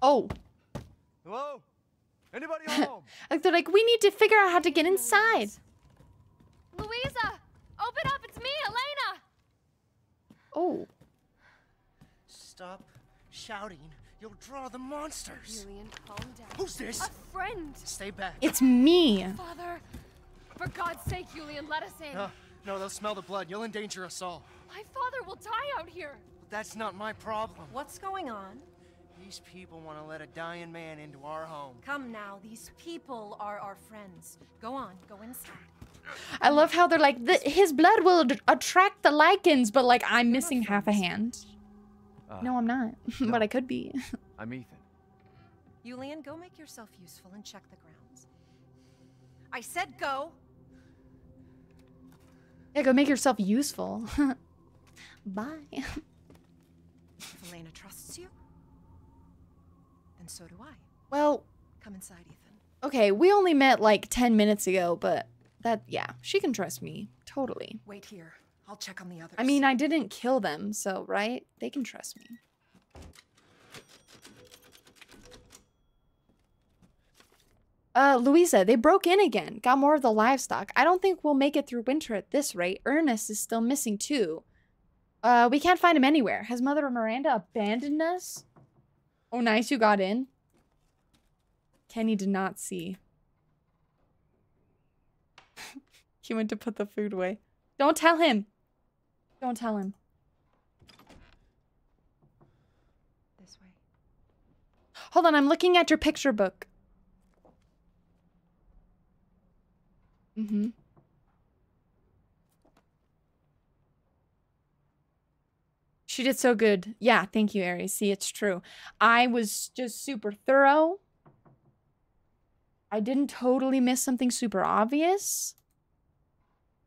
Oh. Hello? Anybody home? They're like, we need to figure out how to get inside. Luiza! Open up! It's me, Elena! Oh. Stop shouting. You'll draw the monsters. Julian, calm down. Who's this? A friend! Stay back. It's me. Father! For God's sake, Julian, let us in. No, no, they'll smell the blood. You'll endanger us all. My father will die out here. But That's not my problem. What's going on? These people want to let a dying man into our home. Come now, these people are our friends. Go on, go inside. I love how they're like, "The- his blood will attract the lycans, but like, I'm missing half a hand. Uh, No, I'm not. but I could be. I'm Ethan. Julian, go make yourself useful and check the grounds. I said go. yeah, go make yourself useful. Bye. If Elena trusts you, then so do I. Well, Come inside, Ethan. okay, we only met like 10 minutes ago, but that, yeah, she can trust me. Totally. Wait here. I'll check on the others. I mean, I didn't kill them, so, right? They can trust me. Uh, Luiza, they broke in again. Got more of the livestock. I don't think we'll make it through winter at this rate. Ernest is still missing too. Uh, we can't find him anywhere. Has Mother Miranda abandoned us? Oh, nice, you got in. Kenny did not see. he went to put the food away. Don't tell him. Don't tell him. This way. Hold on, I'm looking at your picture book. Mm-hmm. She did so good. Yeah, thank you, Aries. See, it's true. I was just super thorough. I didn't totally miss something super obvious.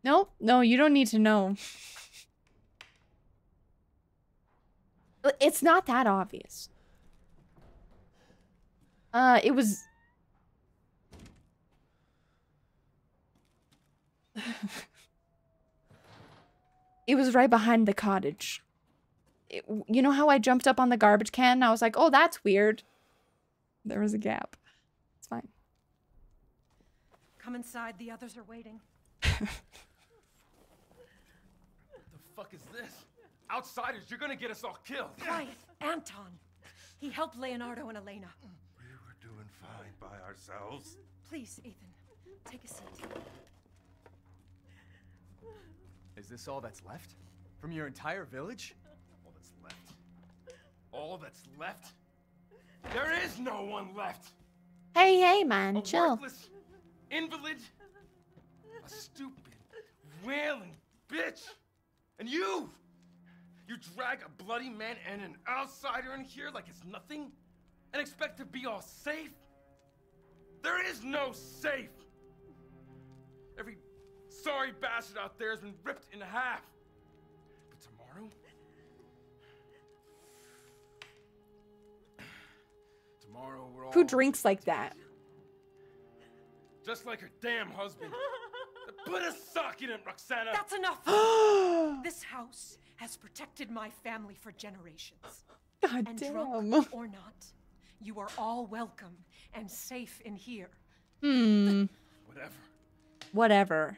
Nope. No, you don't need to know. It's not that obvious. Uh, it was. it was right behind the cottage. It- you know how I jumped up on the garbage can? And I was like, oh, that's weird. There was a gap. It's fine. Come inside. The others are waiting. What the fuck is this? Outsiders, you're gonna get us all killed. Quiet, Anton. He helped Leonardo and Elena. We were doing fine by ourselves. Please, Ethan, take a seat. Is this all that's left? From your entire village? All that's left. All that's left? There is no one left. Hey, hey, man, A chill. worthless invalid, a stupid, wailing bitch, and you. You drag a bloody man and an outsider in here like it's nothing, and expect to be all safe. There is no safe. Every sorry bastard out there has been ripped in half. But tomorrow, tomorrow we're all Who drinks like that? just like her damn husband. Put a sock in it, Roxana. That's enough. this house has protected my family for generations. God and damn. drunk or not, you are all welcome and safe in here. Hmm. Whatever. Whatever.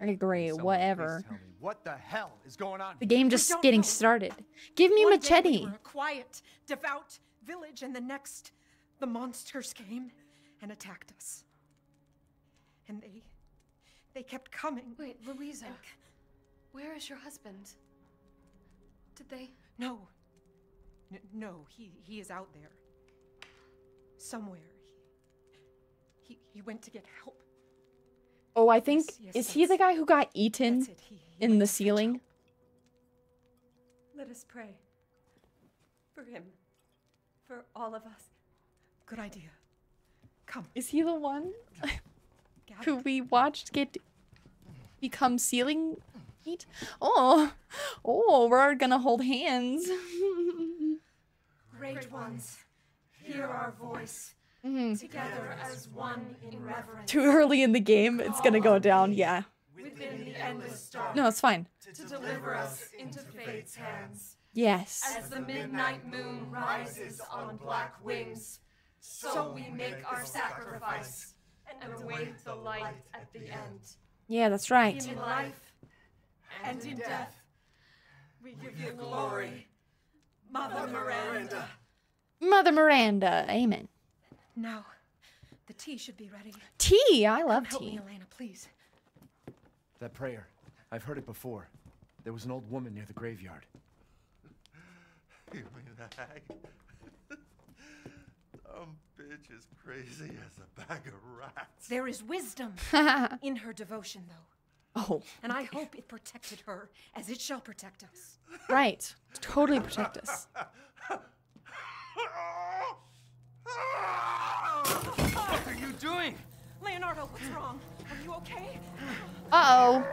I agree. Someone Whatever. tell me what the hell is going on? The game just getting started. Give me One day we were a quiet, devout village, and the next, the monsters came and attacked us. And they, they kept coming. Wait, Luiza. Where is your husband? Did they? No. N- no, he, he is out there. Somewhere. He, he, he went to get help. Oh, I think Yes, yes, is he the guy who got eaten in the ceiling? Let us pray. For him. For all of us. Good idea. Come. Is he the one who we watched get become ceiling meat? Oh, oh, we're gonna hold hands. Great ones, hear our voice. Mhm. Together as one in reverence. Too early in the game, it's gonna go down. Yeah. Within the endless dark. No, it's fine. To deliver us into fate's hands. Yes. As the midnight moon rises on black wings, so we make our sacrifice and await the light at the end. Yeah, that's right. In life and in death, we give you glory, Mother Miranda. Mother Miranda. Amen. Now, the tea should be ready. Tea. I love Help tea. me, Elena, please. That prayer. I've heard it before. There was an old woman near the graveyard. You mean the hag? Dumb bitch is crazy as a bag of rats. There is wisdom in her devotion, though. Oh. And I hope it protected her as it shall protect us. Right. Totally protect us. What are you doing? Leonardo, what's wrong? Are you okay? Uh oh.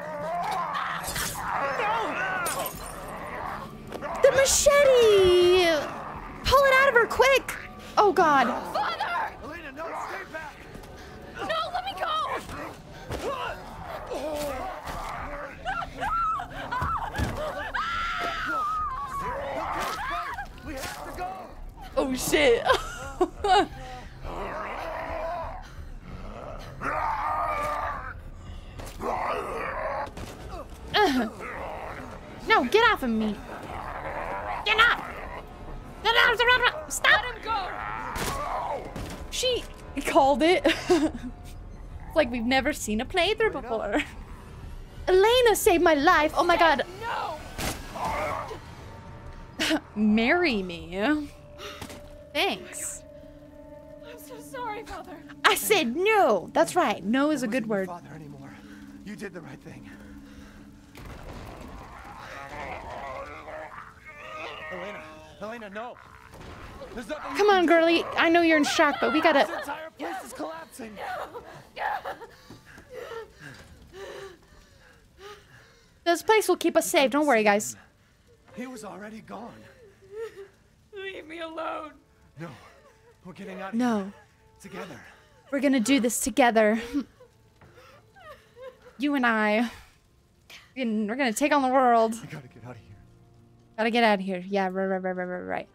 The machete! Pull it out of her quick! Oh god. Father! Elena, no, stay back. No, let me go! We have to go. Oh shit. No, get off of me. Get off! Stop! Let him go! She called it. it's like we've never seen a playthrough before. Elena saved my life. Oh my god. No! Marry me. Thanks. I'm so sorry, Father. I said no. That's right. No is a good word. Father anymore. You did the right thing. Elena, Elena, no. There's nothing. Come on, girlie. I know you're in shock, but we gotta. This entire place is collapsing. This place will keep us safe. Don't worry, guys. He was already gone. Leave me alone. No, we're getting out of No. Together. We're gonna do this together. You and I. And We're gonna take on the world. We gotta get out of here. Gotta get out of here. Yeah, right, right, right, right, right,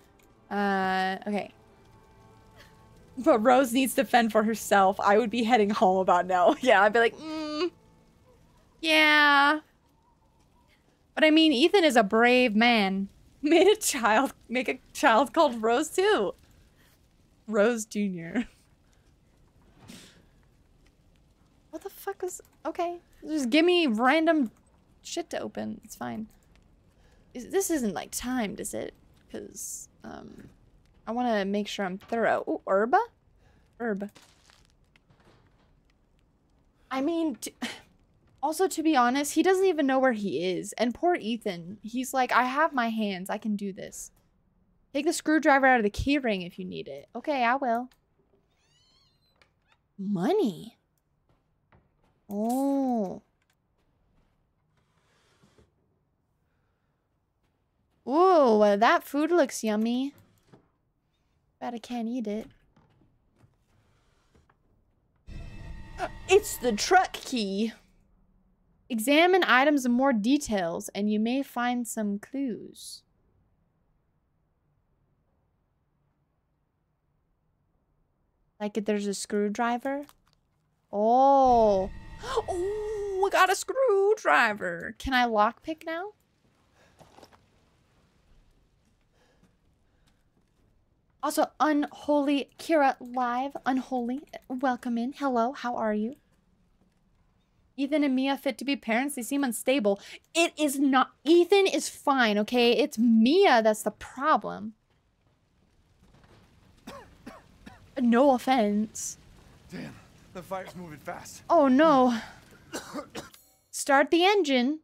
right. Uh, okay. But Rose needs to fend for herself. I would be heading home about now. Yeah, I'd be like, mm, yeah. But I mean, Ethan is a brave man. Made a child, make a child called Rose too. Rose Jr. What the fuck is... Okay. Just give me random shit to open. It's fine. Is, this isn't like timed, is it? Because, um... I want to make sure I'm thorough. Ooh, herb? Herb. I mean... also, to be honest, he doesn't even know where he is. And poor Ethan. He's like, I have my hands. I can do this. Take the screwdriver out of the keyring if you need it. Okay, I will. Money. Oh. Ooh, that food looks yummy. Bet I can't eat it. Uh, it's the truck key. Examine items in more details, and you may find some clues. Like there's a screwdriver. Oh. Oh, I got a screwdriver. Can I lockpick now? Also, Unholy Kira live. Unholy, welcome in. Hello, how are you? Ethan and Mia fit to be parents. They seem unstable. It is not. Ethan is fine, okay? It's Mia that's the problem. No offense. Damn, the fire's moving fast. Oh no. Start the engine.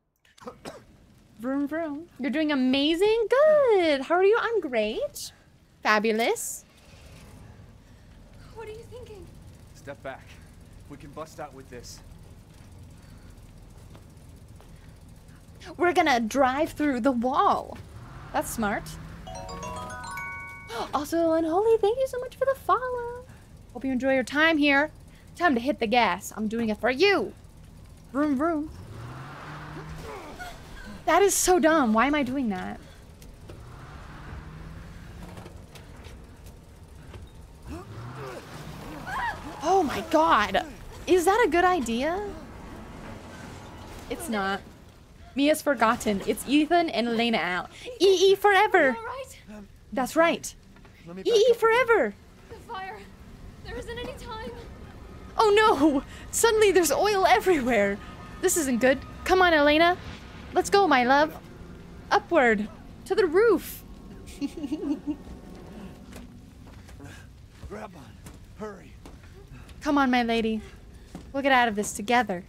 Vroom vroom. You're doing amazing. Good. How are you? I'm great. Fabulous. What are you thinking? Step back. We can bust out with this. We're gonna drive through the wall. That's smart. Also, Unholy, thank you so much for the follow. Hope you enjoy your time here. Time to hit the gas. I'm doing it for you. Vroom vroom. That is so dumb. Why am I doing that? Oh my god. Is that a good idea? It's not. Mia's forgotten. It's Ethan and Elena out. EE forever. That's right. EE forever. The fire. There isn't any time. Oh no! Suddenly there's oil everywhere. This isn't good. Come on, Elena. Let's go, my love. Upward. To the roof. Grab on. Hurry. Come on, my lady. We'll get out of this together.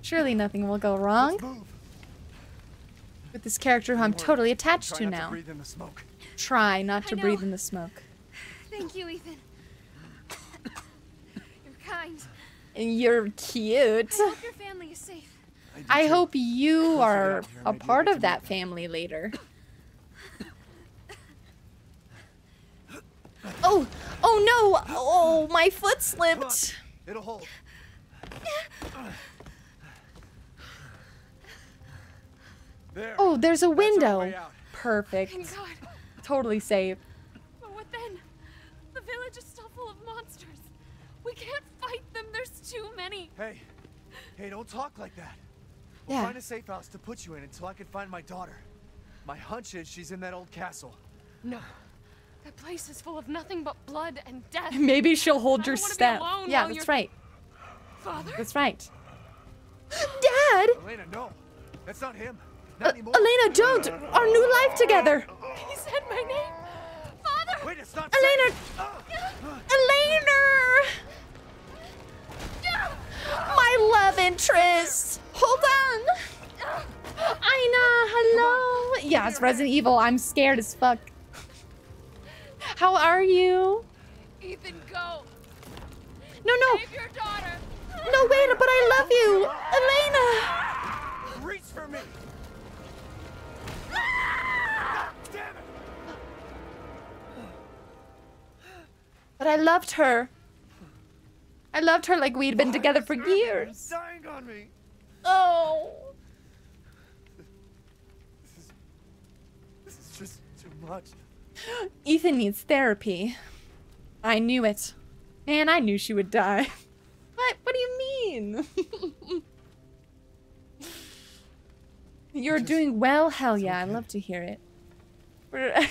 Surely nothing will go wrong. With this character who I'm totally attached to not now. breathe in the smoke. Try not to breathe in the smoke. Thank you, Ethan. You're kind. And you're cute. I hope your family is safe. I hope you are a part of that family later. Oh, oh no! Oh, my foot slipped. It'll hold. There. Oh, there's a window. Perfect. Thank God. Totally safe. But what then? The village is still full of monsters. We can't fight them. There's too many. Hey, hey, don't talk like that. We'll Yeah. find a safe house to put you in until I can find my daughter. My hunch is she's in that old castle. No. That place is full of nothing but blood and death. Maybe she'll hold I your don't wanna be step. Yeah, that's you're- right. Father? That's right. Dad! Elena, no. That's not him. Not anymore. Elena, don't! Our new life together! He said my name. Father! Wait, it's not Elena! Ah. Elena! My love interest! Hold on! Aina, hello! Yeah, it's Resident Evil. I'm scared as fuck. How are you? Ethan, go. No, no! Save your daughter. No, wait, but I love you! Elena! Reach for me. But I loved her. I loved her like we'd been together for years. Dying on me. Oh. This is this is just too much. Ethan needs therapy. I knew it. Man, I knew she would die. What? What do you mean? You're doing well. Hell yeah, I love to hear it.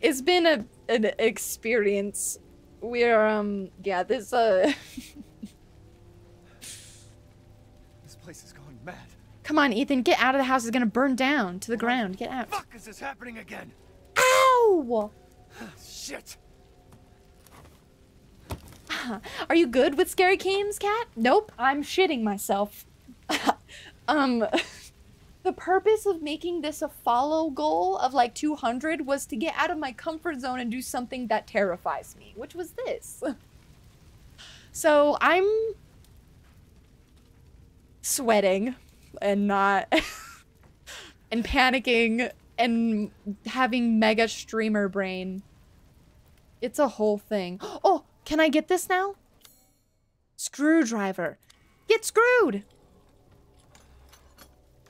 It's been a an experience. We're um yeah, this uh This place is going mad. Come on, Ethan, get out of the house. It's gonna burn down to the ground. Get out. Fuck is this happening again? Ow! Shit. Are you good with scary games, cat? Nope, I'm shitting myself. um, the purpose of making this a follow goal of like 200 was to get out of my comfort zone and do something that terrifies me, which was this. So I'm sweating and not and panicking and having mega streamer brain. It's a whole thing. Oh, can I get this now? Screwdriver. Get screwed!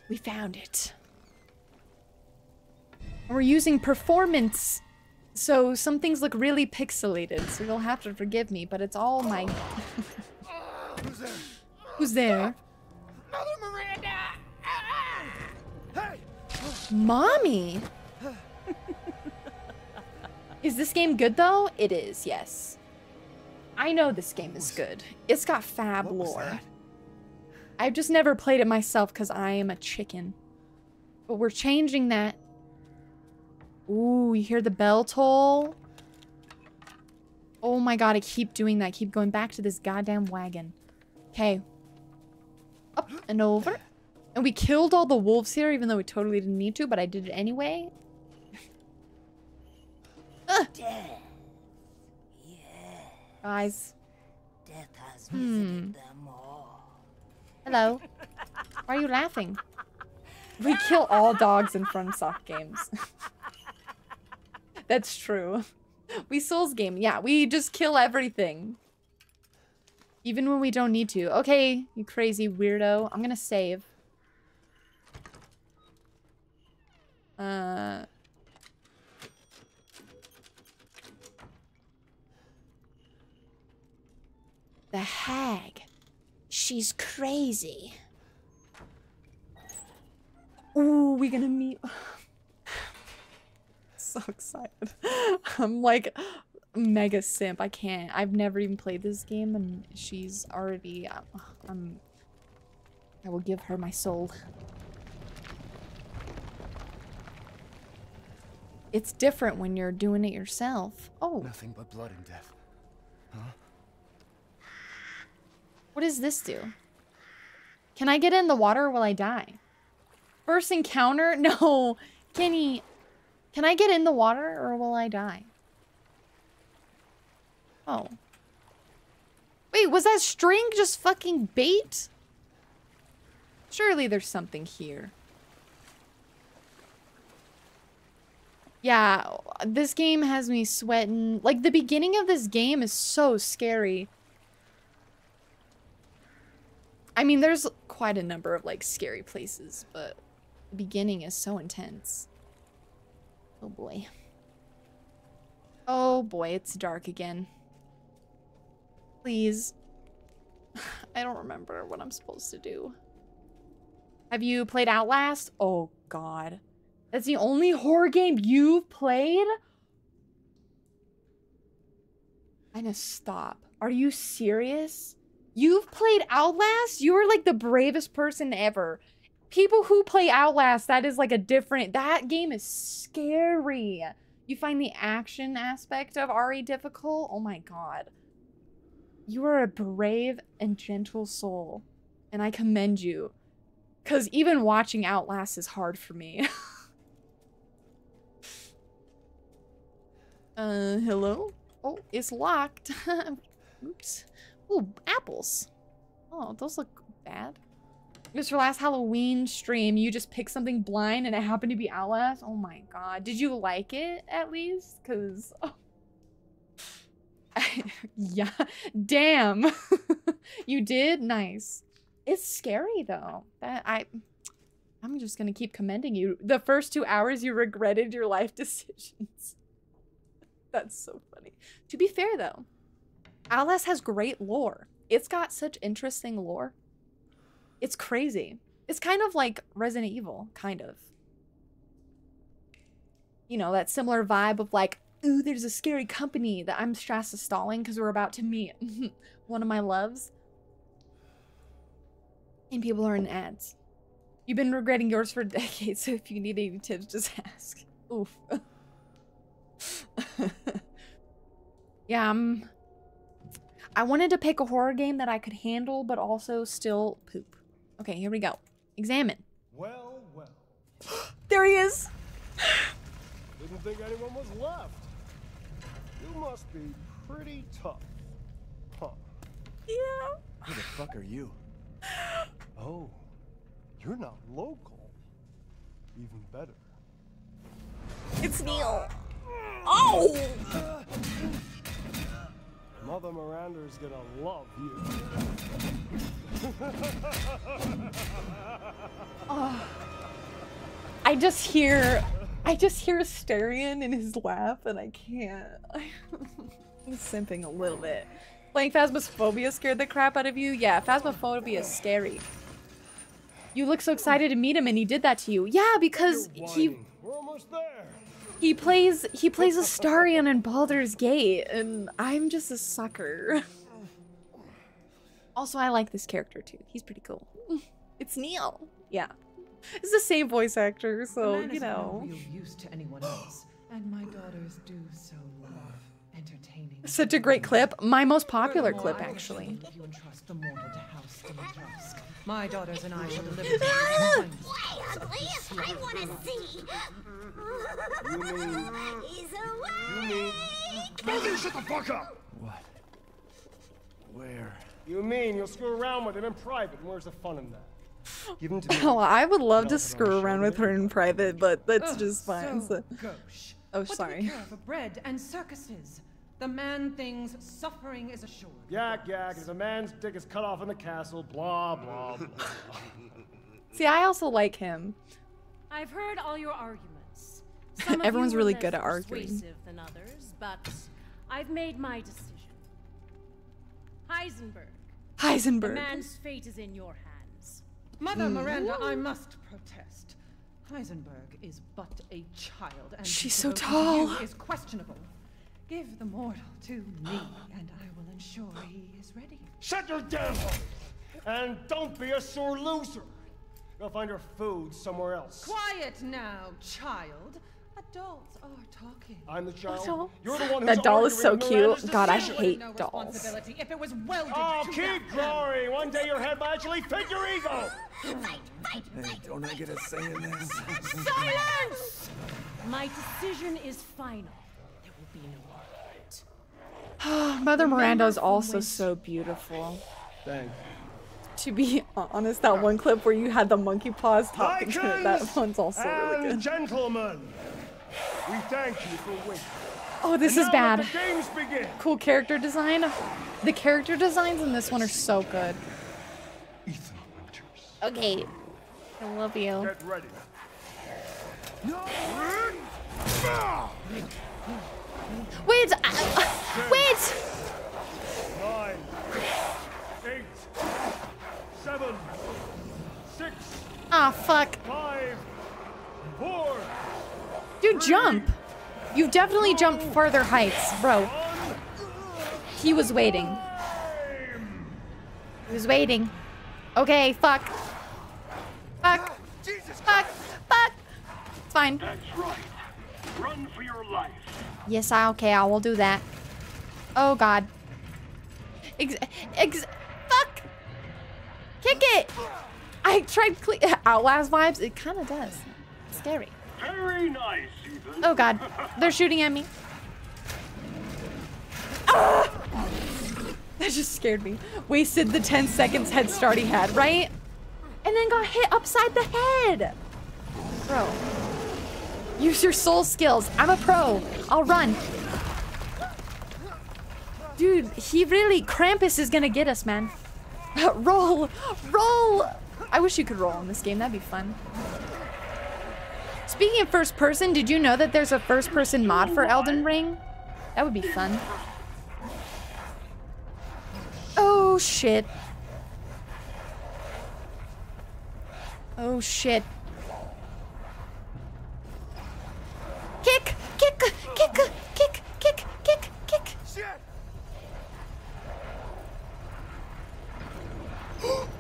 We found it. We're using performance, so some things look really pixelated, so you'll have to forgive me, but it's all my... Who's there? Who's there? Mother Miranda! Hey! Mommy! is this game good though? It is, yes. I know this game is good. It's got fab lore. I've just never played it myself because I am a chicken. But we're changing that. Ooh, you hear the bell toll? Oh my god, I keep doing that. I keep going back to this goddamn wagon. Okay. Up and over. And we killed all the wolves here, even though we totally didn't need to, but I did it anyway. Ugh. Guys. Death has Hmm. them all. Hello. Why are you laughing? We kill all dogs in FromSoft games. That's true. We Souls game. Yeah, we just kill everything. Even when we don't need to. Okay, you crazy weirdo. I'm gonna save. Uh... The hag. She's crazy. Ooh, we're gonna meet. so excited. I'm like mega simp. I can't. I've never even played this game, and she's already. Uh, I'm. I will give her my soul. It's different when you're doing it yourself. Oh, Nothing but blood and death. Huh? What does this do? Can I get in the water or will I die? First encounter? No. Kenny, can I get in the water or will I die? Oh. Wait, was that string just fucking bait? Surely there's something here. Yeah, this game has me sweating. Like, the beginning of this game is so scary. I mean, there's quite a number of, like, scary places, but the beginning is so intense. Oh, boy. Oh, boy, it's dark again. Please. I don't remember what I'm supposed to do. Have you played Outlast? Oh, God. That's the only horror game you've played? I know, stop. Are you serious? You've played Outlast? You're like the bravest person ever. People who play Outlast, that is like a different... That game is scary. You find the action aspect of RE difficult? Oh my god. You are a brave and gentle soul. And I commend you. Because even watching Outlast is hard for me. uh, hello? Oh, it's locked. Oops. Oh, apples. Oh, those look bad. It was last Halloween stream. You just picked something blind and it happened to be Outlast. Oh my god. Did you like it at least? Because. Oh. yeah. Damn. you did? Nice. It's scary though. That I. I'm just gonna keep commending you. The first two hours you regretted your life decisions. That's so funny. To be fair though, Outlast has great lore. It's got such interesting lore. It's crazy. It's kind of like Resident Evil, kind of. You know, that similar vibe of like, ooh, there's a scary company that I'm stressed stalling because we're about to meet one of my loves. And people are in ads. You've been regretting yours for decades, so if you need any tips, just ask. Oof. yeah, um, I wanted to pick a horror game that I could handle, but also still poop. Okay, here we go. Examine. Well, well. There he is. Didn't think anyone was left. You must be pretty tough. Huh. Yeah. Who the fuck are you? Oh, you're not local. Even better. It's Neil. Oh! Uh, Mother Miranda's gonna love you. Oh. I just hear, I just hear Astarion in his laugh, and I can't. I'm simping a little bit. Playing Phasmophobia scared the crap out of you? Yeah, Phasmophobia is scary. You look so excited to meet him, and he did that to you. Yeah, because he We're almost there. He plays he plays Astarion in Baldur's Gate, and I'm just a sucker. Also, I like this character too. He's pretty cool. It's Neil. Yeah. It's the same voice actor, so the man you is know. no real use to anyone else, and my daughters do so love entertaining. Such a great clip. My most popular Furthermore, clip, actually. you entrust the mortal to House My daughters and I shall deliver to you the finest of this I want to see. You mean? He's You mean? awake. shut the fuck up! What? Where? You mean you'll screw around with him in private? And where's the fun in that? Give him to me. Oh, I would love to I'll put on a screw around with her in private, but that's Ugh, just fine. So so- gauche. Oh, what Do sorry. we care for bread and circuses? The man thinks suffering is assured. Yak yak, as a man's dick is cut off in the castle, blah blah blah. See, I also like him. I've heard all your arguments. Some Everyone's really good at arguing. than others, but I've made my decision. Heisenberg. The Heisenberg. man's fate is in your hands. Mother Hmm. Miranda, I must protest. Heisenberg is but a child, and She's his so devotion to you tall. is questionable. Give the mortal to me, and I will ensure he is ready. Shut your damn hole! And don't be a sore loser. Go find your food somewhere else. Quiet now, child. Adults oh, are talking. I'm the child. Adults? You're the one who's That doll is so arguing Miranda's cute. God, I hate no dolls. if it was welded Oh, to keep that glory. One day your head might actually fit your ego. Hey, don't I get a say in this? Silence! My decision is final. There will be no argument. Mother Miranda is also so beautiful. Thanks. To be honest, that one clip where you had the monkey paws talking to it, that Lycans one's also really and good. gentlemen, we thank you for waiting. Oh, this And is bad. The games begin. Cool character design. The character designs in this one are so good. Ethan Winters. Okay. I love you. Get ready. Wait! I- wait! Nine, eight, seven, six, Ah, fuck. five, four, Dude, jump! You've definitely jumped farther heights, bro. He was waiting. He was waiting. Okay, fuck. Fuck. Fuck. Fuck. It's fine. That's right. Run for your life. Yes, I okay, I will do that. Oh god. Ex ex fuck! Kick it! I tried cle- Outlast vibes, it kinda does. Scary. Very nice, Ethan. Oh god. They're shooting at me. Ah! That just scared me. Wasted the 10 seconds head start he had, right? And then got hit upside the head. Bro. Use your soul skills. I'm a pro. I'll run. Dude, he really Krampus is gonna get us, man. roll! Roll! I wish you could roll in this game. That'd be fun. Speaking of first person, did you know that there's a first person mod for Elden Ring? That would be fun. Oh shit. Oh shit. Kick! Kick! Kick! Kick! Kick! Kick! Kick! Shit!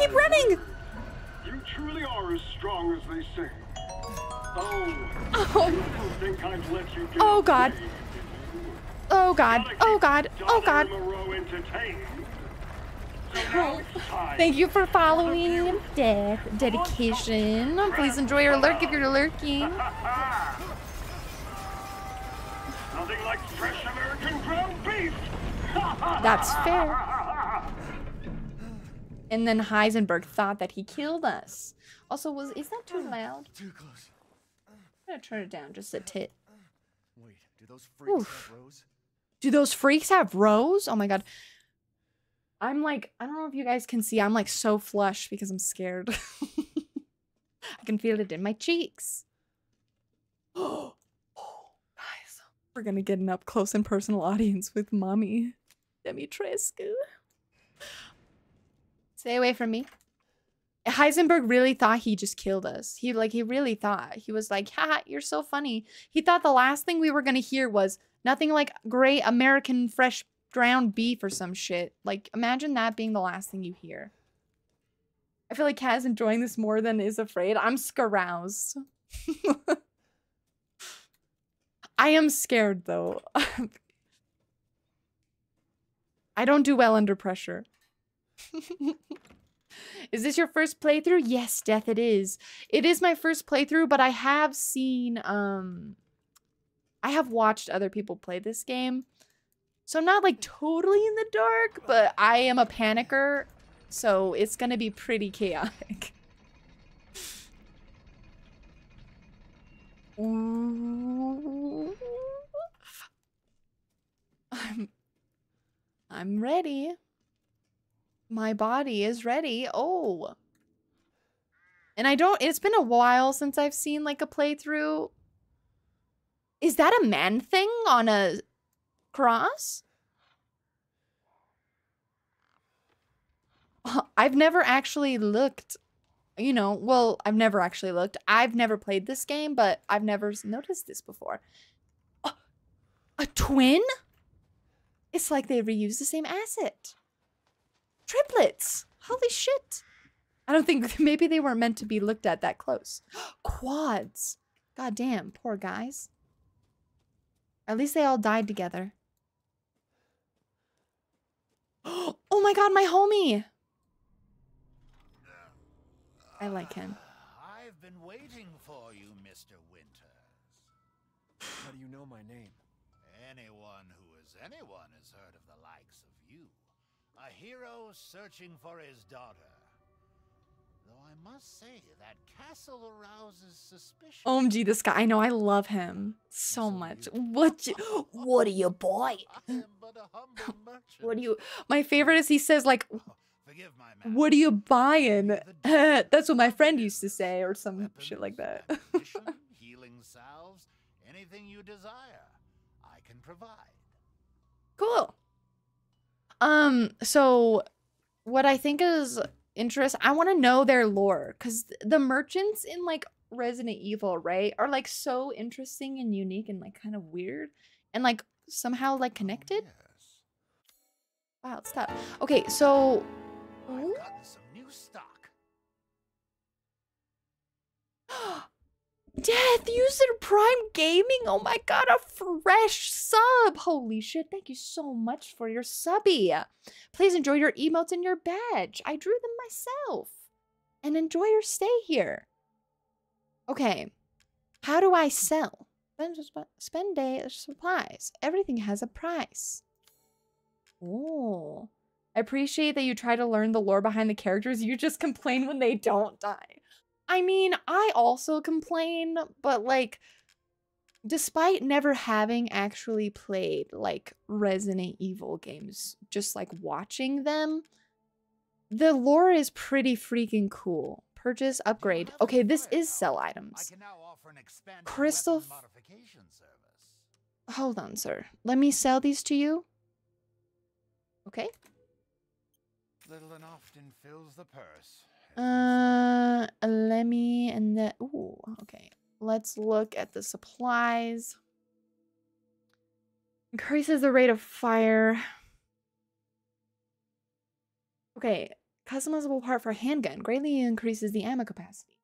keep running! You truly are as strong as they say. Oh, Oh. think I'd let you get Oh god. Oh god. Oh, oh god. Oh god. Moreau. So now it's time. Thank you for following. Death. Dedication. Please enjoy your lurk if you're lurking. Nothing like fresh American ground beef. That's fair. And then Heisenberg thought that he killed us. Also, was is that too loud? Too close. I'm gonna turn it down just a tit. Wait, do those freaks Oof. have rows? Do those freaks have rows? Oh my god. I'm like, I don't know if you guys can see, I'm like so flush because I'm scared. I can feel it in my cheeks. Oh, guys, we're gonna get an up close and personal audience with mommy Dimitrescu. Stay away from me. Heisenberg really thought he just killed us. He like he really thought. He was like, "Ha, you're so funny." He thought the last thing we were going to hear was nothing like great American fresh ground beef or some shit. Like imagine that being the last thing you hear. I feel like Kaz enjoying this more than is afraid. I'm scaroused. I am scared though. I don't do well under pressure. is this your first playthrough? Yes, Death, it is. It is my first playthrough, but I have seen, um, I have watched other people play this game. So I'm not like totally in the dark, but I am a panicker, so it's gonna be pretty chaotic. I'm I'm ready. My body is ready. Oh. And I don't it's been a while since I've seen like a playthrough. Is that a man thing on a cross? Uh, I've never actually looked, you know, well, I've never actually looked. I've never played this game, but I've never noticed this before. A, a twin? It's like they reuse the same asset. Triplets. Holy shit. I don't think maybe they weren't meant to be looked at that close. Quads. God damn, poor guys. At least they all died together. Oh my god, my homie. I like him. I've been waiting for you, Mr. Winters. How do you know my name? Anyone who is anyone has heard of the likes of you. A hero searching for his daughter. Though I must say, that castle arouses suspicion. OMG, this guy. I know, I love him so much. What you, what are you buying? what do you My favorite is he says like oh, What are you buying? That's what my friend used to say or some shit like that. Healing salves, anything you desire, I can provide. cool. Um so what I think is interest I want to know their lore cuz the merchants in like Resident Evil, right, are like so interesting and unique and like kind of weird and like somehow like connected. Wow, stop. Okay, so I've gotten some new stock. Death User Prime Gaming. Oh my god, a fresh sub. Holy shit. Thank you so much for your subby. Please enjoy your emotes and your badge. I drew them myself. And enjoy your stay here. Okay. How do I sell? Spend, day uh, supplies. Everything has a price. Oh. I appreciate that you try to learn the lore behind the characters. You just complain when they don't die. I mean, I also complain, but like, despite never having actually played like Resident Evil games, just like watching them, the lore is pretty freaking cool. Purchase, upgrade. Okay, this is sell items. Crystal. Hold on, sir. Let me sell these to you. Okay. little and often fills the purse. Uh, let me and the ooh, okay. Let's look at the supplies. Increases the rate of fire. Okay, customizable part for handgun greatly increases the ammo capacity.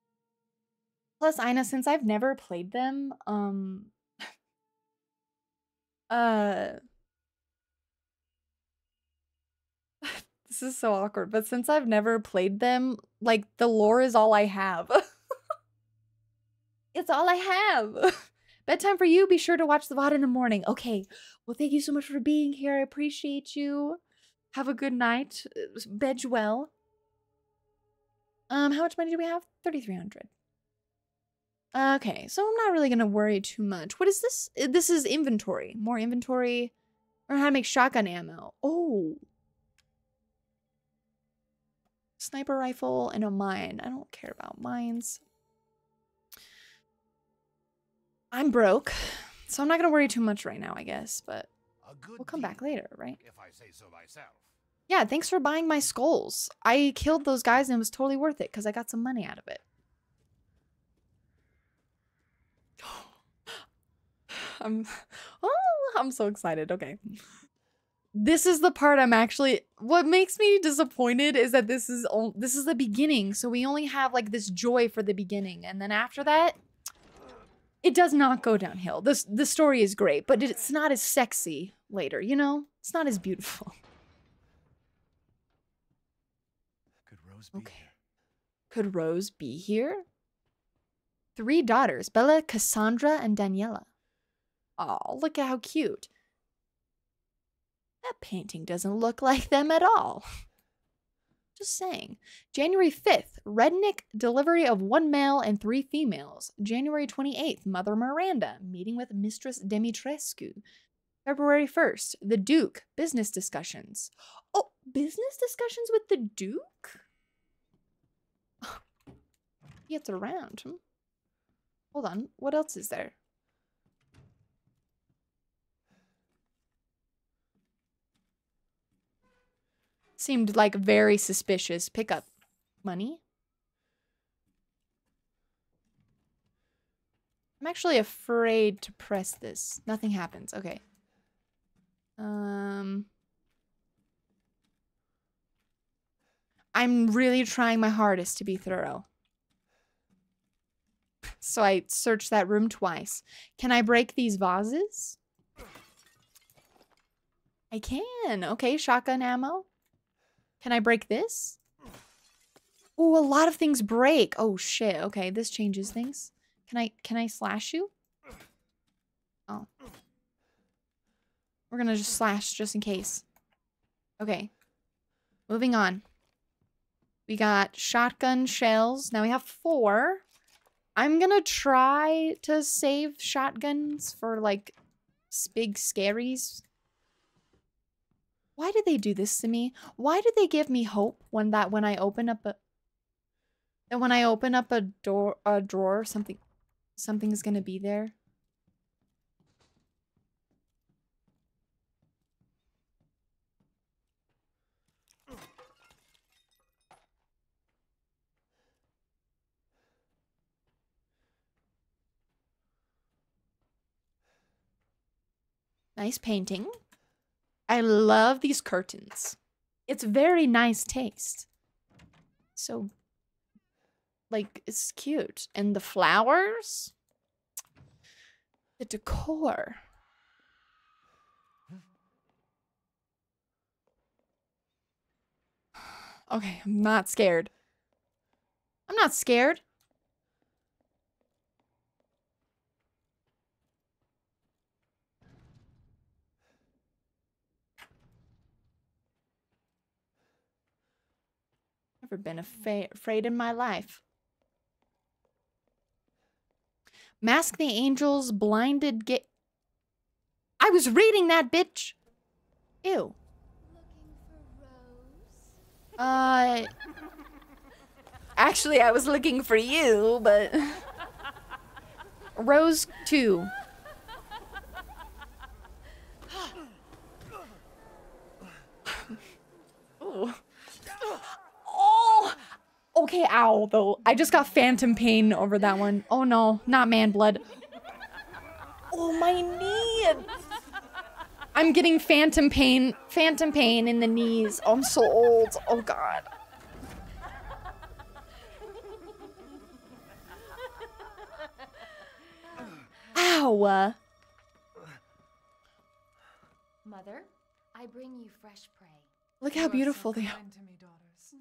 Plus, Ina, since I've never played them, um, uh, this is so awkward. But since I've never played them, like the lore is all I have. it's all I have. Bedtime for you. Be sure to watch the VOD in the morning. Okay. Well, thank you so much for being here. I appreciate you. Have a good night. Bed well. Um, how much money do we have? 3,300. Okay, so I'm not really gonna worry too much. What is this? This is inventory. More inventory. Learn how to make shotgun ammo. Oh. Sniper rifle and a mine. I don't care about mines. I'm broke, so I'm not gonna worry too much right now, I guess, but we'll come back later, right? If I say so myself. Yeah, thanks for buying my skulls. I killed those guys and it was totally worth it because I got some money out of it. I'm oh, I'm so excited. Okay. This is the part I'm actually what makes me disappointed is that this is this is the beginning. So we only have like this joy for the beginning and then after that it does not go downhill. This the story is great, but it's not as sexy later, you know? It's not as beautiful. Could Rose be Okay. Could Rose be here? Three daughters, Bela, Cassandra, and Daniela. Oh, look at how cute. That painting doesn't look like them at all. Just saying. January 5th, Rednick delivery of one male and three females. January 28th, Mother Miranda meeting with Mistress Dimitrescu. February 1st, The Duke business discussions. Oh, business discussions with the Duke? He gets around. Hmm? Hold on. What else is there? Seemed like very suspicious. Pick up money. I'm actually afraid to press this. Nothing happens. Okay. Um I'm really trying my hardest to be thorough. So I searched that room twice. Can I break these vases? I can. Okay, shotgun ammo. Can I break this? Oh, a lot of things break. Oh shit. Okay, this changes things. Can I can I slash you? Oh. We're gonna just slash just in case. Okay. Moving on. We got shotgun shells. Now we have four. I'm gonna try to save shotguns for like big scaries. Why did they do this to me? Why did they give me hope when that when I open up a when I open up a door a drawer something something's gonna be there? Nice painting. I love these curtains. It's very nice taste. So, like, it's cute. And the flowers, the decor. Okay, I'm not scared. I'm not scared. Never been afraid in my life. Mask the Angels, Blinded Get. I was reading that bitch! Ew. Uh. Actually, I was looking for you, but. Rose 2. Ooh. Okay, ow, though. I just got phantom pain over that one. Oh no, not man blood. Oh, my knee. I'm getting phantom pain, phantom pain in the knees. Oh, I'm so old. Oh god. Ow. Mother, I bring you fresh prey. Look how beautiful they are. Kind to me, daughters.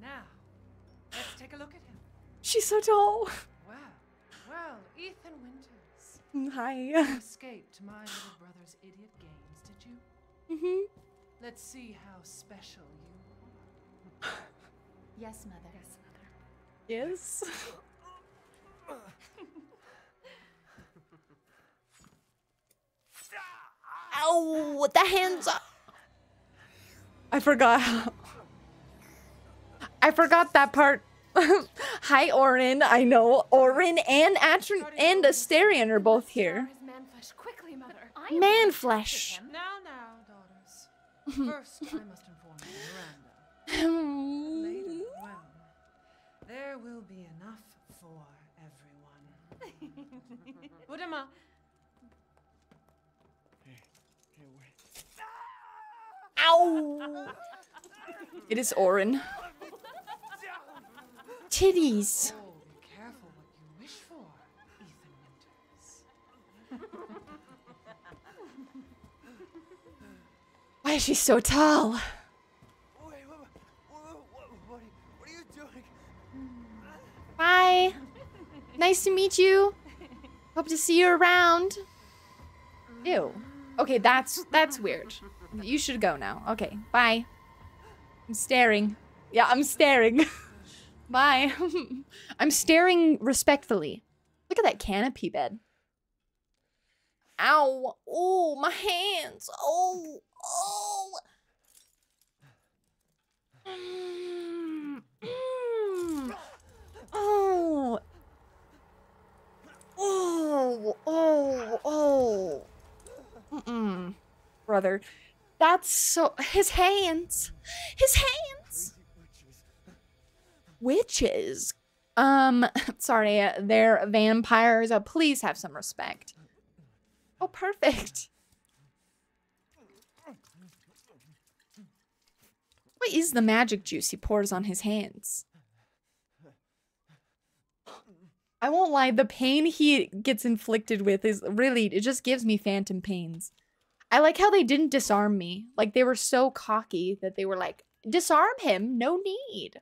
now, let's take a look at him. She's so tall. Well, well, Ethan Winters. Hi. You escaped my little brother's idiot games, did you? Mm-hmm. Let's see how special you are. Yes, mother. Yes, mother. Yes. Ow, the hands up. I forgot. How- I forgot that part. Hi, Orin. I know Orin and Atron and Astarion are both here. His man flesh quickly, mother. Now, now, daughters. First, I must inform Miranda. Later, well, there will be enough for everyone. Budama, Ow. It is Orin. Titties. oh, be careful what you wish for, Ethan Winters. Why is she so tall? Wait, what, what, what, what, what are you doing? Bye. Nice to meet you. Hope to see you around. Ew. Okay, that's that's weird. You should go now. Okay, bye. I'm staring. Yeah, I'm staring. bye. I'm staring respectfully. Look at that canopy bed. Ow. Oh, my hands. Oh. Oh. Mm, mm. Oh. Oh. Oh. Oh. Mm-mm. Brother. That's so. His hands. His hands. Witches. Um, sorry, they're vampires. Uh, please have some respect. Oh, perfect. What is the magic juice he pours on his hands? I won't lie, the pain he gets inflicted with is really, it just gives me phantom pains. I like how they didn't disarm me. Like, they were so cocky that they were like, disarm him, no need.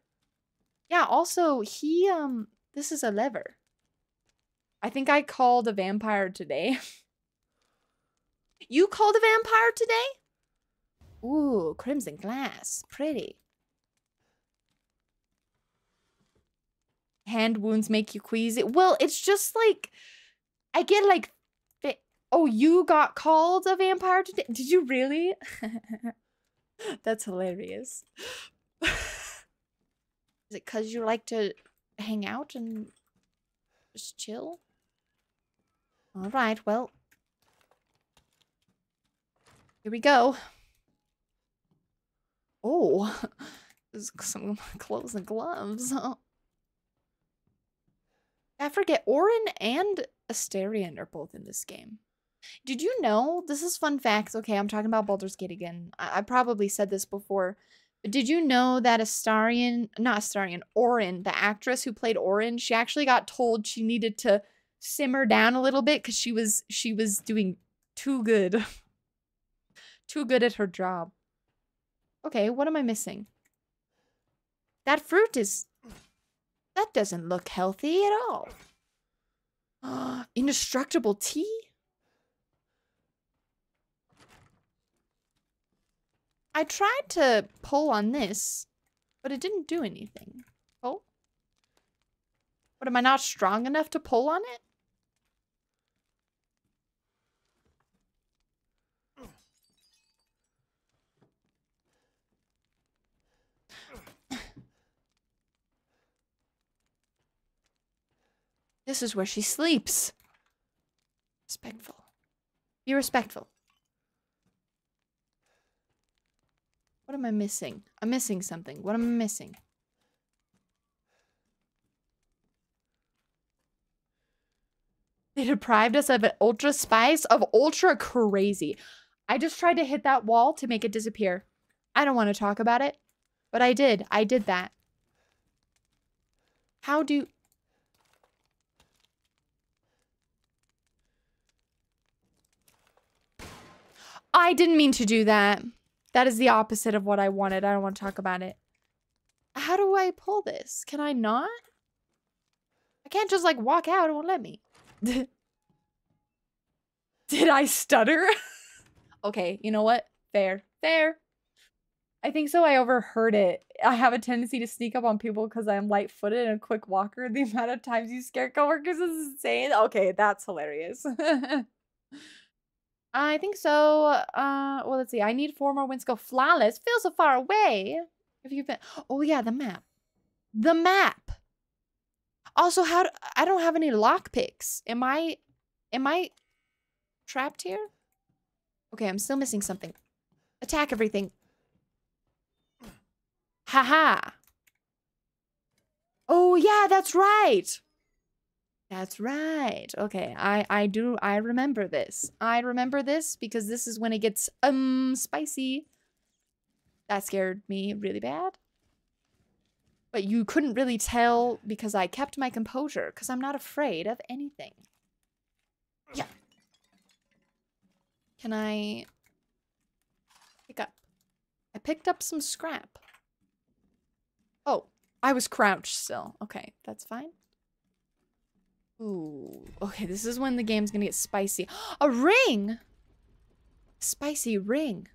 Yeah, also, he, um, this is a lever. I think I called a vampire today. you called a vampire today? Ooh, crimson glass. Pretty. Hand wounds make you queasy. Well, it's just like I get like Oh, you got called a vampire today? Did you really? That's hilarious. Is it cuz you like to hang out and just chill? All right, well. Here we go. Oh, there's some clothes and gloves. I forget, Orin and Astarion are both in this game. Did you know? This is fun facts. Okay, I'm talking about Baldur's Gate again. I, I probably said this before. Did you know that Astarion, not Astarion, Orin, the actress who played Orin, she actually got told she needed to simmer down a little bit because she was she was doing too good. too good at her job. Okay, what am I missing? That fruit is... That doesn't look healthy at all. Indestructible tea? I tried to pull on this, but it didn't do anything. Oh? What, am I not strong enough to pull on it? This is where she sleeps. Respectful. Be respectful. What am I missing? I'm missing something. What am I missing? They deprived us of an ultra spice of ultra crazy. I just tried to hit that wall to make it disappear. I don't want to talk about it, but I did. I did that. How do... I didn't mean to do that. That is the opposite of what I wanted. I don't want to talk about it. How do I pull this? Can I not? I can't just like walk out. It won't let me. Did I stutter? okay, you know what? Fair. Fair. I think so. I overheard it. I have a tendency to sneak up on people because I'm light footed and a quick walker. The amount of times you scare coworkers is insane. Okay, that's hilarious. I think so. Uh, well, let's see. I need four more wins to go flawless. Feel so far away. If you've been, oh yeah, the map, the map. Also, how do, I don't have any lockpicks. Am I, am I trapped here? Okay, I'm still missing something. Attack everything. Haha. -ha. Oh yeah, that's right. That's right. Okay, I I do I remember this. I remember this because this is when it gets um spicy. That scared me really bad. But you couldn't really tell because I kept my composure because I'm not afraid of anything. Yeah. Can I pick up? I picked up some scrap. Oh, I was crouched still. Okay, that's fine. Ooh, okay, this is when the game's gonna get spicy. A ring! Spicy ring.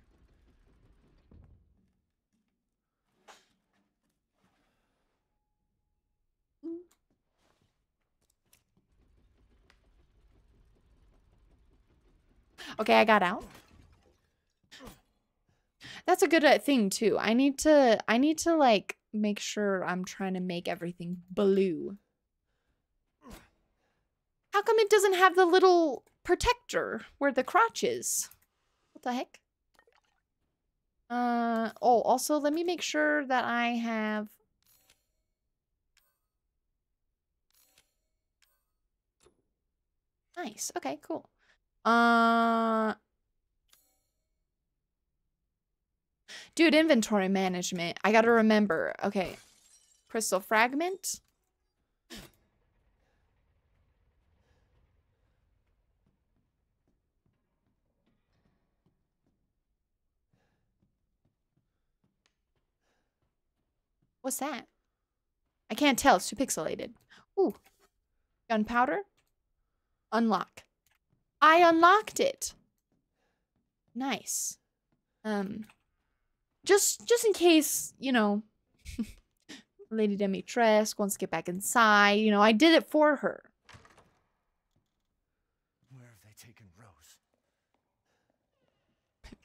Okay, I got out. That's a good uh, thing too. I need to I need to like make sure I'm trying to make everything blue. How come it doesn't have the little protector where the crotch is? What the heck? Uh, oh, also let me make sure that I have... Nice. Okay, cool. Uh... Dude, inventory management. I gotta remember. Okay. Crystal fragment. What's that? I can't tell. It's too pixelated. Ooh. Gunpowder. Unlock. I unlocked it. Nice. Um, just just in case, you know, Lady Dimitrescu wants to get back inside. You know, I did it for her. Where have they taken Rose?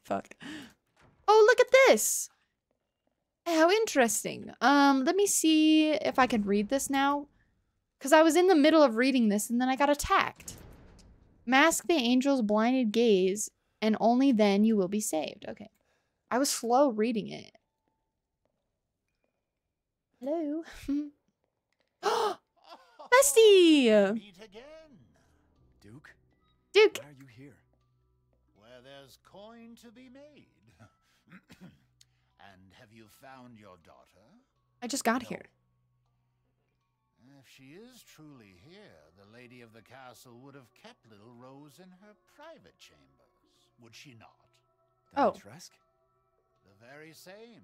Fuck. Oh, look at this. How interesting. Um, let me see if I can read this now. Because I was in the middle of reading this and then I got attacked. Mask the angel's blinded gaze and only then you will be saved. Okay. I was slow reading it. Hello. Bestie! Meet again. Duke? Duke! Why are you here? Where there's coin to be made. and have you found your daughter? I just got here. If she is truly here, the lady of the castle would have kept little Rose in her private chambers, would she not? Oh. Dimitrescu? The very same.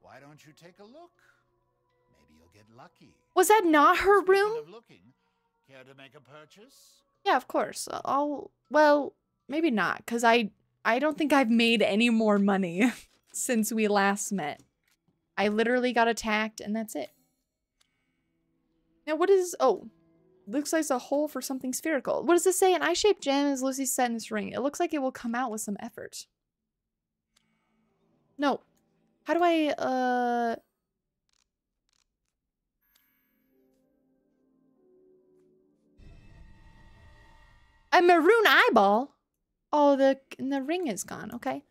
Why don't you take a look? Maybe you'll get lucky. Was that not her Speaking room? Of looking, care to make a purchase? Yeah, of course. I'll well, maybe not cuz I I don't think I've made any more money since we last met. I literally got attacked and that's it. Now what is oh, looks like a hole for something spherical. What does this say? An eye-shaped gem is loosely set in this ring. It looks like it will come out with some effort. No. How do I uh A maroon eyeball? Oh, the the ring is gone. Okay.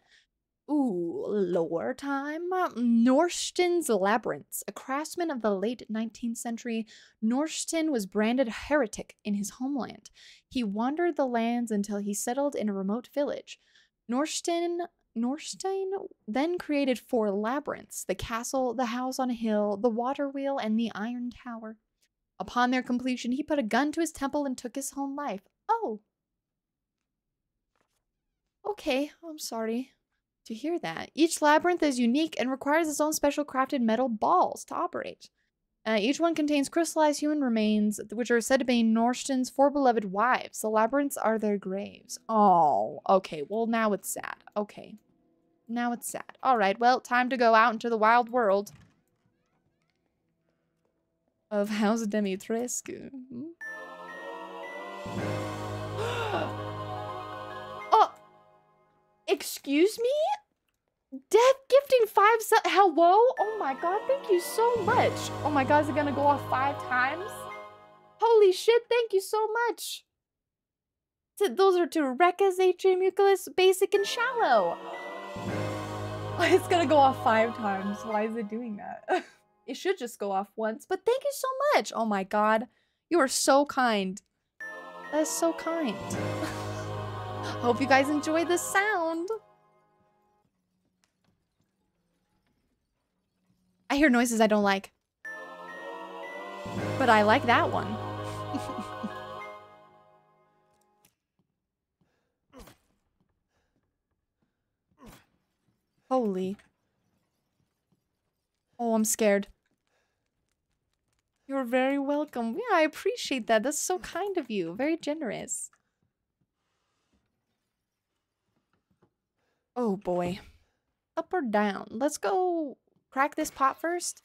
Ooh, lore time. Uh, Norsten's Labyrinths. A craftsman of the late 19th century, Norsten was branded heretic in his homeland. He wandered the lands until he settled in a remote village. Norsten Norstein then created four labyrinths the castle, the house on a hill, the water wheel, and the iron tower. Upon their completion, he put a gun to his temple and took his own life. Oh. Okay, I'm sorry to hear that. Each labyrinth is unique and requires its own special crafted metal balls to operate. Uh, each one contains crystallized human remains, which are said to be Norsten's four beloved wives. The labyrinths are their graves. Oh, okay. Well, now it's sad. Okay. Now it's sad. All right, well, time to go out into the wild world of House Dimitrescu. oh, excuse me? Death gifting five su- Hello? Oh my god, thank you so much. Oh my god, is it gonna go off five times? Holy shit, thank you so much. So those are two Rekkas, Atrium, Euclid, Basic, and Shallow. It's gonna go off five times. Why is it doing that? it should just go off once, but thank you so much. Oh my god. You are so kind. That is so kind. Hope you guys enjoy the sound. I hear noises I don't like. But I like that one. Holy. Oh, I'm scared. You're very welcome. Yeah, I appreciate that. That's so kind of you. Very generous. Oh boy. Up or down? Let's go crack this pot first.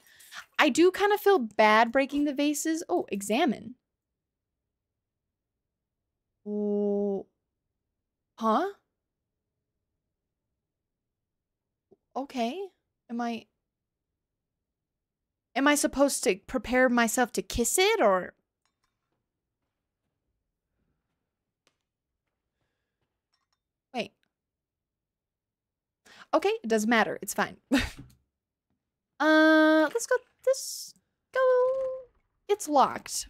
I do kind of feel bad breaking the vases. Oh, examine. Oh. Huh? Okay. Am I Am I supposed to prepare myself to kiss it or Wait. Okay, it doesn't matter. It's fine. uh, let's go this go It's locked.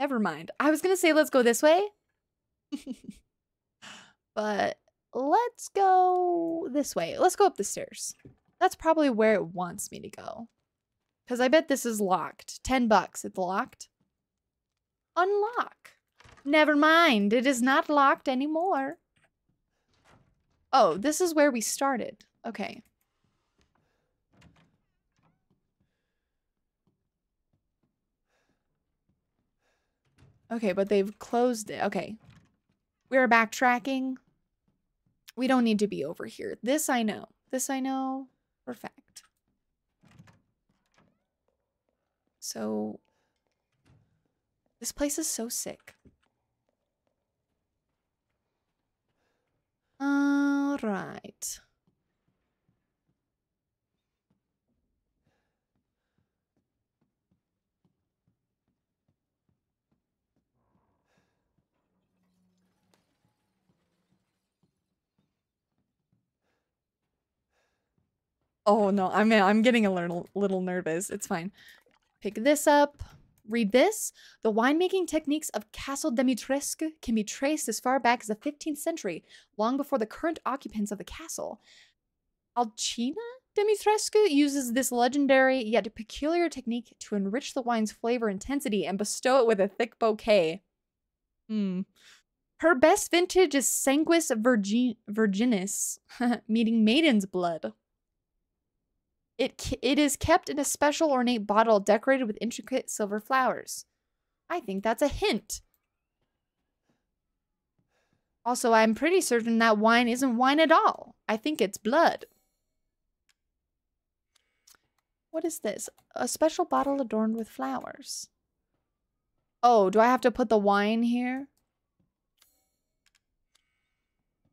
Never mind. I was going to say let's go this way. but let's go this way. Let's go up the stairs. That's probably where it wants me to go. Because I bet this is locked. 10 bucks. It's locked. Unlock. Never mind. It is not locked anymore. Oh, this is where we started. Okay. Okay, but they've closed it. Okay. We're backtracking. We don't need to be over here. This I know. This I know for fact. So, this place is so sick. All right. Oh no, I'm I'm getting a little little nervous. It's fine. Pick this up. Read this. The winemaking techniques of Castle Dimitrescu can be traced as far back as the 15th century, long before the current occupants of the castle. Alcina Dimitrescu uses this legendary yet peculiar technique to enrich the wine's flavor intensity and bestow it with a thick bouquet. Hmm. Her best vintage is Sanguis Virgin Virginis, meaning maiden's blood. It, it is kept in a special ornate bottle decorated with intricate silver flowers. I think that's a hint. Also, I'm pretty certain that wine isn't wine at all. I think it's blood. What is this? A special bottle adorned with flowers. Oh, do I have to put the wine here?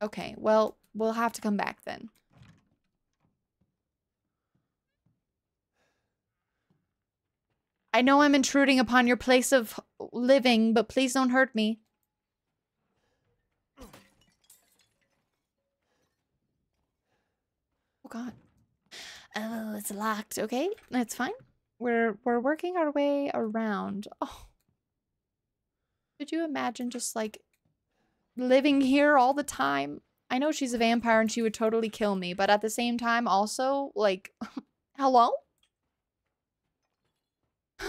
Okay, well, we'll have to come back then. I know I'm intruding upon your place of living, but please don't hurt me. Oh god. Oh, it's locked. Okay, that's fine. We're we're working our way around. Oh. Could you imagine just like living here all the time? I know she's a vampire and she would totally kill me, but at the same time also like hello?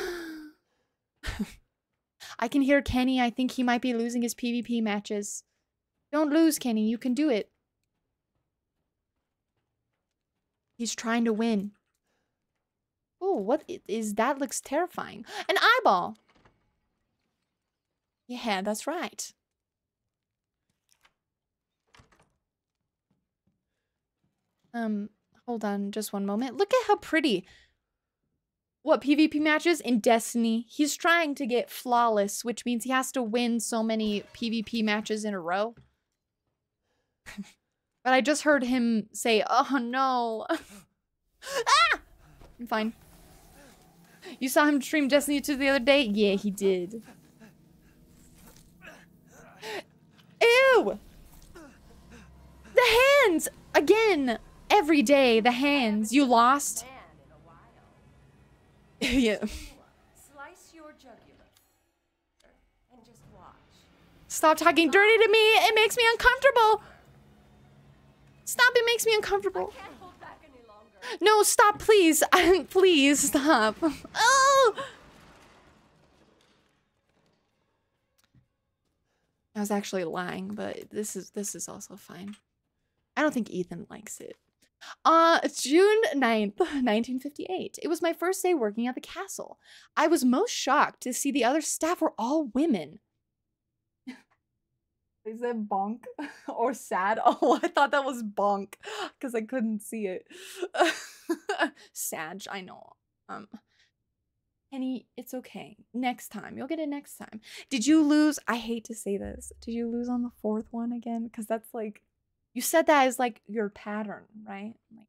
I can hear Kenny. I think he might be losing his PvP matches. Don't lose, Kenny. You can do it. He's trying to win. Oh, what is that? Looks terrifying. An eyeball. Yeah, that's right. Um, hold on just one moment. Look at how pretty. What PvP matches in Destiny? He's trying to get flawless, which means he has to win so many PvP matches in a row. but I just heard him say, "Oh no." ah! I'm fine. You saw him stream Destiny 2 the other day? Yeah, he did. Ew! The hands! Again! Every day, the hands. You lost? yeah. Slice your jugular. And just watch. Stop talking dirty to me. It makes me uncomfortable. Stop. It makes me uncomfortable. No, stop, please. please stop. Oh! I was actually lying, but this is this is also fine. I don't think Ethan likes it. Uh, June 9th, 1958. It was my first day working at the castle. I was most shocked to see the other staff were all women. Is said bonk or sad. Oh, I thought that was bonk because I couldn't see it. Sag, I know. Um, Penny, it's okay. Next time, you'll get it next time. Did you lose? I hate to say this. Did you lose on the fourth one again? Because that's like, you said that as like your pattern, right? Like,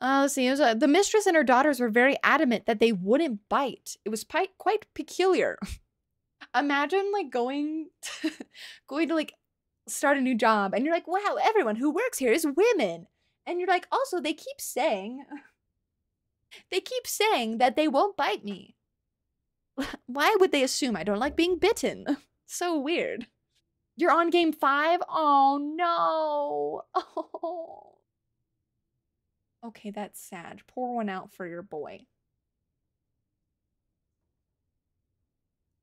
uh, let's see. The mistress and her daughters were very adamant that they wouldn't bite. It was pi- quite peculiar. Imagine like going to, going to like start a new job and you're like, wow, everyone who works here is women. And you're like, also, they keep saying, they keep saying that they won't bite me. Why would they assume I don't like being bitten? So weird. You're on game five? Oh no. Oh. Okay, that's sad. Pour one out for your boy.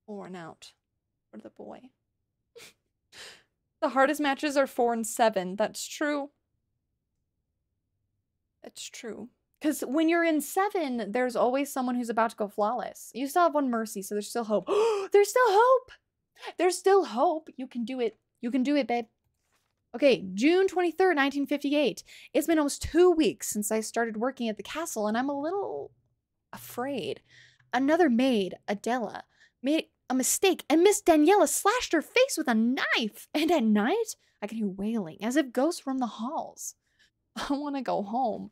Pour one out for the boy. the hardest matches are four and seven. That's true. That's true. Because when you're in seven, there's always someone who's about to go flawless. You still have one mercy, so there's still hope. there's still hope. There's still hope. You can do it. You can do it, babe. Okay, June 23rd, 1958. It's been almost two weeks since I started working at the castle, and I'm a little afraid. Another maid, Adela, made a mistake, and Miss Daniela slashed her face with a knife. And at night, I can hear wailing as if ghosts roam the halls. I want to go home.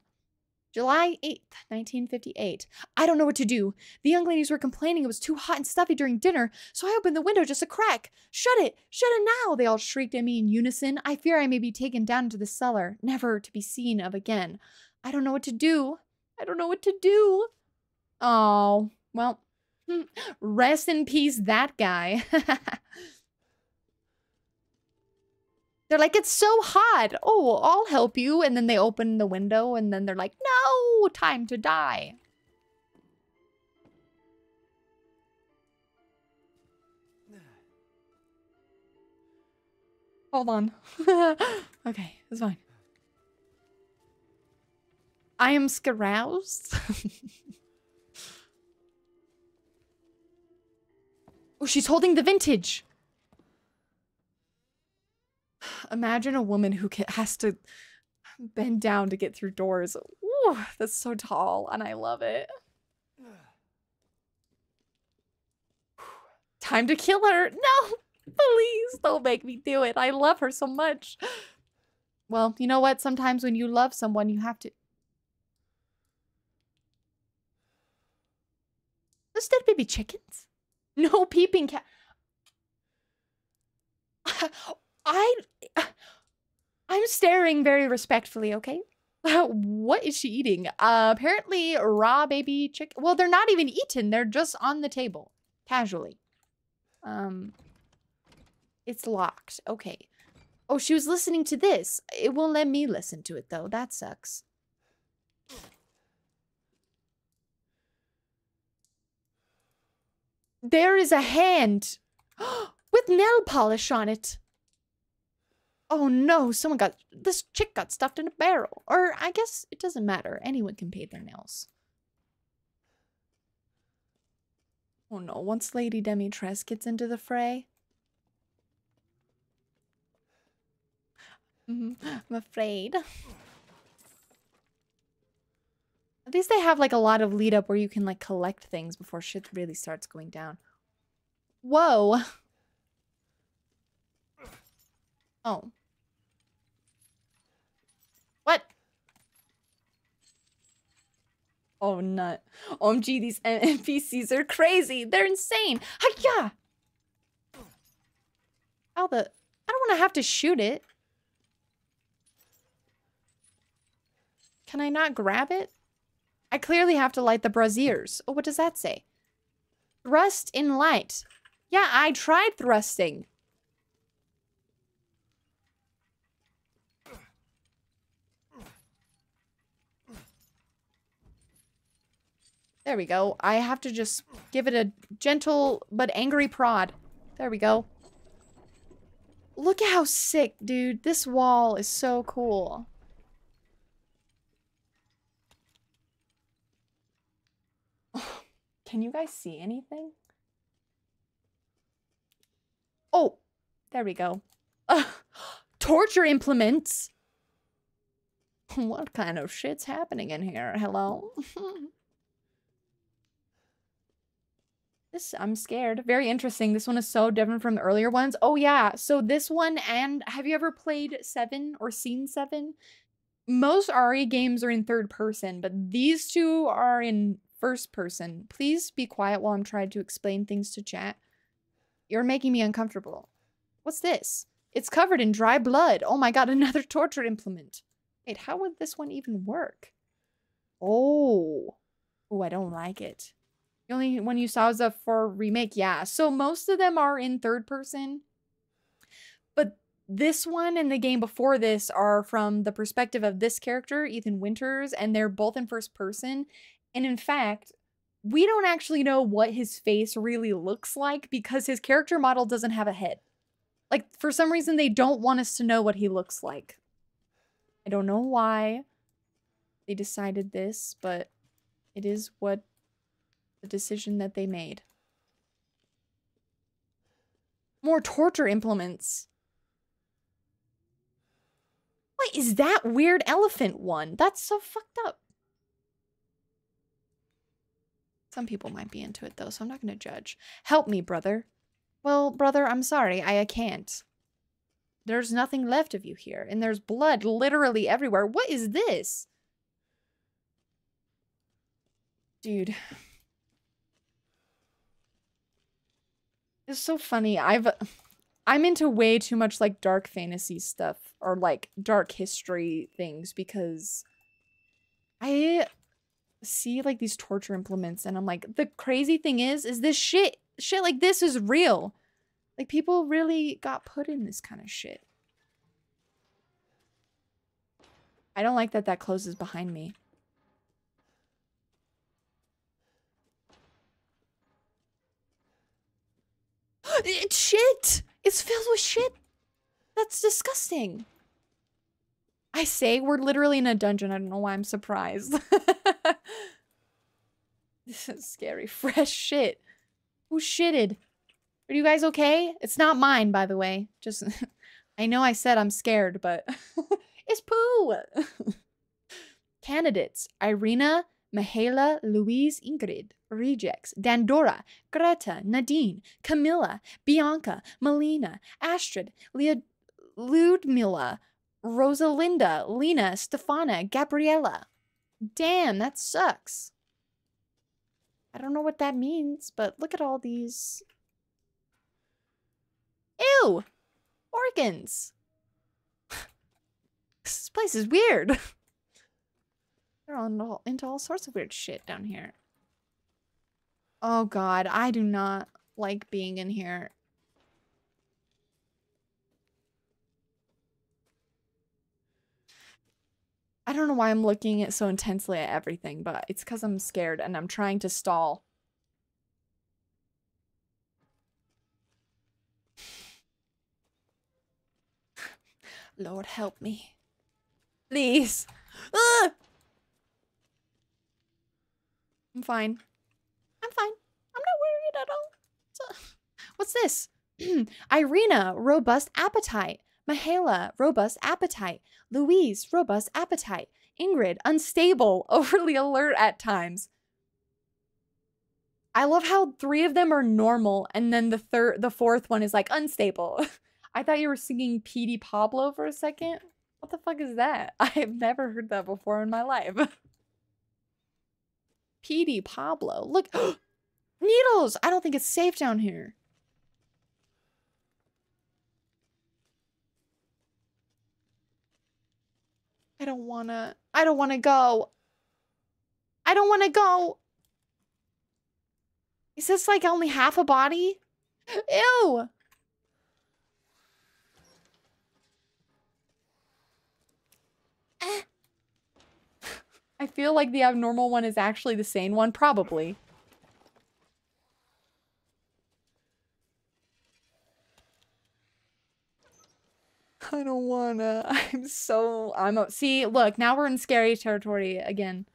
July 8th, 1958. I don't know what to do. The young ladies were complaining it was too hot and stuffy during dinner, so I opened the window just a crack. Shut it! Shut it now! They all shrieked at me in unison. I fear I may be taken down into the cellar, never to be seen of again. I don't know what to do. I don't know what to do. Oh, well, hmm, rest in peace, that guy. They're like, it's so hot. Oh, I'll help you. And then they open the window and then they're like, no, time to die. Hold on. okay, it's fine. I am scaroused. oh, she's holding the vintage. Imagine a woman who has to bend down to get through doors. Ooh, that's so tall, and I love it. Time to kill her. No, please don't make me do it. I love her so much. Well, you know what? Sometimes when you love someone, you have to. Those dead baby chickens? No peeping cat. I I'm staring very respectfully, okay? what is she eating? Uh, apparently raw baby chicken. Well, they're not even eaten. They're just on the table, casually. Um, it's locked. Okay. Oh, she was listening to this. It won't let me listen to it, though. That sucks. There is a hand with nail polish on it. Oh no, someone got this chick got stuffed in a barrel. Or I guess it doesn't matter. Anyone can paint their nails. Oh no, once Lady Dimitrescu gets into the fray. Mhm, I'm afraid. At least they have like a lot of lead up where you can like collect things before shit really starts going down. Whoa. Oh. What? Oh, nut. OMG, these NPCs are crazy. They're insane. Hiya! How the... I don't want to have to shoot it. Can I not grab it? I clearly have to light the braziers. Oh, what does that say? Thrust in light. Yeah, I tried thrusting. There we go. I have to just give it a gentle but angry prod. There we go. Look at how sick, dude. This wall is so cool. Can you guys see anything? Oh, there we go. Uh, torture implements. What kind of shit's happening in here? Hello? this, I'm scared. Very interesting. This one is so different from the earlier ones. Oh, yeah. So this one and have you ever played 7 or seen 7? Most RE games are in third person, but these two are in first person. Please be quiet while I'm trying to explain things to chat. You're making me uncomfortable. What's this? It's covered in dry blood. Oh my god, another torture implement. Wait, how would this one even work? Oh. Oh, I don't like it. The only one you saw was a for remake. Yeah, so most of them are in third person. But this one and the game before this are from the perspective of this character, Ethan Winters, and they're both in first person. And in fact, we don't actually know what his face really looks like because his character model doesn't have a head. Like, for some reason, they don't want us to know what he looks like. I don't know why they decided this, but it is what the decision that they made. More torture implements. What is that weird elephant one? That's so fucked up. Some people might be into it though, so I'm not going to judge. Help me, brother. Well, brother, I'm sorry. I, I can't. There's nothing left of you here, and there's blood literally everywhere. What is this? Dude. It's so funny. I've I'm into way too much like dark fantasy stuff or like dark history things because I see like these torture implements and I'm like the crazy thing is is this shit shit like this is real. Like people really got put in this kind of shit. I don't like that that closes behind me. It's shit! It's filled with shit! That's disgusting. I say we're literally in a dungeon. I don't know why I'm surprised. this is scary. Fresh shit. Who shitted? Are you guys okay? It's not mine, by the way. Just, I know I said I'm scared, but it's poo. Candidates Irina, Mihaela, Louise, Ingrid, Rejects, Dandora, Greta, Nadine, Camilla, Bianca, Melina, Astrid, Leah, Ludmilla, Rosalinda, Lena, Stefana, Gabriella. Damn, that sucks. I don't know what that means, but look at all these. Ew! Organs! This place is weird. They're all, into all sorts of weird shit down here. Oh god, I do not like being in here. I don't know why I'm looking at so intensely at everything, but it's because I'm scared and I'm trying to stall. Lord help me. Please. I'm fine. I'm fine. I'm not worried at all. So- What's this? Irina, robust appetite. Mihaela, robust appetite. Louise, robust appetite. Ingrid, unstable, overly alert at times. I love how three of them are normal and then the third the fourth one is like unstable. I thought you were singing Petey Pablo for a second. What the fuck is that? I have never heard that before in my life. Petey Pablo. Look, needles. I don't think it's safe down here. I don't wanna. I don't wanna go. I don't wanna go. Is this like only half a body? Ew. Eh. I feel like the abnormal one is actually the sane one, probably. I don't wanna. I'm so. I'm. a- See, look, now we're in scary territory again.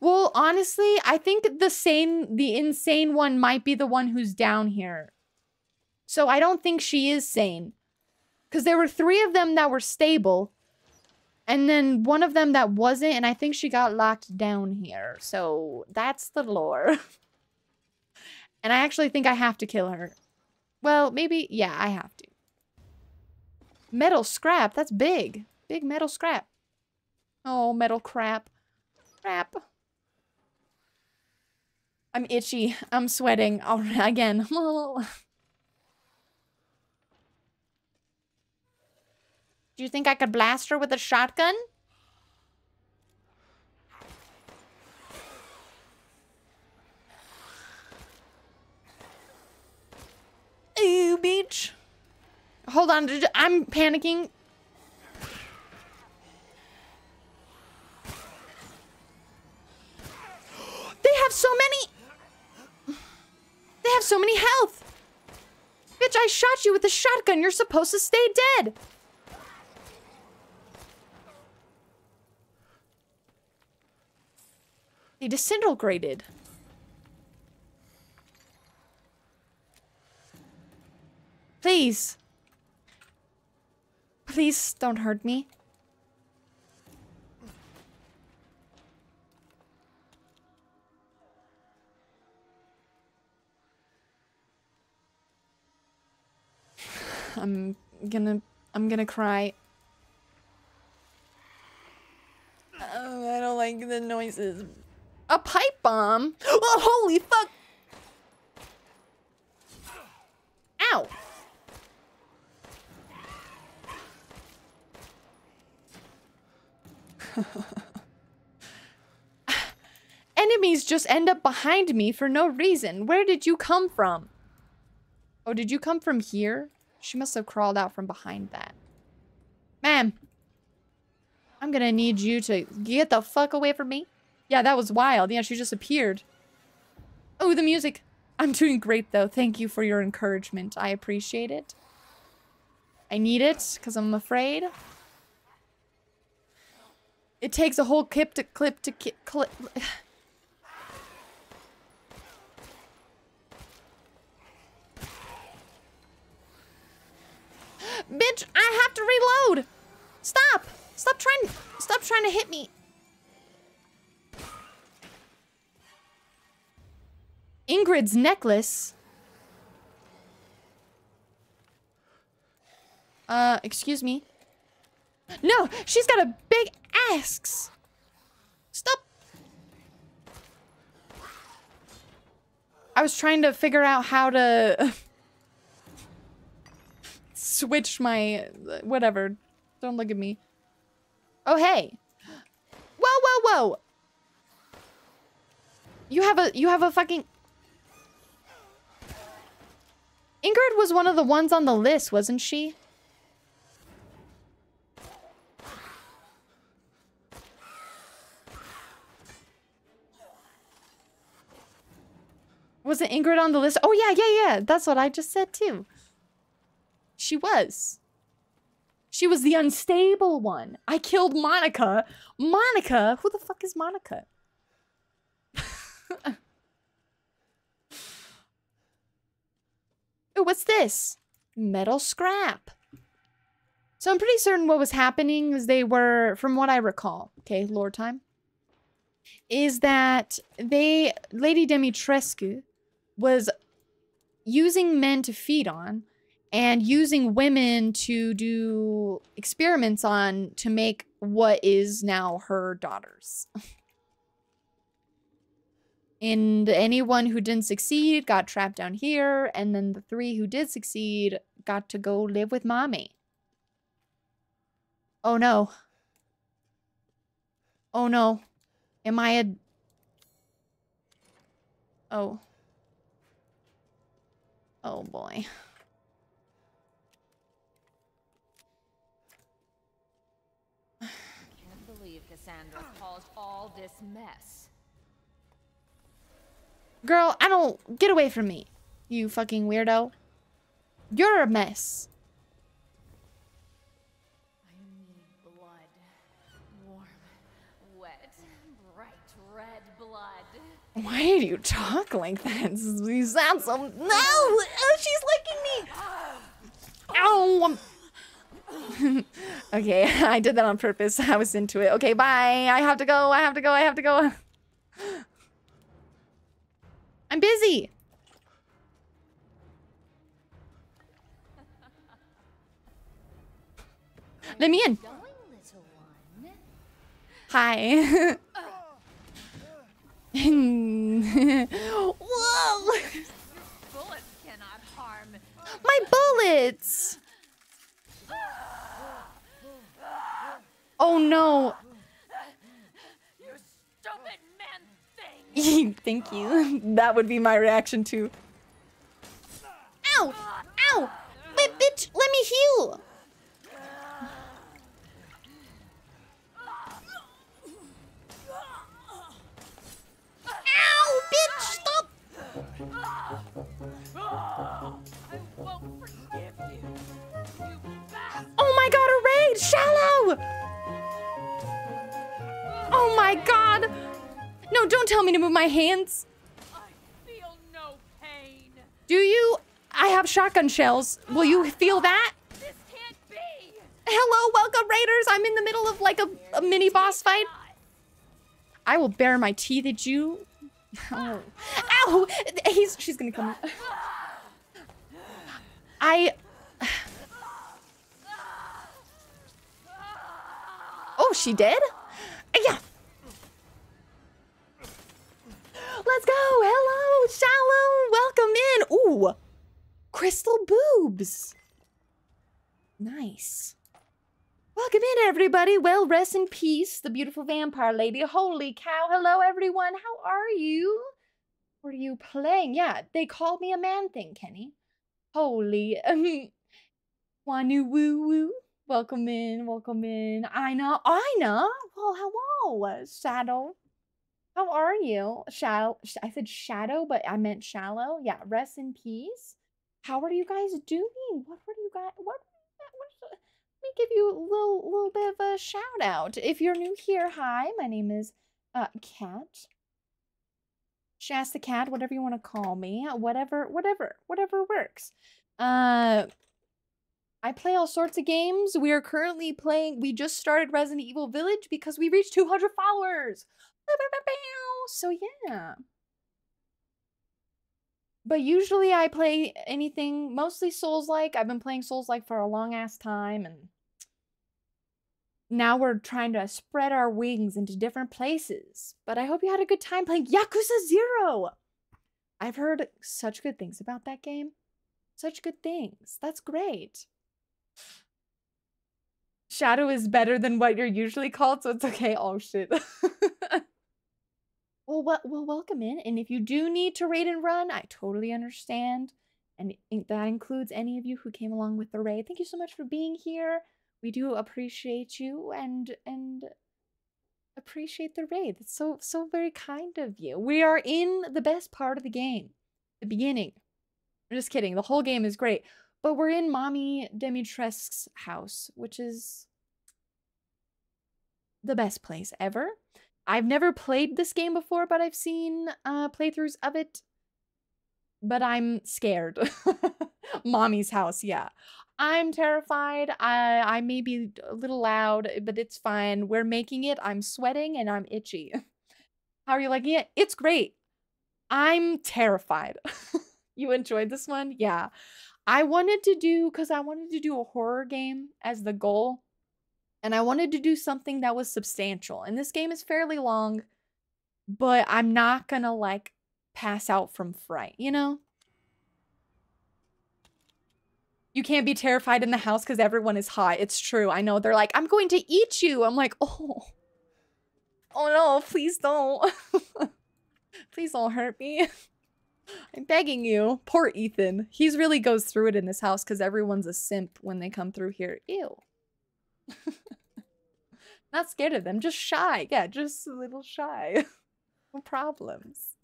Well, honestly, I think the sane, the insane one might be the one who's down here. So I don't think she is sane. Because there were three of them that were stable. And then one of them that wasn't, and I think she got locked down here. So that's the lore. and I actually think I have to kill her. Well, maybe, yeah, I have to. Metal scrap, that's big. Big metal scrap. Oh, metal crap. Crap. I'm itchy. I'm sweating. All right, again. Do you think I could blast her with a shotgun? Ew, bitch. Hold on, I'm panicking. They have so many. They have so many health. Bitch, I shot you with a shotgun. You're supposed to stay dead. They disintegrated. Please. Please don't hurt me. I'm gonna I'm gonna cry. Oh, I don't like the noises. A pipe bomb? Oh, holy fuck! Ow! Enemies just end up behind me for no reason. Where did you come from? Oh, did you come from here? She must have crawled out from behind that. Ma'am. I'm gonna need you to get the fuck away from me. Yeah, that was wild. Yeah, she just appeared. Oh, the music. I'm doing great, though. Thank you for your encouragement. I appreciate it. I need it, because I'm afraid. It takes a whole clip to clip to clip. Bitch, I have to reload. Stop. Stop trying. Stop trying to hit me. Ingrid's necklace. Uh, excuse me. No, she's got a big axe. Stop. I was trying to figure out how to switch my whatever Don't look at me. Oh, hey. Whoa, whoa, whoa. You have a, you have a fucking... Ingrid was one of the ones on the list, wasn't she? Wasn't Ingrid on the list? Oh, yeah, yeah, yeah. That's what I just said, too. She was. She was the unstable one. I killed Monica. Monica? Who the fuck is Monica? Ooh, what's this? Metal scrap. So I'm pretty certain what was happening is they were, from what I recall, okay, lore time, is that they, Lady Dimitrescu was using men to feed on and using women to do experiments on to make what is now her daughters. and anyone who didn't succeed got trapped down here, and then the three who did succeed got to go live with mommy. Oh no. Oh no. Am I a. Oh. Oh boy. Can't believe Cassandra caused all this mess. Girl, I don't. Get away from me, you fucking weirdo. You're a mess. I need blood. Warm, wet, bright red blood. Why do you talk like that? You sound so. No! Oh, she's licking me! Ow! Um. okay, I did that on purpose. I was into it. Okay, bye. I have to go. I have to go. I have to go. I'm busy. Let me in. Hi. Whoa! My bullets! Oh no. You stupid man thing. Thank you. That would be my reaction too. Ow! Ow! Wait, bitch, let me heal! Ow, bitch, stop! Oh my god, a raid! Shallow! Oh my god! No, don't tell me to move my hands. I feel no pain. Do you? I have shotgun shells. Will you feel that? This can't be. Hello, welcome raiders. I'm in the middle of like a, a mini boss fight. I will bare my teeth at you. Oh. Ow! He's she's gonna come. I Oh, she did? Yeah. Let's go. Hello, Shallow. Welcome in. Ooh. Crystal boobs. Nice. Welcome in, everybody. Well, rest in peace, the beautiful vampire lady. Holy cow. Hello, everyone. How are you? What are you playing? Yeah, they called me a man thing, Kenny. Holy. Um, Wanu woo woo. Welcome in, welcome in. Ina, Ina. Well, hello, Shadow. How are you? Shadow. I said shadow, but I meant shallow. Yeah, rest in peace. How are you guys doing? What were you guys? What? what let me give you a little, little bit of a shout out. If you're new here, hi. My name is uh Kat. Shasta Kat, whatever you want to call me, whatever, whatever, whatever works. Uh, I play all sorts of games. We are currently playing. We just started Resident Evil Village because we reached 200 followers. So yeah. But usually I play anything mostly Souls like. I've been playing Souls like for a long ass time and now we're trying to spread our wings into different places. But I hope you had a good time playing Yakuza 0. I've heard such good things about that game. Such good things. That's great. Shadow is better than what you're usually called, so it's okay. Oh shit. well, well, well, welcome in. And if you do need to raid and run, I totally understand. And that includes any of you who came along with the raid. Thank you so much for being here. We do appreciate you and and appreciate the raid. It's so so very kind of you. We are in the best part of the game, the beginning. I'm just kidding. The whole game is great, but we're in Mommy Dimitrescu's house, which is the best place ever. I've never played this game before, but I've seen uh, playthroughs of it. But I'm scared. Mommy's house, yeah. I'm terrified. I I may be a little loud, but it's fine. We're making it. I'm sweating and I'm itchy. How are you liking it? It's great. I'm terrified. you enjoyed this one? Yeah. I wanted to do cuz I wanted to do a horror game as the goal. And I wanted to do something that was substantial. And this game is fairly long, but I'm not to like pass out from fright, you know? You can't be terrified in the house because everyone is hot. It's true. I know. They're like, I'm going to eat you. I'm like, oh. Oh no, please don't. please don't hurt me. I'm begging you. Poor Ethan. He's really goes through it in this house because everyone's a simp when they come through here. Ew. Not scared of them, just shy. Yeah, just a little shy. no problems.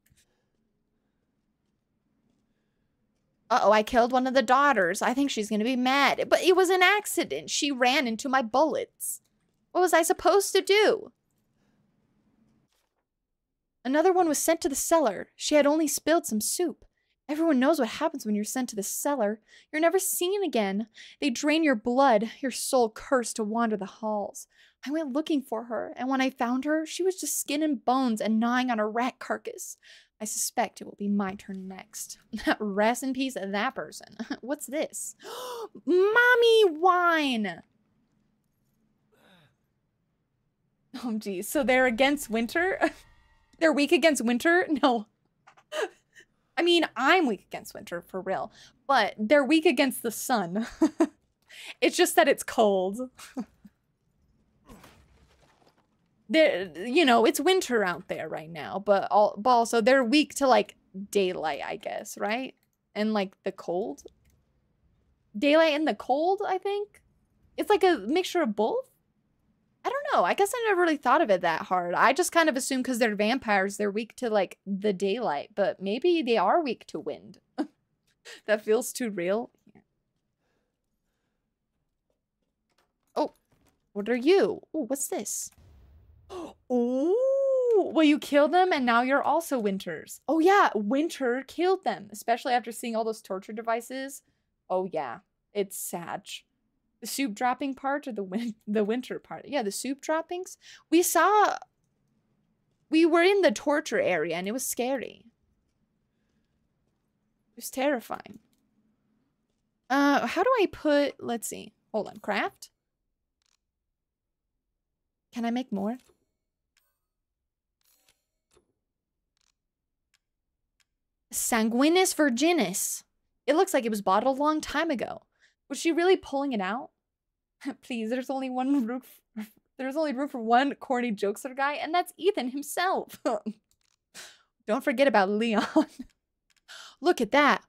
Uh-oh, I killed one of the daughters. I think she's gonna be mad. But it was an accident. She ran into my bullets. What was I supposed to do? Another one was sent to the cellar. She had only spilled some soup. Everyone knows what happens when you're sent to the cellar. You're never seen again. They drain your blood, your soul cursed to wander the halls. I went looking for her, and when I found her, she was just skin and bones and gnawing on a rat carcass. I suspect it will be my turn next. Rest in peace, that person. What's this? Mommy wine! Oh, geez. So they're against winter? they're weak against winter? No. I mean, I'm weak against winter for real, but they're weak against the sun. it's just that it's cold. you know, it's winter out there right now, but, all, but also they're weak to like daylight, I guess, right? And like the cold. Daylight and the cold, I think. It's like a mixture of both. I don't know. I guess I never really thought of it that hard. I just kind of assumed because they're vampires, they're weak to like the daylight, but maybe they are weak to wind. that feels too real. Oh, what are you? Oh, what's this? Oh, well, you killed them and now you're also Winters. Oh, yeah, Winter killed them, especially after seeing all those torture devices. Oh, yeah, it's sad. The soup dropping part or the win- the winter part? Yeah, the soup droppings. We saw. We were in the torture area and it was scary. It was terrifying. Uh, how do I put? Let's see. Hold on. Craft. Can I make more? Sanguinis virginis. It looks like it was bottled a long time ago. Was she really pulling it out? Please, there's only one room. f- There's only room for one corny jokester guy, and that's Ethan himself. Don't forget about Leon. Look at that.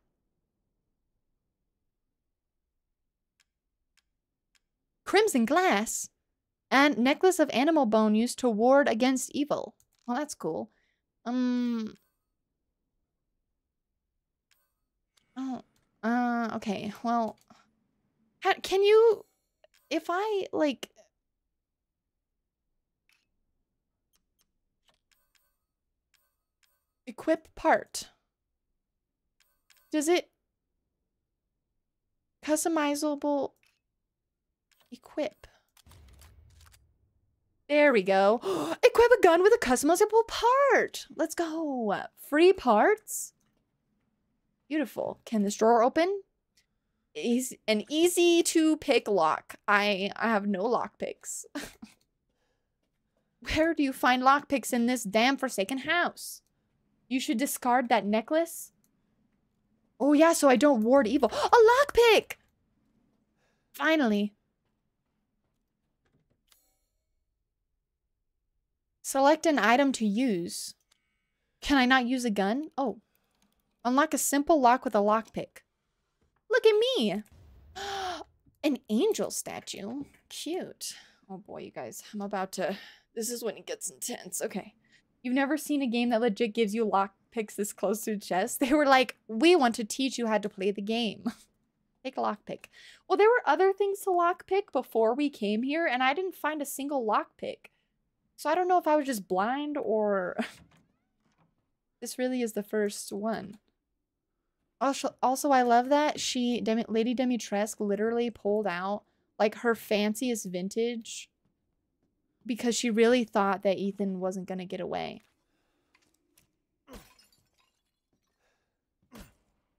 Crimson glass and necklace of animal bone used to ward against evil. Well, that's cool. Um. Oh. Uh. Okay. Well. How, can you, if I like, equip part, does it customizable equip? There we go. equip a gun with a customizable part. Let's go. Free parts. Beautiful. Can this drawer open? easy, an easy to pick lock. I, I have no lock picks. Where do you find lock picks in this damn forsaken house? You should discard that necklace. Oh yeah, so I don't ward evil. A lockpick! Finally. Select an item to use. Can I not use a gun? Oh. Unlock a simple lock with a lockpick. Look at me. An angel statue. Cute. Oh boy, you guys. I'm about to... This is when it gets intense. Okay. You've never seen a game that legit gives you lock lockpicks this close to chess? They were like, we want to teach you how to play the game. Take a lockpick. Well, there were other things to lockpick before we came here, and I didn't find a single lockpick. So I don't know if I was just blind or... this really is the first one. Also, also I love that she, Demi, Lady Dimitrescu, literally pulled out like her fanciest vintage because she really thought that Ethan wasn't gonna get away.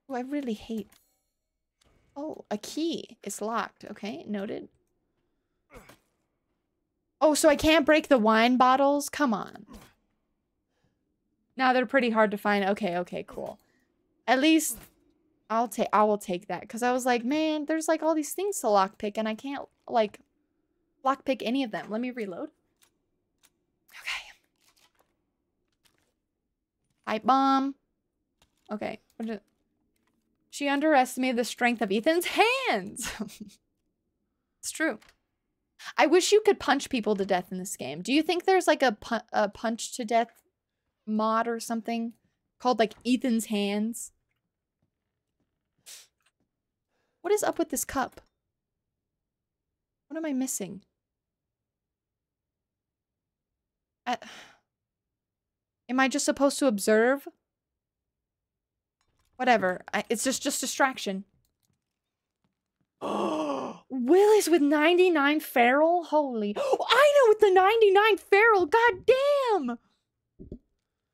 Oh, I really hate. Oh, a key It's locked. Okay, noted. Oh, so I can't break the wine bottles? Come on. Now they're pretty hard to find. Okay, okay, cool. At least I'll take I will take that because I was like, man, there's like all these things to lockpick and I can't like lockpick any of them. Let me reload. Okay. Pipe bomb. Okay. She underestimated the strength of Ethan's hands. it's true. I wish you could punch people to death in this game. Do you think there's like a, pu a punch to death mod or something called like Ethan's hands? What is up with this cup? What am I missing? Am I just supposed to observe? Whatever. I, it's just just distraction. Willis with 99 feral? Holy. Oh, I know with the 99 feral. God damn.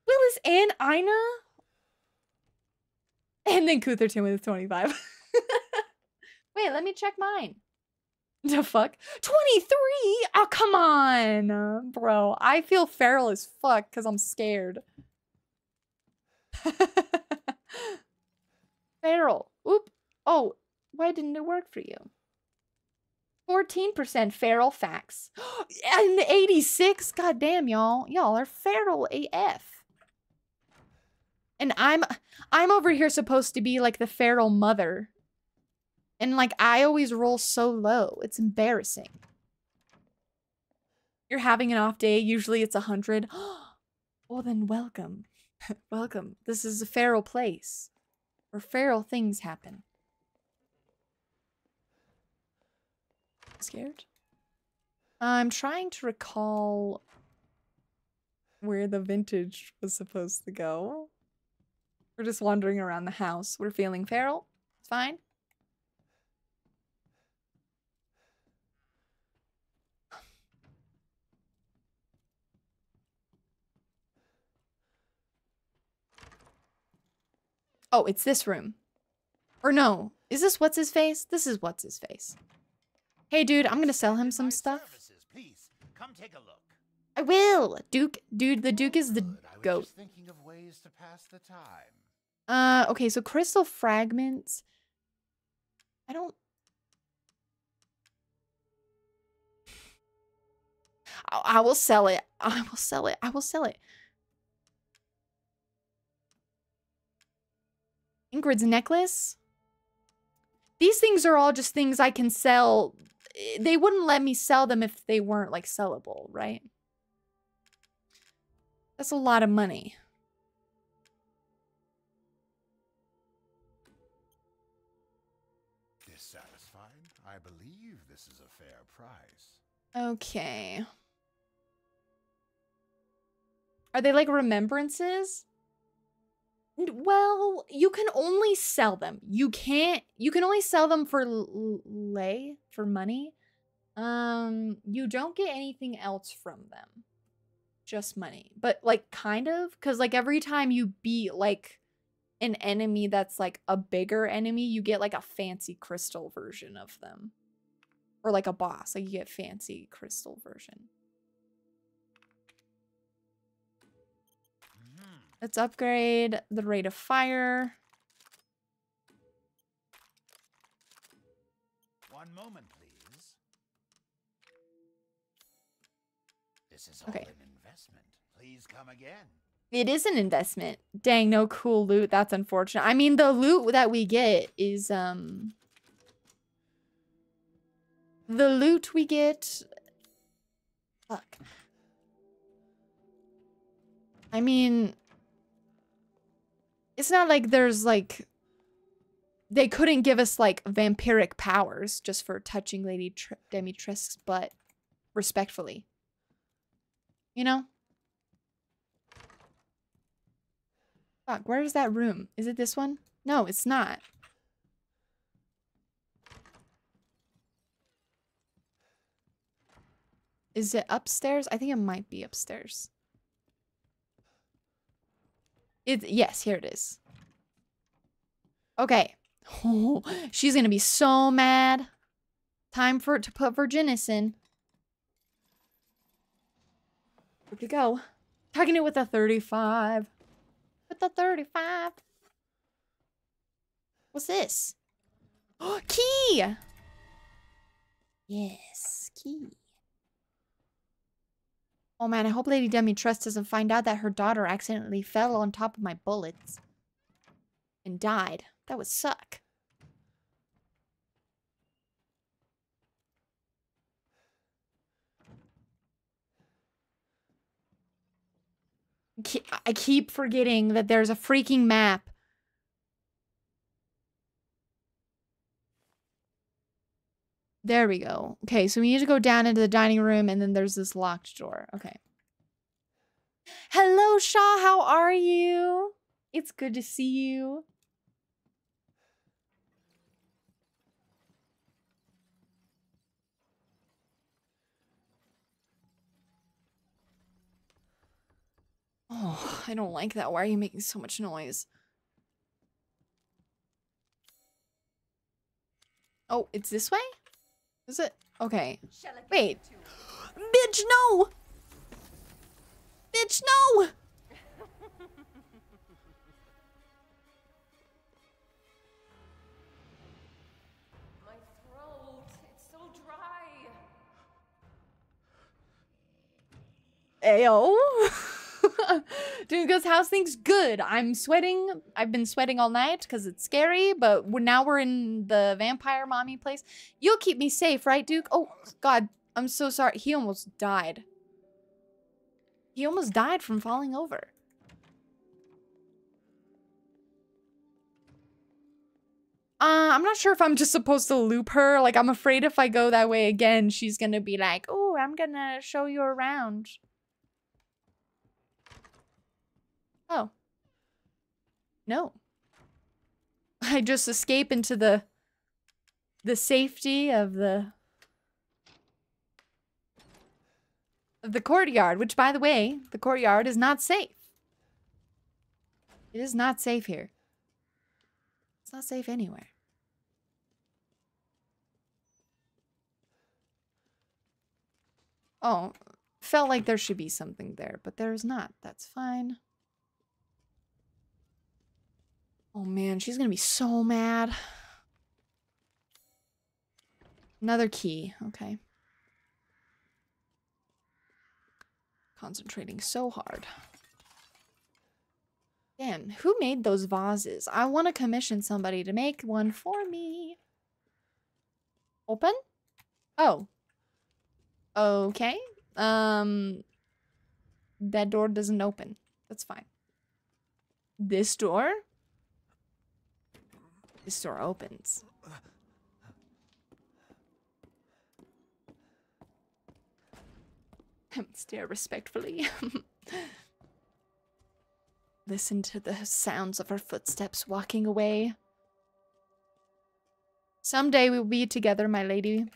Willis and Ina? And then Cutherton with 25. Wait, let me check mine. The fuck? 23? Oh, come on. Bro, I feel feral as fuck because I'm scared. feral. Oop. Oh, why didn't it work for you? 14% feral facts. and 86? God damn, y'all. Y'all are feral AF. And I'm I'm over here supposed to be like the feral mother. And like I always roll so low. It's embarrassing. You're having an off day. Usually it's a hundred. well then welcome. welcome. This is a feral place. Where feral things happen. Scared? I'm trying to recall where the vintage was supposed to go. We're just wandering around the house. We're feeling feral. It's fine. Oh, it's this room. Or no, is this what's his face? This is what's his face. Hey, dude, I'm gonna sell him some stuff. Please, come take a look. I will. Duke, dude, the Duke is the goat. Just thinking of ways to pass the. Uh, okay, so crystal fragments. I don't. I, I will sell it. I will sell it. I will sell it. Ingrid's necklace. These things are all just things I can sell. They wouldn't let me sell them if they weren't like sellable, right? That's a lot of money. Dissatisfied? I believe this is a fair price. Okay. Are they like remembrances? Well, you can only sell them. You can't. You can only sell them for lay for money. Um, you don't get anything else from them. Just money. But like kind of cuz like every time you beat like an enemy that's like a bigger enemy, you get like a fancy crystal version of them. Or like a boss, like you get fancy crystal version. Let's upgrade the rate of fire. One moment, please. This is Okay. all an investment. Please come again. It is an investment. Dang, no cool loot. That's unfortunate. I mean, the loot that we get is, um... The loot we get... Fuck. I mean... It's not like there's, like... They couldn't give us, like, vampiric powers just for touching Lady Tr Dimitrescu's butt respectfully. You know? Fuck, where is that room? Is it this one? No, it's not. Is it upstairs? I think it might be upstairs. It yes, here it is. Okay. Oh, she's gonna be so mad. Time for it to put Virginis in. Where'd you go? Tugging it with a 35. With the 35. What's this? Oh, key! Yes, key. Oh man, I hope Lady Dimitrescu doesn't find out that her daughter accidentally fell on top of my bullets. And died. That would suck. I keep forgetting that there's a freaking map. There we go. Okay, so we need to go down into the dining room and then there's this locked door. Okay. Hello, Shaw. How are you? It's good to see you. Oh, I don't like that. Why are you making so much noise? Oh, it's this way? Is it? Okay. Wait. Bitch, no! Bitch, no! My throat, it's so dry. Ayo. Dude, because how's things good? I'm sweating. I've been sweating all night because it's scary, but we're, now we're in the vampire mommy place. You'll keep me safe, right, Duke? Oh, God. I'm so sorry. He almost died. He almost died from falling over. Uh, I'm not sure if I'm just supposed to loop her. Like, I'm afraid if I go that way again, she's gonna be like, oh, I'm gonna show you around. Oh. No. I just escape into the the safety of the of the courtyard, which by the way, the courtyard is not safe. It is not safe here. It's not safe anywhere. Oh, felt like there should be something there, but there's not. That's fine. Oh man, she's gonna be so mad. Another key. Okay. Concentrating so hard. Damn, who made those vases? I want to commission somebody to make one for me. Open? Oh. Okay. Um, that door doesn't open. That's fine. This door? This door opens. Stare respectfully. Listen to the sounds of her footsteps walking away. Someday we will be together, my lady.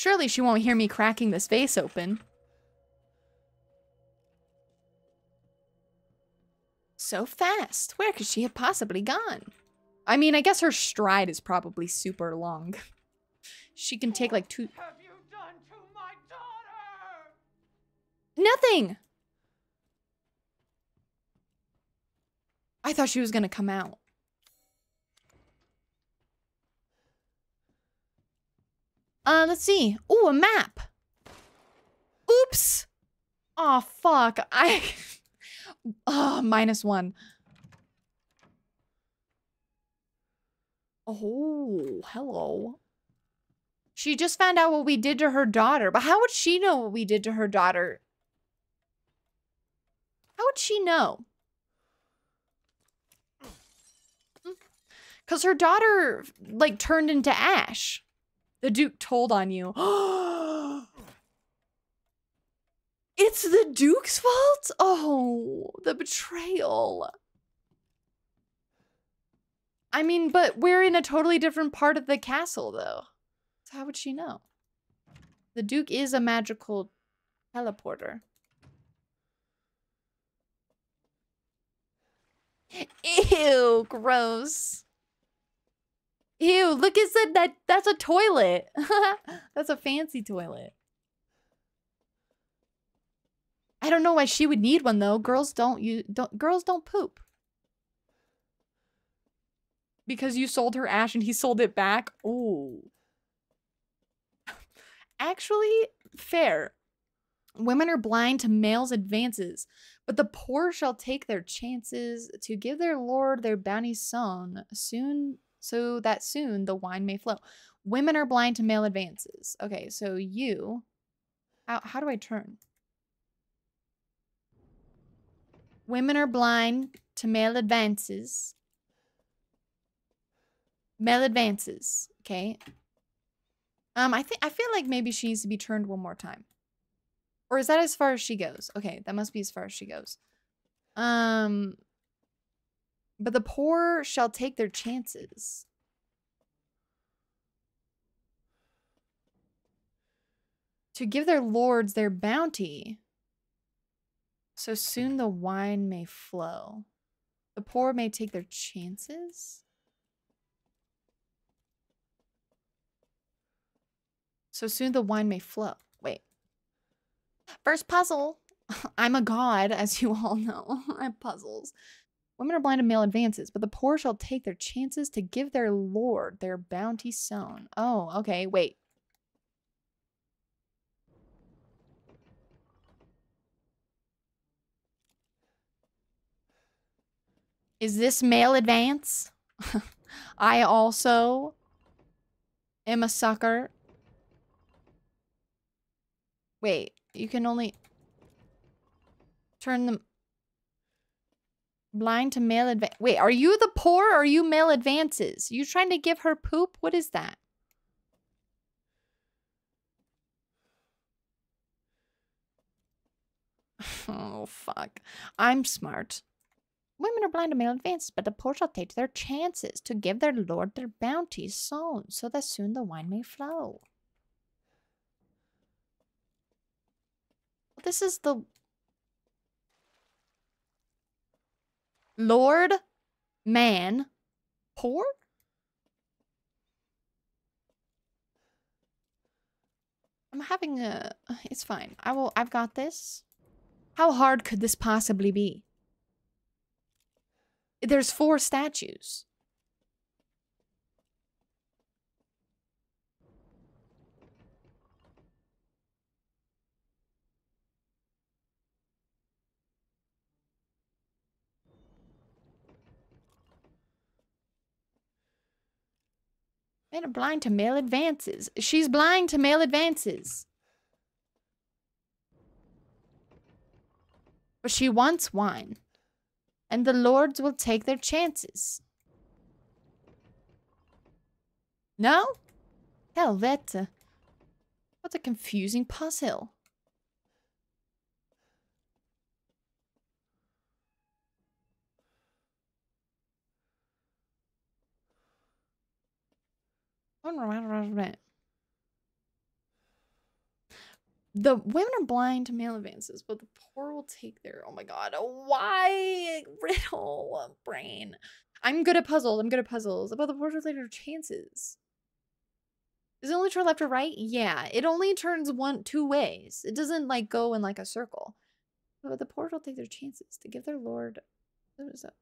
Surely she won't hear me cracking this vase open. So fast. Where could she have possibly gone? I mean, I guess her stride is probably super long. she can take like two... Nothing! I thought she was gonna come out. Uh, let's see. Oh, a map. Oops. Oh, fuck. I. Oh, minus one. Oh, hello. She just found out what we did to her daughter, but how would she know what we did to her daughter? How would she know? Because her daughter, like, turned into ash. The Duke told on you. it's the Duke's fault? Oh, the betrayal. I mean, but we're in a totally different part of the castle, though. So how would she know? The Duke is a magical teleporter. Ew, gross. Ew, look at that, that that's a toilet. that's a fancy toilet. I don't know why she would need one though. Girls don't you don't girls don't poop. Because you sold her ash and he sold it back. Oh. Actually, fair. Women are blind to males' advances, but the poor shall take their chances to give their lord their bounty sown soon so that soon the wine may flow. Women are blind to male advances. Okay, so you how how do I turn? Women are blind to male advances. Male advances. Okay. Um, I think I feel like maybe she needs to be turned one more time. Or is that as far as she goes? Okay, that must be as far as she goes. Um but the poor shall take their chances. To give their lords their bounty. So soon the wine may flow. The poor may take their chances. So soon the wine may flow. Wait. First puzzle. I'm a god, as you all know. I have puzzles. Women are blind to male advances, but the poor shall take their chances to give their lord their bounty sown. Oh, okay, wait. Is this male advance? I also am a sucker. Wait, you can only turn them blind to male advance. Wait, are you the poor or are you male advances? You trying to give her poop? What is that? Oh, fuck. I'm smart. Women are blind to male advances, but the poor shall take their chances to give their lord their bounties sown, so that soon the wine may flow. This is the Lord, man, poor? I'm having a... It's fine. I will... I've got this. How hard could this possibly be? There's four statues. Made her blind to male advances. She's blind to male advances. But she wants wine. And the lords will take their chances. No? Helvete. What a confusing puzzle. The women are blind to male advances, but the poor will take their. Oh my god, why riddle brain? I'm good at puzzles. I'm good at puzzles. But the poor will take their chances. Does it only turn left or right? Yeah, it only turns one two ways. It doesn't like go in like a circle. But the poor will take their chances to give their lord. What is that?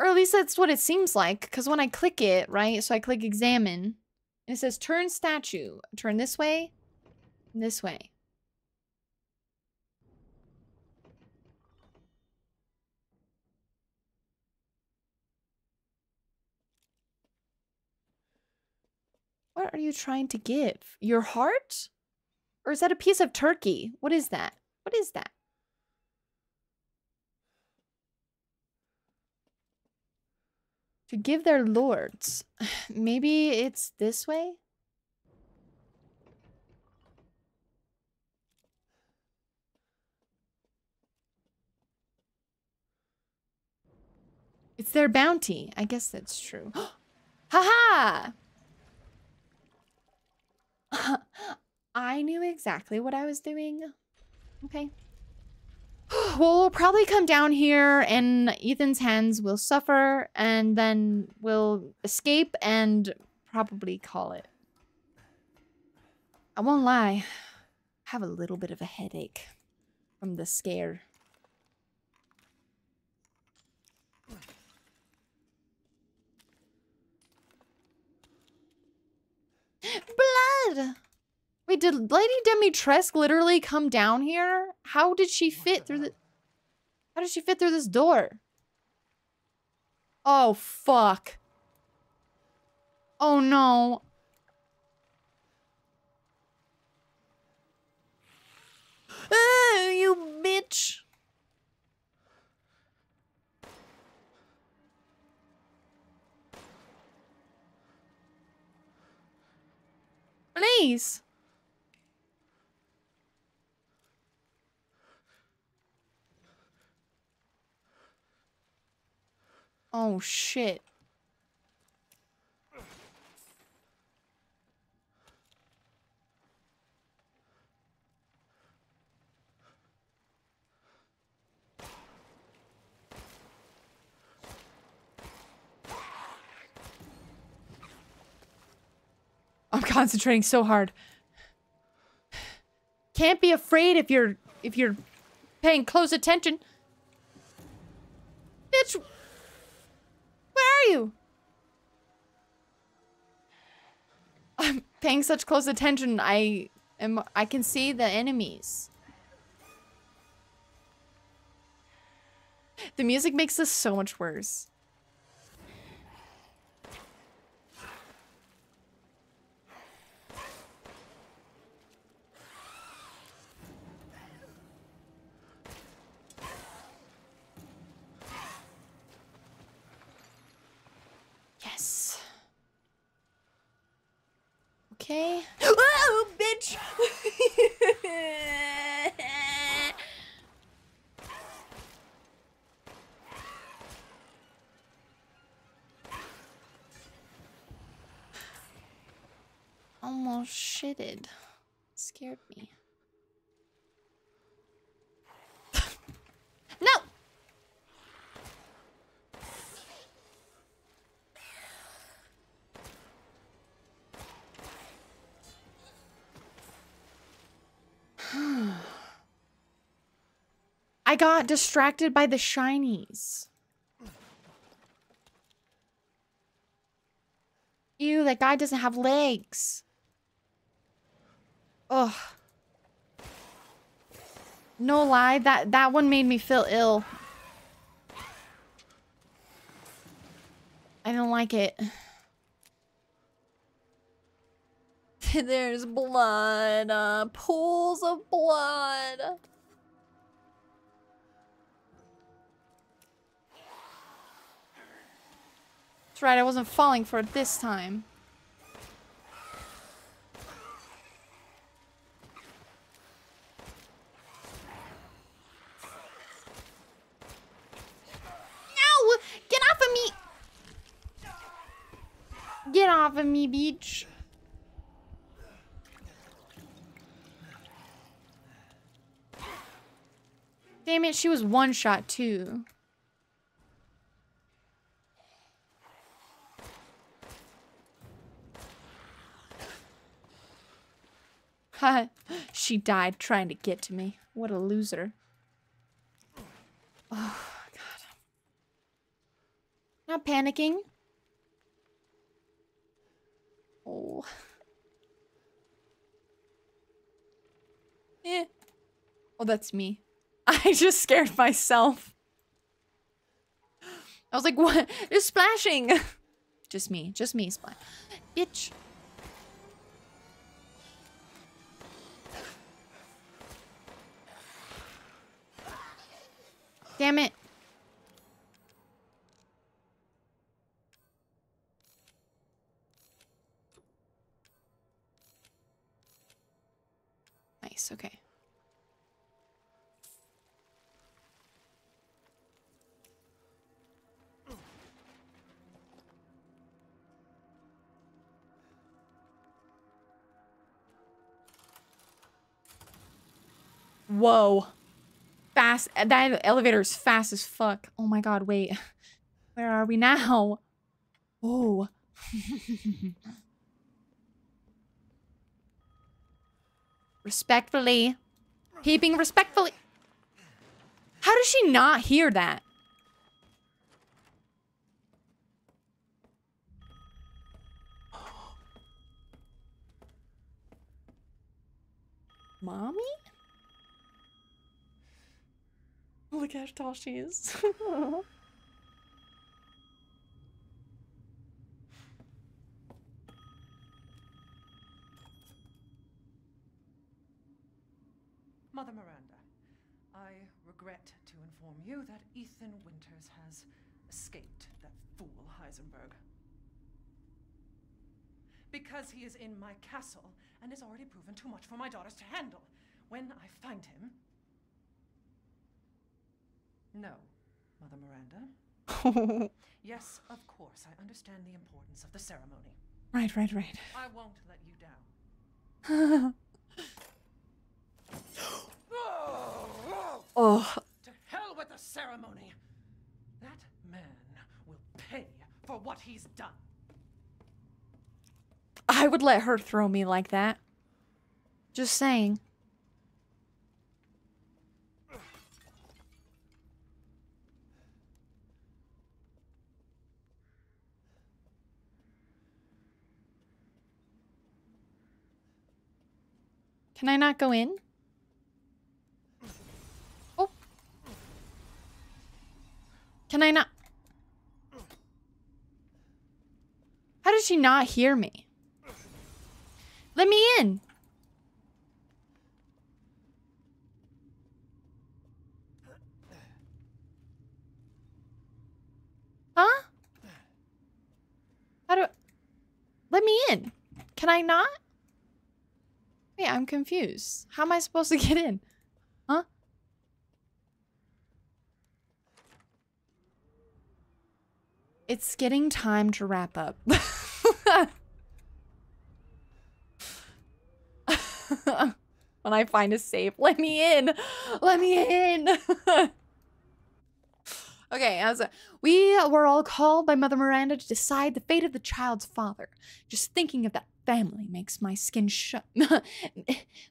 Or at least that's what it seems like. Because when I click it, right? So I click examine. And it says turn statue. Turn this way. This way. What are you trying to give? Your heart? Or is that a piece of turkey? What is that? What is that? To give their lords. Maybe it's this way? It's their bounty. I guess that's true. Haha! I knew exactly what I was doing. Okay. well, we'll probably come down here and Ethan's hands will suffer and then we'll escape and probably call it. I won't lie. I have a little bit of a headache from the scare. Blood! Wait, did Lady Dimitrescu literally come down here? How did she fit through the... How did she fit through this door? Oh, fuck. Oh, no. Ah, you bitch. Please. Oh shit. I'm concentrating so hard. Can't be afraid if you're if you're paying close attention. Bitch, are you? I'm paying such close attention. I am I can see the enemies. The music makes this so much worse. Yes. Okay. Oh, bitch! Almost shitted. Scared me. I got distracted by the shinies. Ew, that guy doesn't have legs. Ugh. No lie, that, that one made me feel ill. I don't like it. There's blood, uh, pools of blood. That's right, I wasn't falling for it this time. No! Get off of me! Get off of me, beach. Damn it, she was one shot too. she died trying to get to me. What a loser. Oh, God. Not panicking. Oh. Eh. Oh, that's me. I just scared myself. I was like, what? It's splashing. just me. Just me. Splash. Bitch. Damn it. Nice, okay. Whoa. Fast. That elevator is fast as fuck. Oh my god, wait. Where are we now? Oh. respectfully. Keeping respectfully. How does she not hear that? Mommy? Look how tall. Mother Miranda, I regret to inform you that Ethan Winters has escaped that fool Heisenberg. Because he is in my castle and has already proven too much for my daughters to handle. When I find him. No, Mother Miranda. yes, of course, I understand the importance of the ceremony. Right, right, right. I won't let you down. oh. To hell with the ceremony! That man will pay for what he's done. I would let her throw me like that. Just saying. Can I not go in? Oh. Can I not? How did she not hear me? Let me in. Huh? How do Let me in. Can I not? Wait, I'm confused. How am I supposed to get in? Huh? It's getting time to wrap up. when I find a safe, let me in. Let me in. okay, as a, we were all called by Mother Miranda to decide the fate of the child's father. Just thinking of that family makes my skin shut.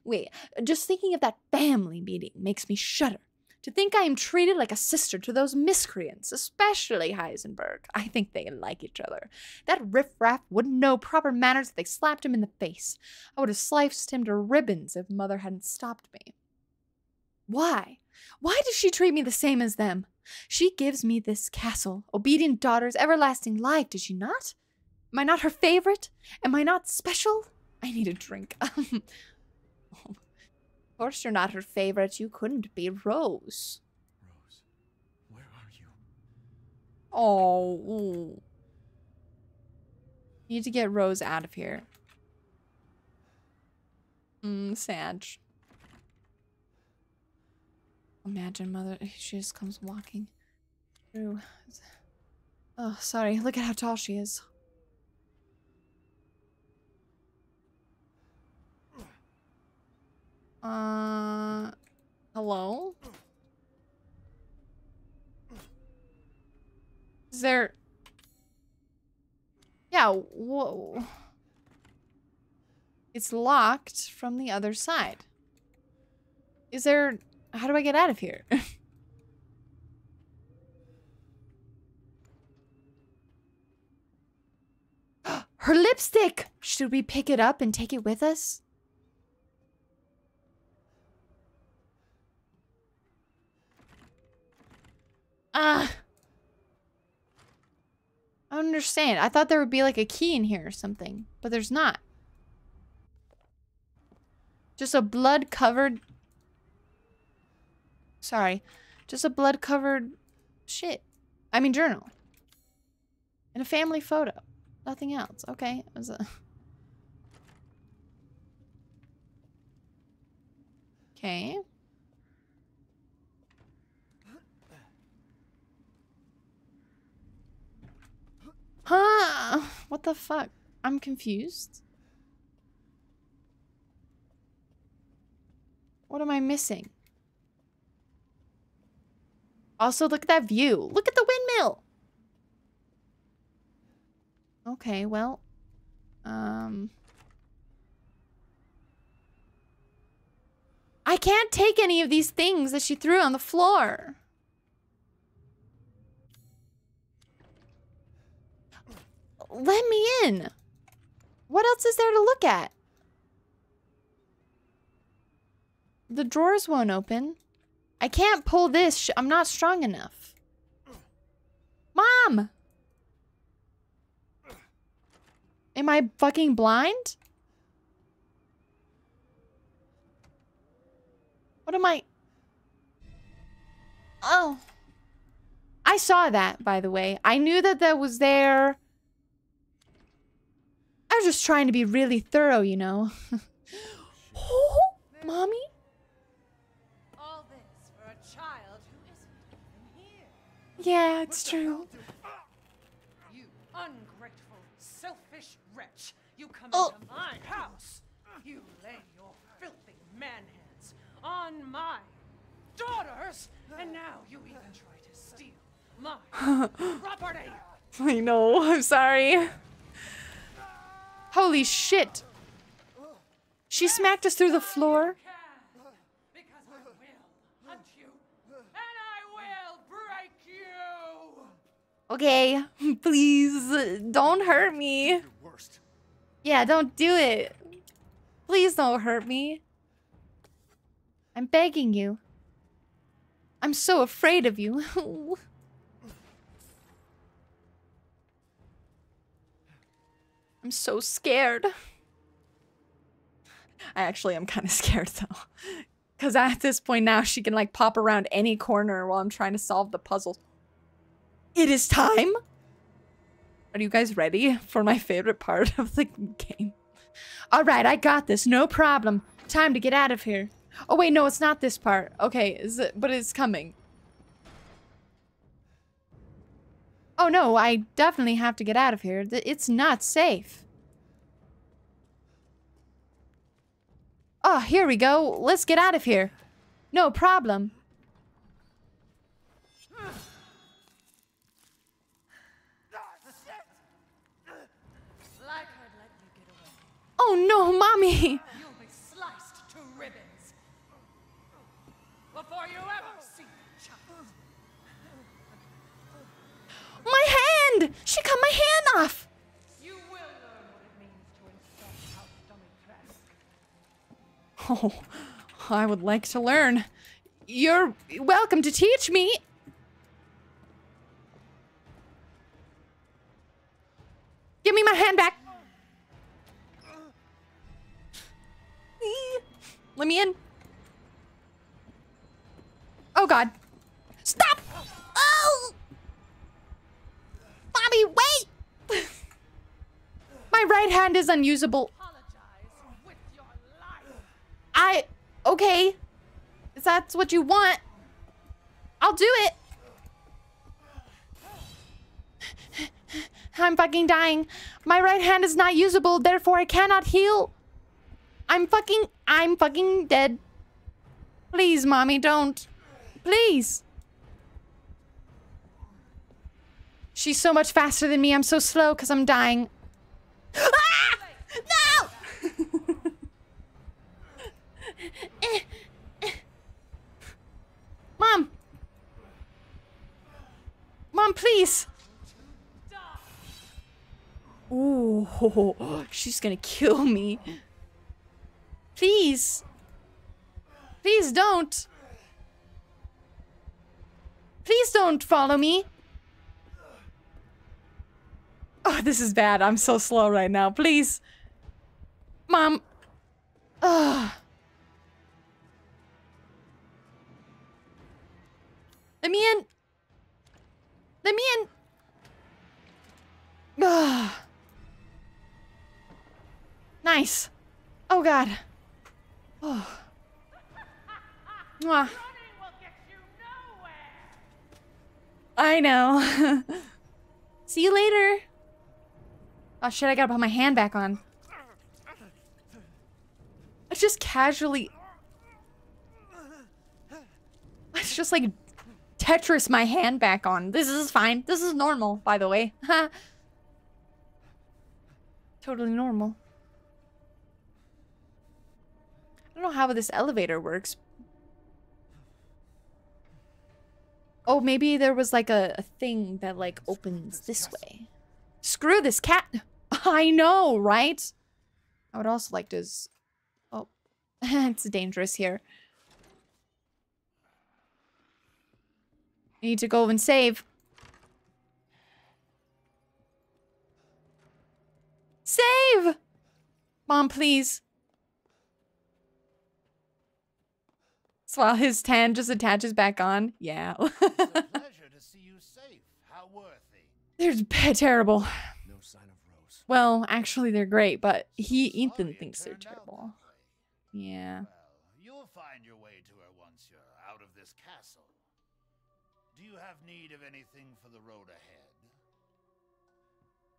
Wait, just thinking of that family meeting makes me shudder. To think I am treated like a sister to those miscreants, especially Heisenberg. I think they like each other. That riffraff wouldn't know proper manners if they slapped him in the face. I would have sliced him to ribbons if Mother hadn't stopped me. Why? Why does she treat me the same as them? She gives me this castle, obedient daughters, everlasting life, did she not? Am I not her favorite? Am I not special? I need a drink. of course you're not her favorite. You couldn't be Rose. Rose, where are you? Oh. Need to get Rose out of here. Mm, sad. Imagine mother, she just comes walking through. Oh, sorry. Look at how tall she is. Uh, hello? Is there... Yeah, whoa. It's locked from the other side. Is there... How do I get out of here? Her lipstick! Should we pick it up and take it with us? Ah. I don't understand. I thought there would be like a key in here or something, but there's not. Just a blood covered. Sorry. Just a blood covered shit. I mean, journal. And a family photo. Nothing else. Okay. It was a... Okay. Huh? What the fuck? I'm confused. What am I missing? Also, look at that view. Look at the windmill. Okay, well. Um. I can't take any of these things that she threw on the floor. Let me in. What else is there to look at? The drawers won't open. I can't pull this. I'm not strong enough. Mom! Am I fucking blind? What am I? Oh. I saw that, by the way. I knew that that was there. I was just trying to be really thorough, you know. oh, mommy? All this for a child who isn't even here. Yeah, it's true. You ungrateful, selfish wretch. You come Oh. into my house. You lay your filthy man hands on my daughters. And now you even try to steal my property. I know. I'm sorry. Holy shit. She smacked us through the floor. Okay, please don't hurt me. Yeah, don't do it. Please don't hurt me. I'm begging you. I'm so afraid of you. I'm so scared. I actually am kind of scared though. Because at this point now, she can like pop around any corner while I'm trying to solve the puzzles. It is time. Are you guys ready for my favorite part of the game? All right, I got this. No problem. Time to get out of here. Oh wait, no, it's not this part. Okay, is it, but it's coming. Oh no, I definitely have to get out of here. It's not safe. Oh, here we go. Let's get out of here. No problem. Oh, I would like to learn. You're welcome to teach me. Give me my hand back. Let me in. Oh god. Stop! Oh! Bobby, wait! my right hand is unusable. I okay. If that's what you want, I'll do it. I'm fucking dying. My right hand is not usable, therefore I cannot heal. I'm fucking I'm fucking dead. Please, mommy, don't. Please. She's so much faster than me. I'm so slow because I'm dying. Ah! No! Mom! Mom, please! Ooh. Oh, she's gonna kill me. Please. Please don't. Please don't follow me. Oh, this is bad. I'm so slow right now. Please. Mom. Ugh. Let me in. Let me in. Nice. Oh god. Oh. Mwah. I know. See you later. Oh shit, I gotta put my hand back on. I just casually... I just like Tetris my hand back on. This is fine. This is normal, by the way. totally normal. I don't know how this elevator works. Oh, maybe there was like a, a thing that like opens this way. Screw this cat. I know, right? I would also like to... Oh, it's dangerous here. Need to go and save. Save! Mom, please. So while his tan just attaches back on. Yeah. Pleasure to see you safe. How worthy. They're terrible. No sign of Rose. Well, actually, they're great, but he, Ethan, thinks they're terrible. Yeah. You'll find your way to her once you're out of this castle. Do you have need of anything for the road ahead?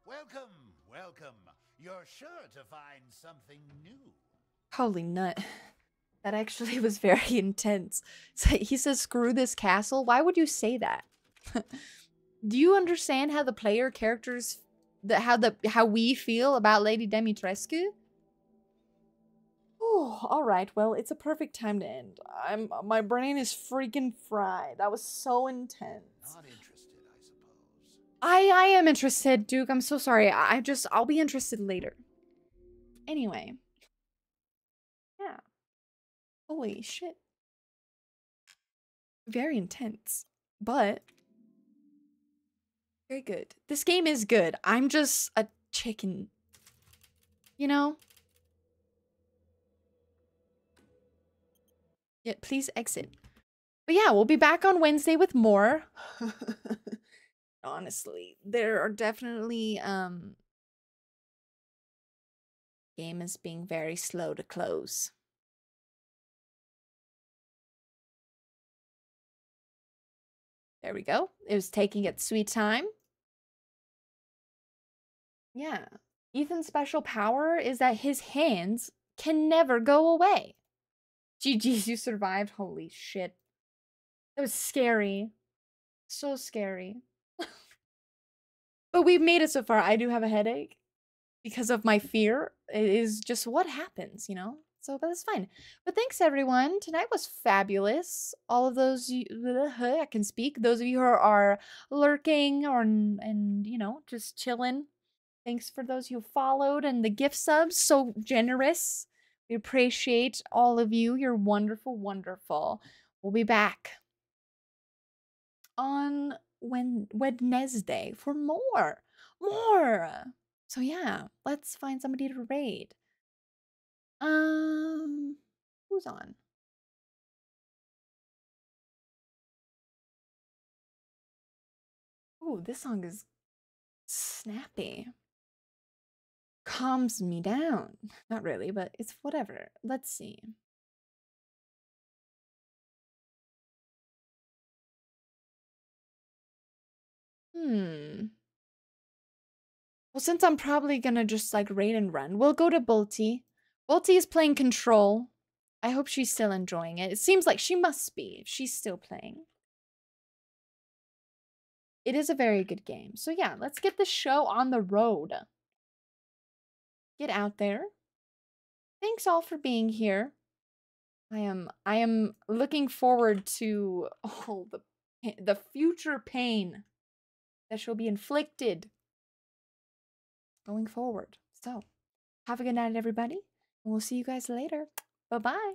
Welcome, welcome. You're sure to find something new. Holy nut. That actually was very intense. He says, screw this castle. Why would you say that? Do you understand how the player characters, the, how the how we feel about Lady Dimitrescu? Oh, all right. Well, it's a perfect time to end. I'm uh, my brain is freaking fried. That was so intense. Not interested, I suppose. I I am interested, Duke. I'm so sorry. I I just I'll be interested later. Anyway. Yeah. Holy shit. Very intense, but very good. This game is good. I'm just a chicken. You know? Yeah, please exit. But yeah, we'll be back on Wednesday with more. Honestly, there are definitely um game is being very slow to close. There we go. It was taking its sweet time. Yeah. Ethan's special power is that his hands can never go away. GG's, you survived. Holy shit. That was scary. So scary. but we've made it so far. I do have a headache because of my fear. It is just what happens, you know? So, but that's fine. But thanks, everyone. Tonight was fabulous. All of those, you, I can speak. Those of you who are lurking or, and, you know, just chilling. Thanks for those who followed and the gift subs. So generous. We appreciate all of you. You're wonderful, wonderful. We'll be back on Wednesday for more. More. So yeah, let's find somebody to raid. Um who's on? Ooh, this song is snappy. Calms me down. Not really, but it's whatever. Let's see. Hmm. Well, since I'm probably gonna just like raid and run, we'll go to Bulty. Bulty is playing Control. I hope she's still enjoying it. It seems like she must be if she's still playing. It is a very good game. So yeah, let's get the show on the road. Get out there. Thanks all for being here. I am I am looking forward to all the the future pain that shall be inflicted going forward. So, have a good night, everybody, and we'll see you guys later. Bye bye.